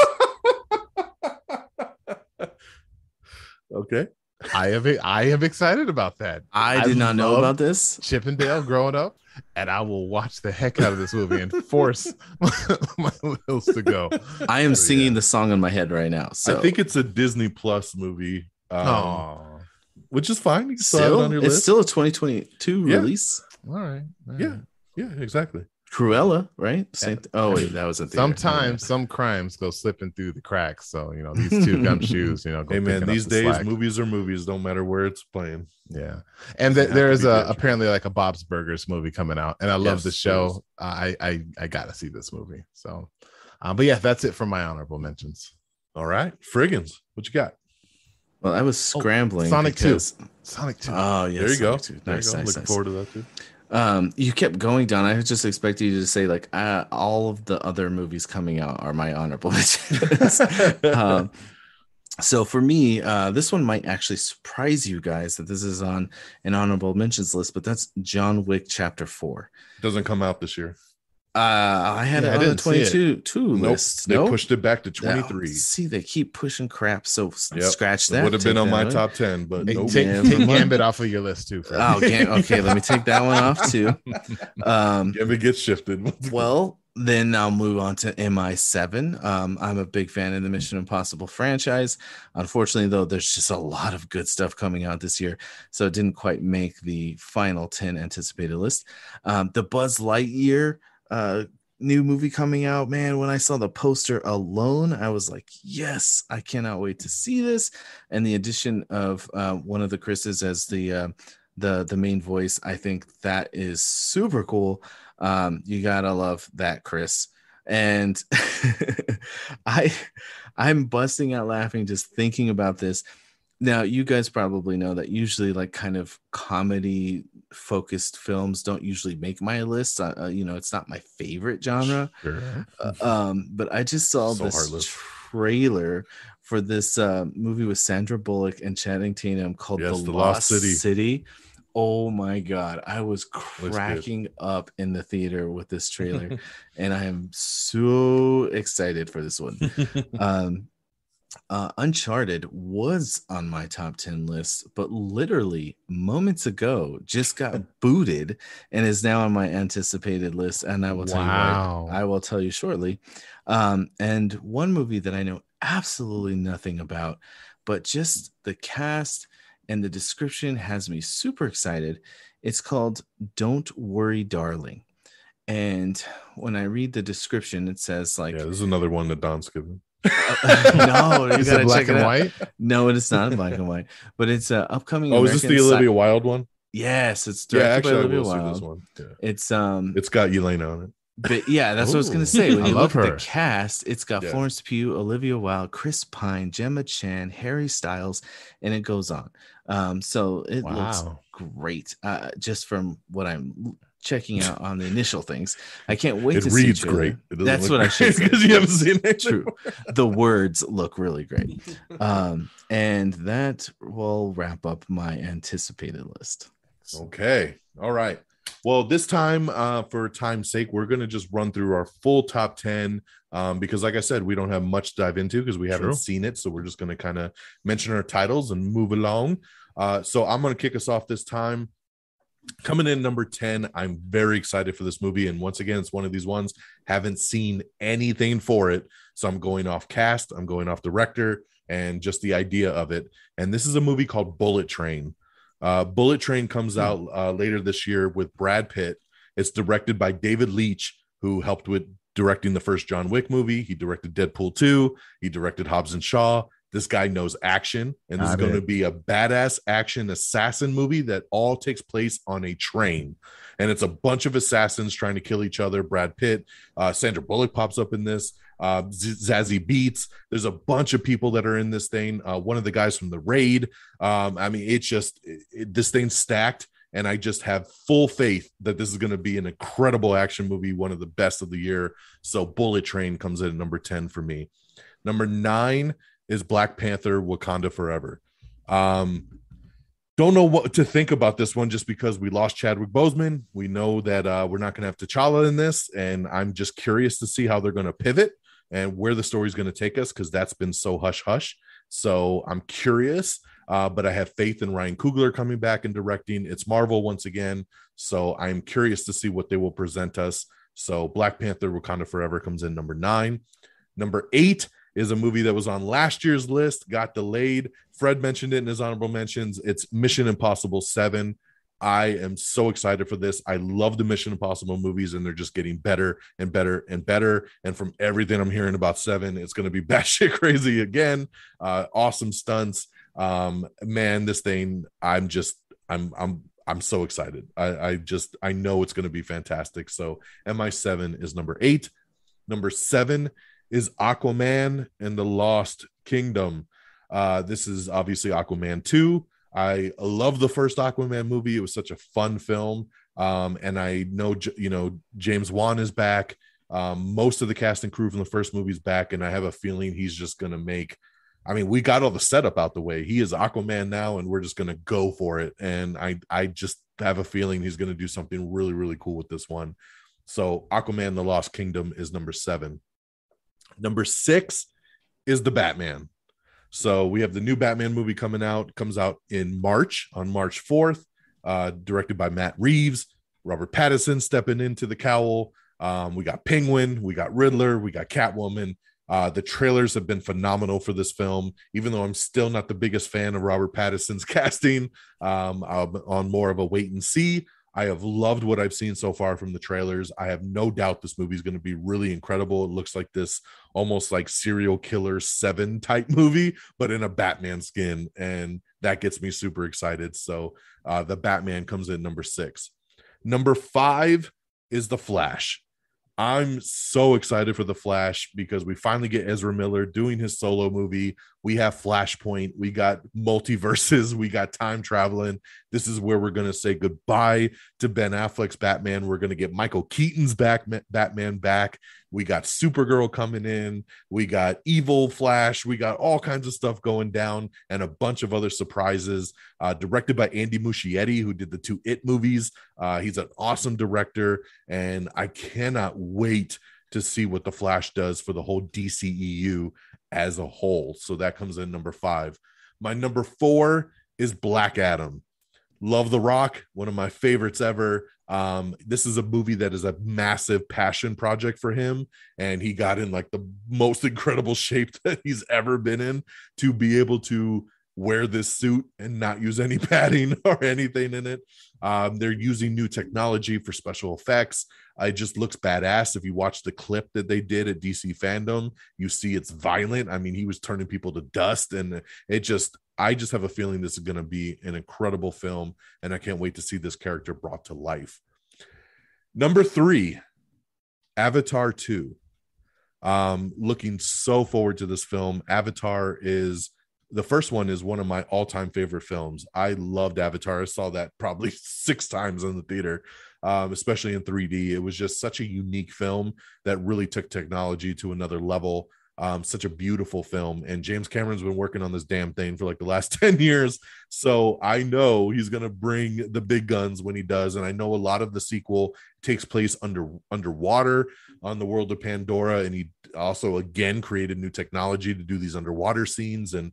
okay. I have i am excited about that I I did not know about this. Chip 'n Dale growing up, and I will watch the heck out of this movie and force my wheels to go. I am So, singing yeah. the song in my head right now. So I think it's a Disney Plus movie, um, Oh, which is fine. You still it on your it's list. still a 2022 Yeah. release. all right. all Yeah. right. yeah, exactly. Cruella, right? Same th- oh wait, that was a Sometimes some crimes go slipping through the cracks. So you know these two gumshoes. You know, go Hey man, these the days slack. movies are movies. Don't matter where it's playing. Yeah, and Doesn't th- have there to is be a digital. apparently like a Bob's Burgers movie coming out, and I love Yes, the show. Uh, I I I gotta see this movie. So, um, but yeah, that's it for my honorable mentions. All right, Frigginz, what you got? Well, I was scrambling. Oh, Sonic 2. Sonic Two. Oh, yes. there you go. Sonic 2. There Nice, you go. nice, Looking nice. forward to that too. Um, you kept going down. I was just expecting you to say like uh, all of the other movies coming out are my honorable mentions. um, so for me, uh, this one might actually surprise you guys that this is on an honorable mentions list, but that's John Wick Chapter Four. Doesn't come out this year. Uh, I had Yeah, it on the didn't see it. 22 two Nope. list. They Nope. pushed it back to Yeah, 23. see, they keep pushing crap. So Yep. scratch that. would have been on my away. top 10, but Hey, nope. take, take Gambit off of your list too. Fred. Oh, Gam- okay. Let me take that one off too. Um, If it gets shifted. Well, then I'll move on to MI7. Um, I'm a big fan of the Mission Impossible franchise. Unfortunately, though, there's just a lot of good stuff coming out this year, so it didn't quite make the final 10 anticipated list. Um, the Buzz Lightyear uh, new movie coming out, man, when I saw the poster alone, I was like, yes, I cannot wait to see this. And the addition of uh, one of the Chris's as the uh, the the main voice, I think that is super cool. Um, you gotta love that, Chris. And I I'm busting out laughing just thinking about this. Now, you guys probably know that usually, like, kind of comedy focused films don't usually make my list. Uh, uh, you know, it's not my favorite genre. Sure. Uh, um, but I just saw So this heartless. trailer for this uh, movie with Sandra Bullock and Channing Tatum called Yes, The, The Lost, Lost City. City. Oh my god, I was cracking up in the theater with this trailer, and I am so excited for this one. um uh uncharted was on my top 10 list but literally moments ago just got booted and is now on my anticipated list and i will tell Wow. you why i will tell you shortly um and one movie that i know absolutely nothing about but just the cast and the description has me super excited it's called don't worry darling and when i read the description it says like yeah, this is another one that Don's given. no, you Is gotta it black check and it out. white? No, it is not in black and white, but it's uh, upcoming. Oh, is this the sci- Olivia Wilde one? Yes, it's Yeah, directed actually, by Olivia Wilde. this one. Yeah. It's um, It's got Elena on it. but yeah, that's what I was gonna say. When I you love look at her. the cast, it's got Yeah. Florence Pugh, Olivia Wilde, Chris Pine, Gemma Chan, Harry Styles, and it goes on. Um, so it looks great. Uh, just from what I'm checking out on the initial things, I can't wait It to see reads trailer. great. It That's look what I should say. because you haven't seen it. True. The words look really great. Um, and that will wrap up my anticipated list. Okay. All right. Well, this time, uh, for time's sake, we're going to just run through our full top 10 um, because, like I said, we don't have much to dive into because we haven't True. seen it. So we're just going to kind of mention our titles and move along. Uh, so I'm going to kick us off this time. Coming in number 10, I'm very excited for this movie. And once again, it's one of these ones, haven't seen anything for it. So I'm going off cast, I'm going off director, and just the idea of it. And this is a movie called Bullet Train. Uh, Bullet Train comes Hmm. out uh, later this year with Brad Pitt. It's directed by David Leitch, who helped with directing the first John Wick movie. He directed Deadpool 2. He directed Hobbs and Shaw. This guy knows action, and this is going to be a badass action assassin movie that all takes place on a train. And it's a bunch of assassins trying to kill each other. Brad Pitt, uh, Sandra Bullock pops up in this. Uh, Zazie Beetz. There's a bunch of people that are in this thing. Uh, one of the guys from the raid. Um, I mean, it's just it, it- this thing's stacked, and I just have full faith that this is going to be an incredible action movie, one of the best of the year. So, Bullet Train comes in at number ten for me. Number nine is Black Panther: Wakanda Forever. Um, don't know what to think about this one just because we lost Chadwick Boseman. We know that uh, we're not going to have T'Challa in this, and I'm just curious to see how they're going to pivot and where the story's going to take us because that's been so hush hush. So I'm curious, uh, but I have faith in Ryan Coogler coming back and directing. It's Marvel once again, so I'm curious to see what they will present us. So Black Panther: Wakanda Forever comes in number nine. Number eight is a movie that was on last year's list, got delayed. Fred mentioned it in his honorable mentions. It's Mission Impossible 7. I am so excited for this. I love the Mission Impossible movies, and they're just getting better and better and better. And from everything I'm hearing about Seven, it's going to be batshit crazy again. Uh, awesome stunts. Um, man, this thing, I'm just, I'm, I'm, I'm so excited. I, I just, I know it's going to be fantastic. So, MI7 is number eight. Number seven is Aquaman and the Lost Kingdom. Uh, this is obviously Aquaman 2. I love the first Aquaman movie. It was such a fun film. Um, and I know, you know, James Wan is back. Um, most of the cast and crew from the first movie is back. And I have a feeling he's just going to make, I mean, we got all the setup out the way. He is Aquaman now, and we're just going to go for it. And I, I just have a feeling he's going to do something really, really cool with this one. So Aquaman, the Lost Kingdom is number seven. Number six is the Batman. So we have the new Batman movie coming out, comes out in March on March 4th, uh, directed by Matt Reeves, Robert Pattinson stepping into the cowl. Um, we got Penguin, we got Riddler, we got Catwoman. Uh, the trailers have been phenomenal for this film, even though I'm still not the biggest fan of Robert Pattinson's casting. Um, I'm on more of a wait and see. I have loved what I've seen so far from the trailers. I have no doubt this movie is going to be really incredible. It looks like this almost like serial killer seven type movie, but in a Batman skin. And that gets me super excited. So uh, the Batman comes in number six. Number five is The Flash. I'm so excited for The Flash because we finally get Ezra Miller doing his solo movie. We have Flashpoint, we got multiverses, we got time traveling. This is where we're going to say goodbye to Ben Affleck's Batman. We're going to get Michael Keaton's back Batman back. We got Supergirl coming in. We got Evil Flash. We got all kinds of stuff going down and a bunch of other surprises. Uh, directed by Andy Muschietti, who did the two It movies. Uh, he's an awesome director, and I cannot wait to see what the Flash does for the whole DCEU as a whole. So that comes in number five. My number four is Black Adam. Love The Rock, one of my favorites ever. Um, this is a movie that is a massive passion project for him, and he got in like the most incredible shape that he's ever been in to be able to wear this suit and not use any padding or anything in it. Um, they're using new technology for special effects. It just looks badass. If you watch the clip that they did at DC Fandom, you see it's violent. I mean, he was turning people to dust, and it just, I just have a feeling this is going to be an incredible film, and I can't wait to see this character brought to life. Number three, Avatar 2. Um, looking so forward to this film. Avatar is the first one is one of my all-time favorite films. I loved Avatar. I saw that probably six times in the theater, um, especially in 3D. It was just such a unique film that really took technology to another level. Um, such a beautiful film, and James Cameron's been working on this damn thing for like the last 10 years. So I know he's gonna bring the big guns when he does, and I know a lot of the sequel takes place under underwater on the world of Pandora, and he also again created new technology to do these underwater scenes and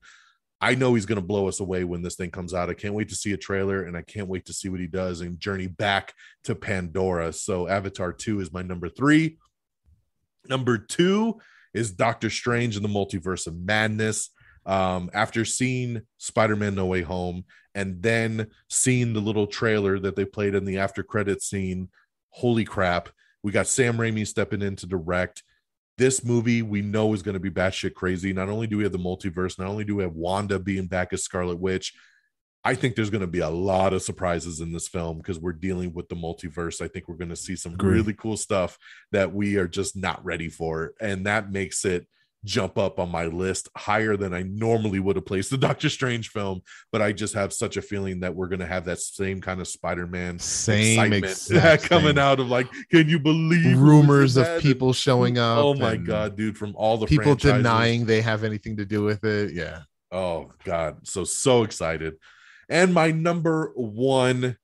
I know he's going to blow us away when this thing comes out. I can't wait to see a trailer and I can't wait to see what he does and journey back to Pandora. So, Avatar 2 is my number three. Number two is Doctor Strange in the Multiverse of Madness. Um, after seeing Spider Man No Way Home and then seeing the little trailer that they played in the after credit scene, holy crap, we got Sam Raimi stepping in to direct this movie we know is going to be batshit crazy. Not only do we have the multiverse, not only do we have Wanda being back as Scarlet Witch, I think there's going to be a lot of surprises in this film because we're dealing with the multiverse. I think we're going to see some Agreed. really cool stuff that we are just not ready for. And that makes it jump up on my list higher than I normally would have placed the Doctor Strange film. But I just have such a feeling that we're going to have that same kind of Spider Man Same excitement coming thing. out of like, can you believe rumors of people showing up. Oh my god, dude! From all the people franchises. denying they have anything to do with it. Yeah. Oh god, so so excited. And my number one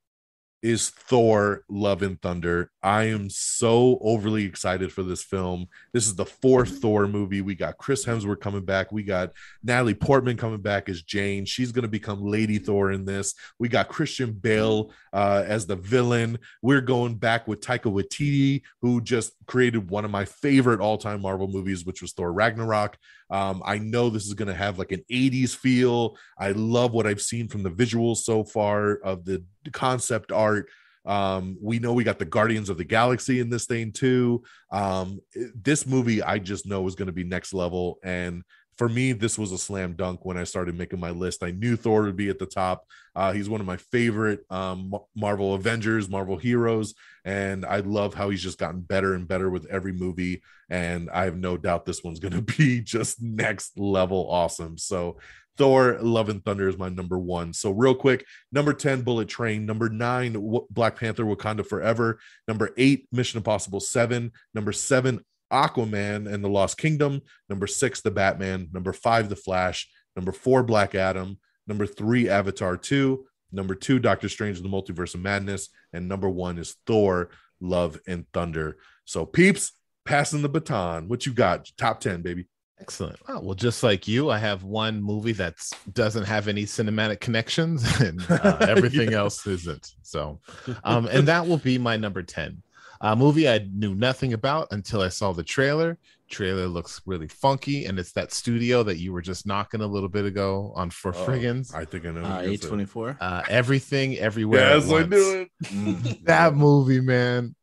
is Thor: Love and Thunder. I am so overly excited for this film. This is the fourth Thor movie. We got Chris Hemsworth coming back. We got Natalie Portman coming back as Jane. She's going to become Lady Thor in this. We got Christian Bale uh, as the villain. We're going back with Taika Waititi, who just created one of my favorite all-time Marvel movies, which was Thor Ragnarok. Um, I know this is going to have like an 80s feel. I love what I've seen from the visuals so far of the concept art. Um, we know we got the Guardians of the Galaxy in this thing too. Um, this movie I just know is going to be next level. And for me, this was a slam dunk when I started making my list. I knew Thor would be at the top. Uh, he's one of my favorite um, Marvel Avengers, Marvel heroes, and I love how he's just gotten better and better with every movie. And I have no doubt this one's going to be just next level awesome. So, Thor: Love and Thunder is my number one. So, real quick, number ten, Bullet Train. Number nine, Black Panther: Wakanda Forever. Number eight, Mission Impossible Seven. Number seven, Aquaman and the Lost Kingdom. Number six, The Batman. Number five, The Flash. Number four, Black Adam. Number three, Avatar 2. Number two, Doctor Strange and the Multiverse of Madness. And number one is Thor, Love and Thunder. So, peeps, passing the baton. What you got? Top 10, baby. Excellent. Oh, well, just like you, I have one movie that doesn't have any cinematic connections, and uh, everything Yeah. else isn't. So, um, and that will be my number ten. A movie I knew nothing about until I saw the trailer. trailer looks really funky, and it's that studio that you were just knocking a little bit ago on for Oh, frigginz. I think I know. Uh, what you're gonna say. A24. Uh, everything, everywhere. Yes, I once. knew it. Mm. That movie, man.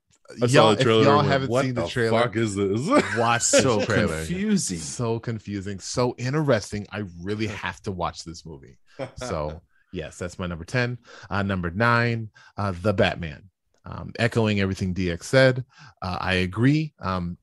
I saw Y'all, the if trailer. y'all haven't what seen the, the trailer, fuck is this? watch so the trailer. confusing. So confusing, so interesting. I really have to watch this movie. So yes, that's my number 10. Uh, number nine, uh, The Batman. Um, echoing everything DX said. Uh, I agree. Um,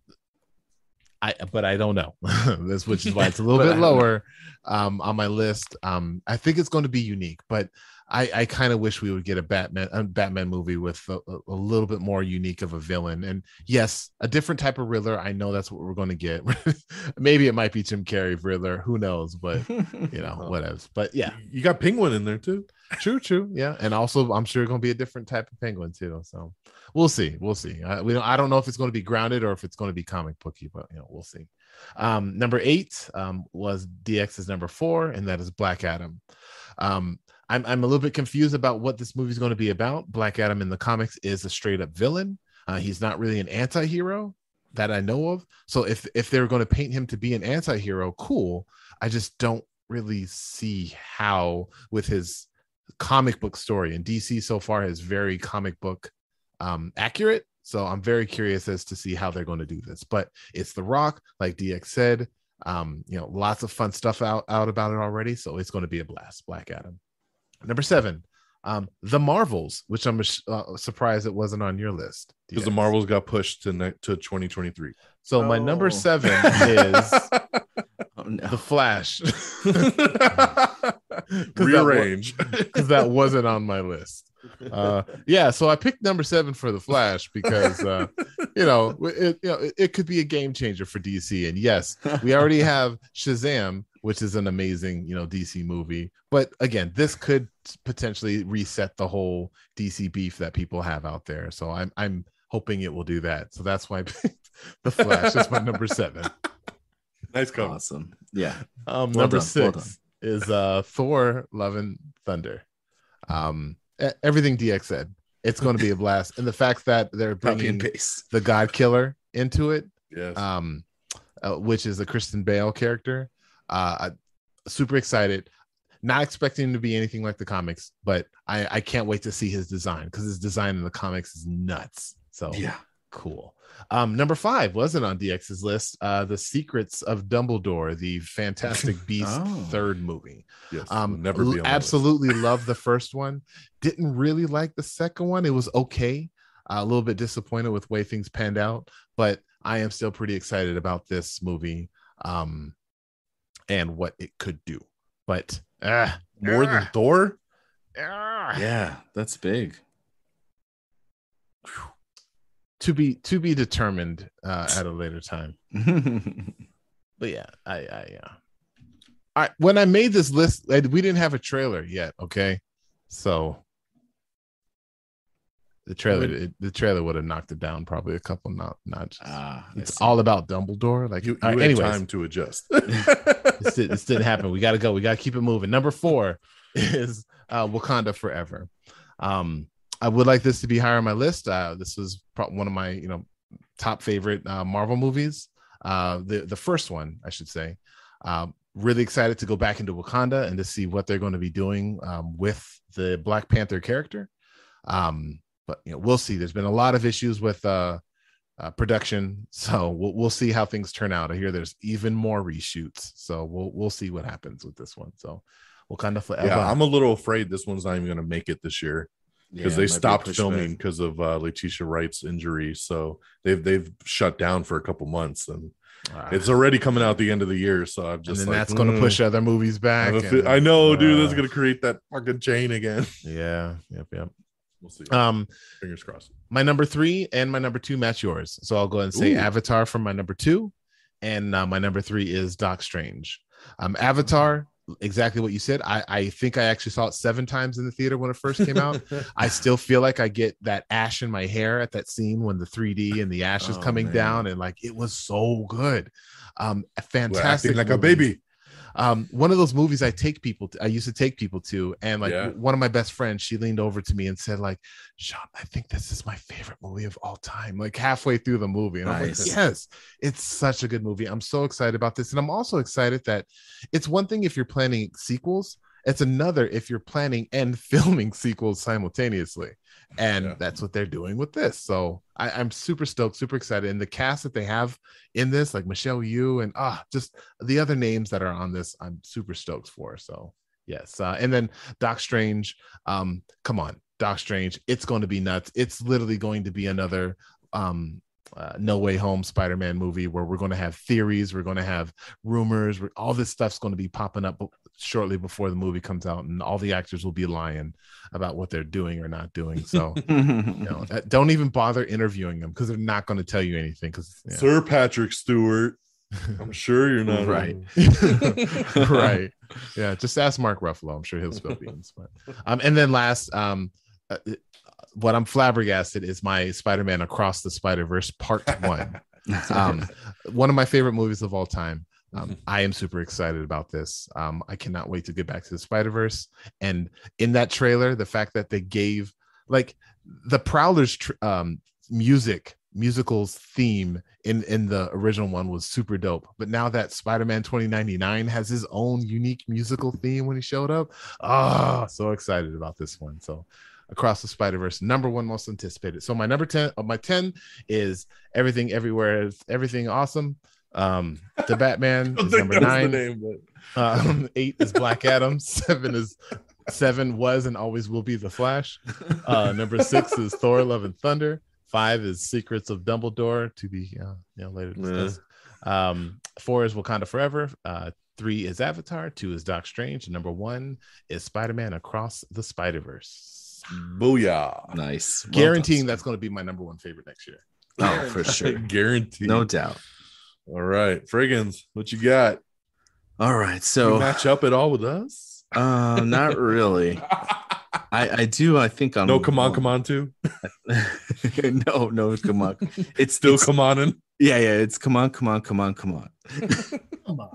I but I don't know. this which is why it's a little I bit lower um, on my list. Um, I think it's going to be unique, but I, I kind of wish we would get a Batman a Batman movie with a, a- little bit more unique of a villain. And yes, a different type of Riddler. I know that's what we're going to get. Maybe it might be Jim Carrey Riddler. Who knows? But you know, whatever. But yeah, you got Penguin in there too. true, true. Yeah, and also I'm sure it's going to be a different type of penguin too. So we'll see. We'll see. Uh, we don't. I don't know if it's going to be grounded or if it's going to be comic booky, but you know, we'll see. Um, number eight um, was DX's number four, and that is Black Adam. Um, I'm I'm a little bit confused about what this movie is going to be about. Black Adam in the comics is a straight up villain. Uh, he's not really an anti-hero that I know of. So if if they're going to paint him to be an anti-hero, cool. I just don't really see how with his comic book story and DC so far is very comic book um accurate. So I'm very curious as to see how they're going to do this. But it's The Rock, like DX said. Um, you know, lots of fun stuff out out about it already. So it's going to be a blast. Black Adam. Number seven, um, The Marvels, which I'm uh, surprised it wasn't on your list. Because the Marvels got pushed to ne- to 2023. So my number Oh. seven is Oh, no. The Flash. 'Cause that Rearrange. because that wasn't on my list. Uh, yeah, so I picked number seven for the Flash because uh, you know it, you know it, it could be a game changer for DC. And yes, we already have Shazam, which is an amazing you know DC movie. But again, this could potentially reset the whole DC beef that people have out there. So I'm I'm hoping it will do that. So that's why I picked the Flash is my number seven. nice cover. awesome. Yeah. Um, Well number done, well six is uh Thor: Love and Thunder. Um, everything DX said, it's going to be a blast, and the fact that they're Copy bringing and the God Killer into it, Yes. um, uh, which is a Christian Bale character. Uh, super excited. Not expecting to be anything like the comics, but I, I can't wait to see his design because his design in the comics is nuts. So Yeah. cool. Um, number five wasn't on DX's list. Uh, the Secrets of Dumbledore, the Fantastic Beast Oh. third movie. yes. Um, never be on my list. absolutely love the first one. Didn't really like the second one. It was okay. Uh, a little bit disappointed with way things panned out, but I am still pretty excited about this movie um, and what it could do. But ah, More than ah, Thor. ah. Yeah. That's big. to be to be determined uh, at a later time. but yeah, I, I, uh, I when I made this list, I- we didn't have a trailer yet. Okay, so the trailer, it, the trailer would have knocked it down probably a couple not notches. Ah, I it's all about Dumbledore. Like, You, you had anyways, time to adjust. this, did, this didn't happen. We got to go. We got to keep it moving. Number four is uh, Wakanda Forever. Um, I would like this to be higher on my list. Uh, this was one of my you know top favorite uh, Marvel movies. Uh, the the first one, I should say. Um, really excited to go back into Wakanda and to see what they're going to be doing um, with the Black Panther character. Um, but you know, we'll see. There's been a lot of issues with uh, uh, production, so we'll we'll see how things turn out. I hear there's even more reshoots, so we'll we'll see what happens with this one. So Wakanda Forever. yeah, I'm a little afraid this one's not even going to make it this year because Yeah, they might be stopped filming because of uh, Letitia Wright's injury. So they've they've shut down for a couple months, and Ah, it's already coming out the end of the year. So I'm and just then like, that's going to mm, push other movies back. have a and I know, dude. That's uh, going to create that fucking chain again. Yeah, yep, yep. We'll see. Um, Fingers crossed. my number three and my number two match yours. So I'll go ahead and say Ooh. Avatar for my number two, and uh, my number three is Doc Strange. Um, Avatar, exactly what you said. I I think I actually saw it seven times in the theater when it first came out. I still feel like I get that ash in my hair at that scene when the 3D and the ash is Oh, coming man. down, and like it was so good. Um, a fantastic, like a baby. Um, one of those movies I take people to, I used to take people to, and like Yeah. one of my best friends, she leaned over to me and said, like, Sean, I think this is my favorite movie of all time. Like halfway through the movie. And I'm like, yes, it's such a good movie. I'm so excited about this. And I'm also excited that it's one thing if you're planning sequels, it's another if you're planning and filming sequels simultaneously. And Yeah. that's what they're doing with this. So I, I'm super stoked, super excited. And the cast that they have in this, like Michelle Yeoh and ah, just the other names that are on this, I'm super stoked for. So yes. Uh, and then Doc Strange, um, come on, Doc Strange, it's going to be nuts. It's literally going to be another um uh, no way home spider-man movie where we're going to have theories we're going to have rumors we're- all this stuff's going to be popping up shortly before the movie comes out and all the actors will be lying about what they're doing or not doing. So you know uh, don't even bother interviewing them because they're not going to tell you anything because Sir Patrick Stewart. I'm sure you're not Right. right. Yeah just ask mark ruffalo. I'm sure he'll spill beans but um and then last um uh, what i'm flabbergasted is my spider-man across the spider-verse part one. Um one of my favorite movies of all time um, I am super excited about this. Um, I cannot wait to get back to the Spider Verse. And in that trailer, the fact that they gave like the Prowler's tr- um, music, musicals theme in in the original one was super dope. But now that Spider Man 2099 has his own unique musical theme when he showed up, ah, so excited about this one. So across the Spider Verse, number one most anticipated. So my number ten, of my ten is everything, everywhere, everything awesome. Um, the Batman is number that the nine. name, but Um, eight is Black Adam. Seven is seven was and always will be the Flash. Uh, number six is Thor: Love and Thunder. Five is Secrets of Dumbledore to be uh, you know later Yeah. Um, four is Wakanda Forever. Uh, three is Avatar. Two is Doc Strange. And number one is Spider Man Across the Spider Verse. booyah. nice. Well Guaranteeing done, that's going to be my number one favorite next year. Oh, for sure. Guaranteed. No doubt. All right. Frigginz, what you got? All right. you So, match up at all with us? uh, not really. I, I do. I think I'm no, come on, come on, too. no, no, come on. It's Still it's- come on in. Yeah, yeah. It's come on, come on, come on, come on. Come on.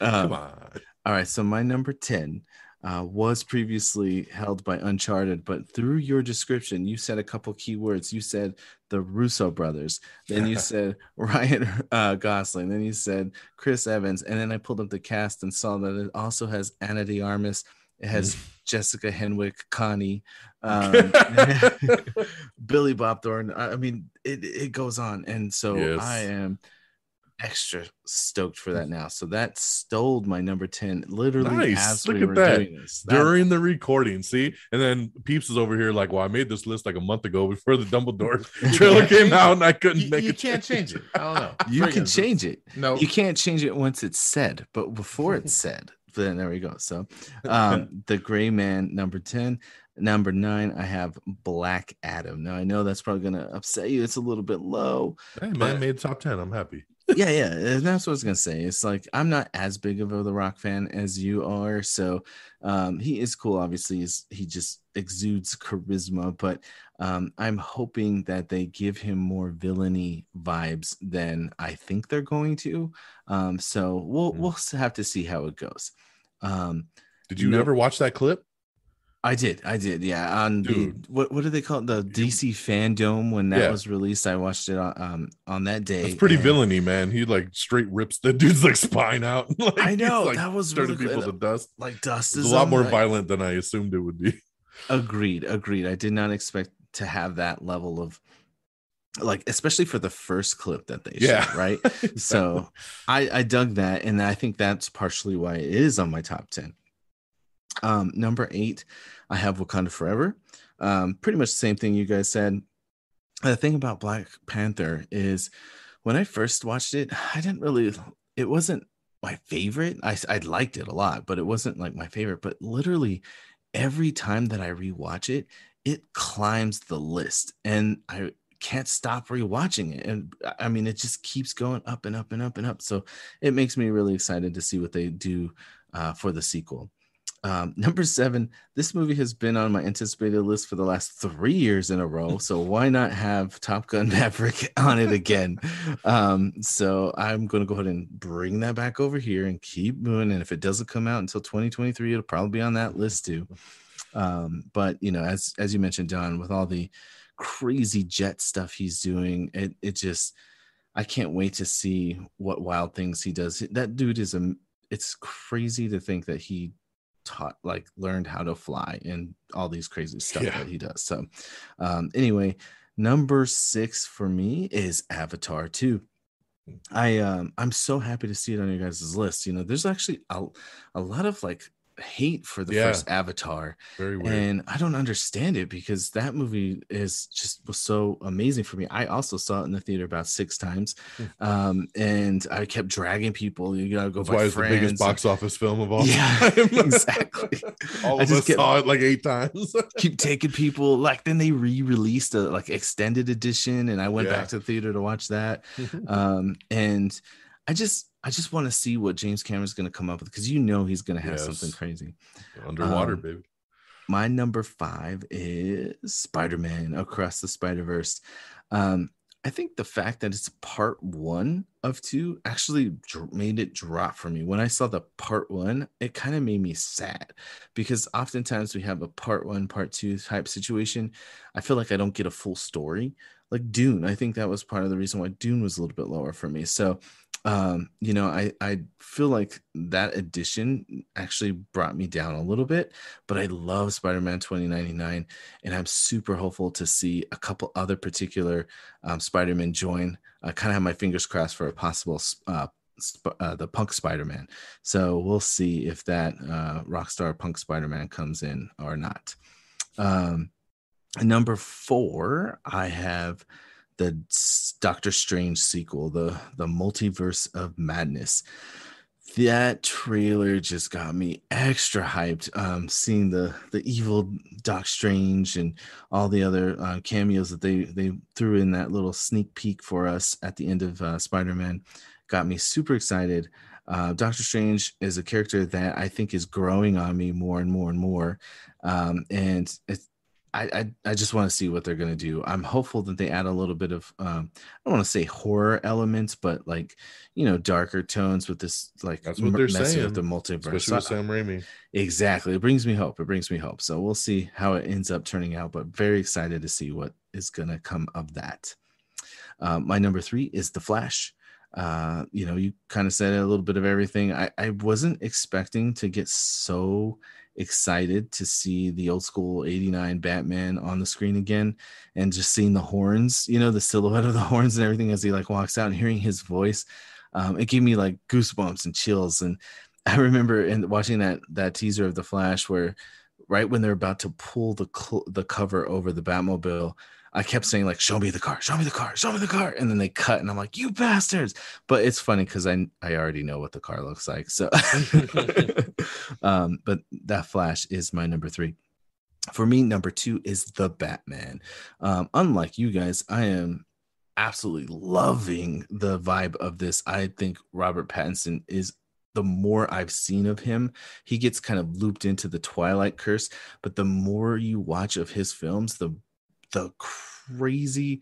Uh, Come on. All right, so my number 10 uh, was previously held by Uncharted, but through your description, you said a couple keywords. You said the Russo brothers, then you said Ryan uh, Gosling, then you said Chris Evans, and then I pulled up the cast and saw that it also has Ana de Armas, it has Jessica Henwick, Connie, um, Billy Bob Thornton. I I mean, it, it goes on. And so Yes. I am extra stoked for that now. So that stole my number 10 literally Nice. as Look we at were that. doing this. That- During the recording, see, and then Peeps is over here like, "Well, I made this list like a month ago before the Dumbledore trailer came out, and I couldn't You, make you it. You can't change it. I don't know. you can change it. No, You can't change it once it's said, but before it's said, then there we go. So um the gray man number 10 number nine i have black adam now i know that's probably gonna upset you it's a little bit low Hey, man, But- made top ten. I'm happy. Yeah, yeah, that's what I was gonna say. It's like I'm not as big of a The Rock fan as you are, so um, he is cool. Obviously, he's, he just exudes charisma, but um, I'm hoping that they give him more villainy vibes than I think they're going to. Um, so we'll Hmm. we'll have to see how it goes. Um, Did you No. ever watch that clip? I did, I did, yeah. On the what what do they call it? The DC Fandom when that Yeah. was released, I watched it on um on that day. That's pretty and- villainy, man. He like straight rips the dude's like spine out. like, I he's, know like, that was turning really people to dust. like dust It's is a lot more violent than I assumed it would be. Agreed, agreed. I did not expect to have that level of like, especially for the first clip that they Yeah. showed, right? so I, I dug that, and I think that's partially why it is on my top ten. Um, number eight, I have Wakanda Forever. Um, pretty much the same thing you guys said. The thing about Black Panther is when I first watched it, I didn't really. It wasn't my favorite. I I liked it a lot, but it wasn't like my favorite. But literally, every time that I rewatch it, it climbs the list, and I can't stop rewatching it. And I mean, it just keeps going up and up and up and up. So it makes me really excited to see what they do uh, for the sequel. Um, number seven, this movie has been on my anticipated list for the last three years in a row. So why not have Top Gun Maverick on it again? Um, so I'm going to go ahead and bring that back over here and keep moving. And if it doesn't come out until 2023, it'll probably be on that list too. Um, but you know, as as you mentioned, Don, with all the crazy jet stuff he's doing, it it just I can't wait to see what wild things he does. That dude is a it's crazy to think that he taught like learned how to fly and all these crazy stuff Yeah. that he does. So um anyway, number 6 for me is Avatar 2. I um I'm so happy to see it on your guys' list. You know, there's actually a, a lot of like hate for the Yeah. first Avatar Very weird. and I don't understand it because that movie is just was so amazing for me. I also saw it in the theater about six times, Hmm. um, and I kept dragging people. You gotta go That's why it's the biggest box office film of all Yeah, time. exactly. all I of just us saw it like eight times. keep taking people. Like then they re-released a like extended edition, and I went Yeah. back to the theater to watch that. Um, and I just I just want to see what James Cameron's gonna come up with because you know he's gonna have something crazy. Underwater, Um, baby. my number five is spider-man across the spider-verse um i think the fact that it's part one of two actually dr- made it drop for me when i saw the part one it kind of made me sad because oftentimes we have a part one part two type situation i feel like i don't get a full story like dune i think that was part of the reason why dune was a little bit lower for me so um you know i i feel like that addition actually brought me down a little bit but I love Spider Man 2099, and I'm super hopeful to see a couple other particular um, Spider Man join. I kind of have my fingers crossed for a possible uh, uh, the Punk Spider Man. So we'll see if that uh, Rockstar Punk Spider Man comes in or not. Um, number four, I have the Doctor Strange sequel, the the Multiverse of Madness. That trailer just got me extra hyped um seeing the the evil doc strange and all the other uh, cameos that they they threw in that little sneak peek for us at the end of uh, spider-man got me super excited. Uh, doctor strange is a character that i think is growing on me more and more and more um and it's I, I, I just want to see what they're going to do. I'm hopeful that they add a little bit of, um, I don't want to say horror elements, but like, you know, darker tones with this, like, That's what they're messing saying, with the multiverse. Especially with Sam Raimi. Exactly. It brings me hope. It brings me hope. So we'll see how it ends up turning out, but very excited to see what is going to come of that. Um, my number three is The Flash. Uh, you know, you kind of said a little bit of everything. I, I wasn't expecting to get so excited to see the old school 89 Batman on the screen again and just seeing the horns, you know, the silhouette of the horns and everything as he like walks out and hearing his voice. Um, it gave me like goosebumps and chills. And I remember in watching that that teaser of the Flash where right when they're about to pull the cl- the cover over the Batmobile, I kept saying like, "Show me the car, show me the car, show me the car," and then they cut, and I'm like, "You bastards!" But it's funny because I I already know what the car looks like. So, um, but that Flash is my number three. For me, number two is the Batman. Um, unlike you guys, I am absolutely loving the vibe of this. I think Robert Pattinson is the more I've seen of him, he gets kind of looped into the Twilight curse. But the more you watch of his films, the the crazy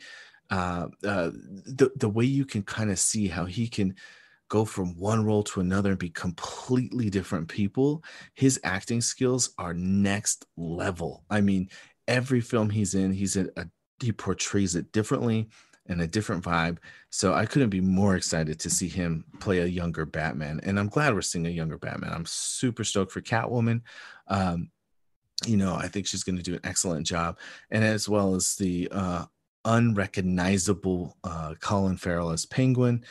uh, uh the the way you can kind of see how he can go from one role to another and be completely different people his acting skills are next level. I mean every film he's in he's in a he portrays it differently and a different vibe. So i couldn't be more excited to see him play a younger batman. And i'm glad we're seeing a younger batman. I'm super stoked for catwoman. Um you know i think she's going to do an excellent job and as well as the uh unrecognizable uh colin farrell as penguin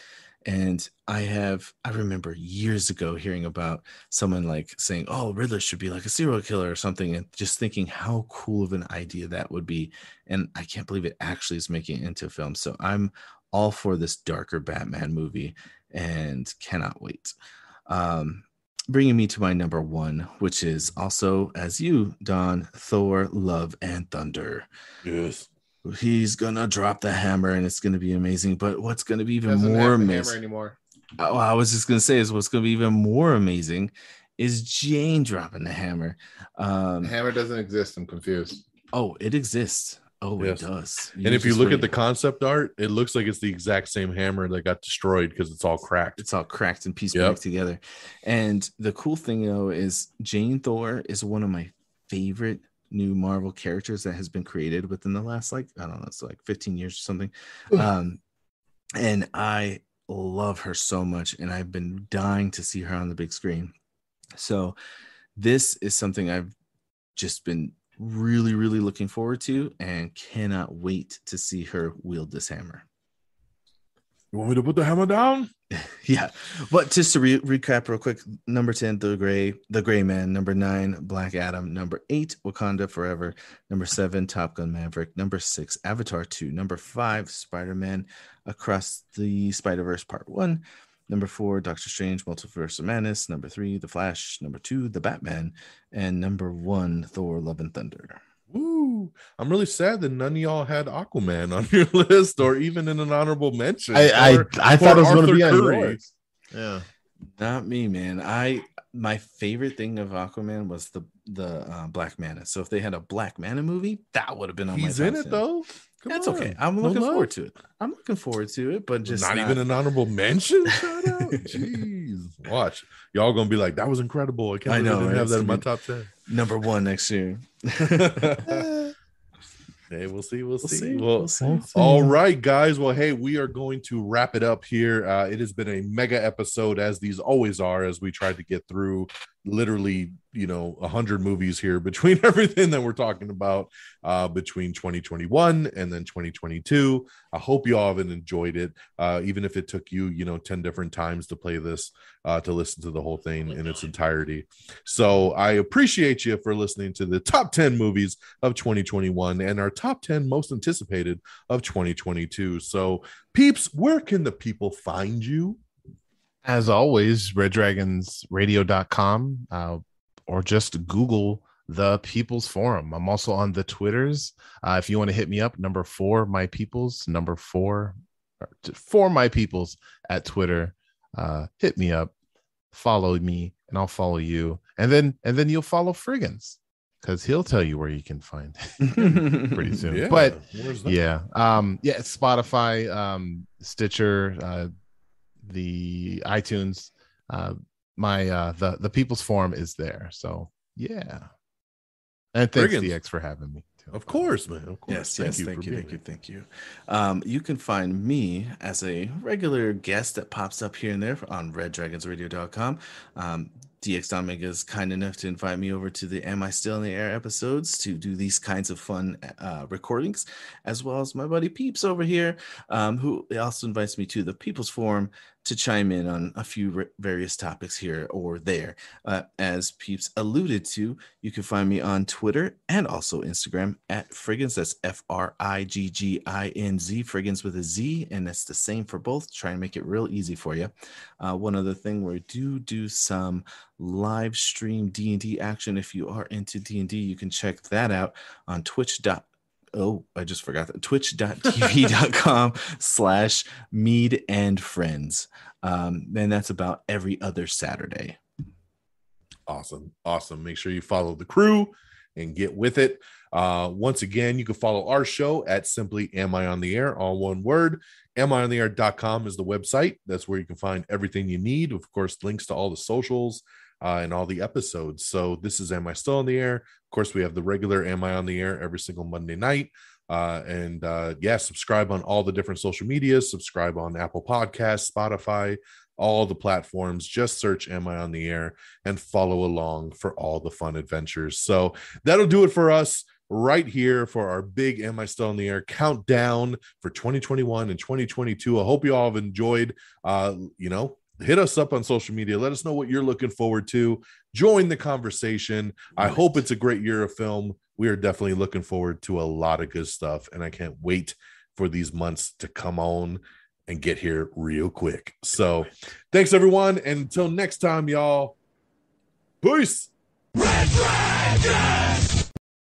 and i have i remember years ago hearing about someone like saying oh riddler should be like a serial killer or something and just thinking how cool of an idea that would be and i can't believe it actually is making it into film so i'm all for this darker batman movie and cannot wait. Um bringing me to my number one which is also as you don thor love and thunder Yes. he's gonna drop the hammer and it's gonna be amazing but what's gonna be even Doesn't more have hammer amazing anymore. Oh, I was just gonna say is what's gonna be even more amazing is Jane dropping the hammer. Um, the Hammer doesn't exist. I'm confused. oh, it exists. Oh, Yes. it does. and if you look at the concept art, it looks like it's the exact same hammer that got destroyed because it's all cracked. it's all cracked and pieced Yep. back together. And the cool thing though is Jane Thor is one of my favorite new Marvel characters that has been created within the last like I don't know, it's like 15 years or something. Um, and I love her so much, and I've been dying to see her on the big screen. So this is something I've just been really, really looking forward to, and cannot wait to see her wield this hammer. You want me to put the hammer down? yeah but just to re- recap real quick number 10 the gray the gray man number 9 black adam number 8 wakanda forever number 7 top gun maverick number 6 avatar 2 number 5 spider-man across the spider-verse part 1 number 4 doctor strange multiverse of madness number 3 the flash number 2 the batman and number 1 thor love and thunder Woo! I'm really sad that none of y'all had Aquaman on your list or even in an honorable mention. I I, Or- I thought it was going to be on Curry. yours. Yeah. Not me, man. I my favorite thing of Aquaman was the the uh, Black Manta. So if they had a Black Manta movie, that would have been on He's my. in it 10. though. Come That's on. okay. I'm looking love? forward to it. I'm looking forward to it, but just not, not, even an honorable mention. Shout out. Jeez. Watch. Y'all gonna be like, that was incredible. I can't I believe I know, didn't right? have that It's in my top 10. number one next year. hey, we'll see. We'll, We'll see. see. Well, We'll see. All right, guys. Well, hey, we are going to wrap it up here. Uh, it has been a mega episode, as these always are, as we tried to get through literally, you know, a hundred movies here between everything that we're talking about uh, between 2021 and then 2022. I hope you all have enjoyed it, uh, even if it took you, you know, 10 different times to play this, uh, to listen to the whole thing in its entirety. So I appreciate you for listening to the top 10 movies of 2021 and our top 10 most anticipated of 2022. So, peeps, where can the people find you? As always, reddragonsradio.com uh, or just Google the People's Forum. I'm also on the Twitters. Uh, if you want to hit me up, number four, my peoples, number four, or for my peoples at Twitter. Uh, hit me up, follow me, and I'll follow you. And then and then you'll follow Frigginz because he'll tell you where you can find pretty soon. But yeah um yeah spotify um stitcher uh the itunes uh my uh the the people's forum is there so yeah and thanks Frigginz. dx for having me too. Of course, man. Of course. Yes, yes, thank you, thank you, thank you. Um, you can find me as a regular guest that pops up here and there on reddragonsradio.com. Um, DX Dominic is kind enough to invite me over to the Am I Still on the Air episodes to do these kinds of fun uh, recordings, as well as my buddy Peeps over here, um, who also invites me to the People's Forum to chime in on a few various topics here or there. Uh, as Peeps alluded to, you can find me on Twitter and also Instagram at Frigginz. That's F R I G G I N Z, Frigginz with a Z, and that's the same for both. Try and make it real easy for you. Uh, one other thing, we do do some live stream D and D action. If you are into D and D, you can check that out on Twitch. Oh, I just forgot that twitch.tv.com slash mead and friends. Um, and that's about every other Saturday. Awesome. Awesome. Make sure you follow the crew and get with it. Uh, once again, you can follow our show at simply Am I on the Air, all one word. Am I on the air.com is the website. That's where you can find everything you need. Of course, links to all the socials uh, and all the episodes. So this is Am I Still on the Air? Course, we have the regular Am I on the Air every single Monday night. Uh, and uh, yeah, subscribe on all the different social medias, subscribe on Apple Podcasts, Spotify, all the platforms. Just search Am I on the Air and follow along for all the fun adventures. So that'll do it for us right here for our big Am I Still in the Air countdown for 2021 and 2022. I hope you all have enjoyed. Uh, you know, hit us up on social media. Let us know what you're looking forward to. Join the conversation. I hope it's a great year of film. We are definitely looking forward to a lot of good stuff, and I can't wait for these months to come on and get here real quick. So, thanks everyone, and until next time, y'all. Peace. Red Dragons!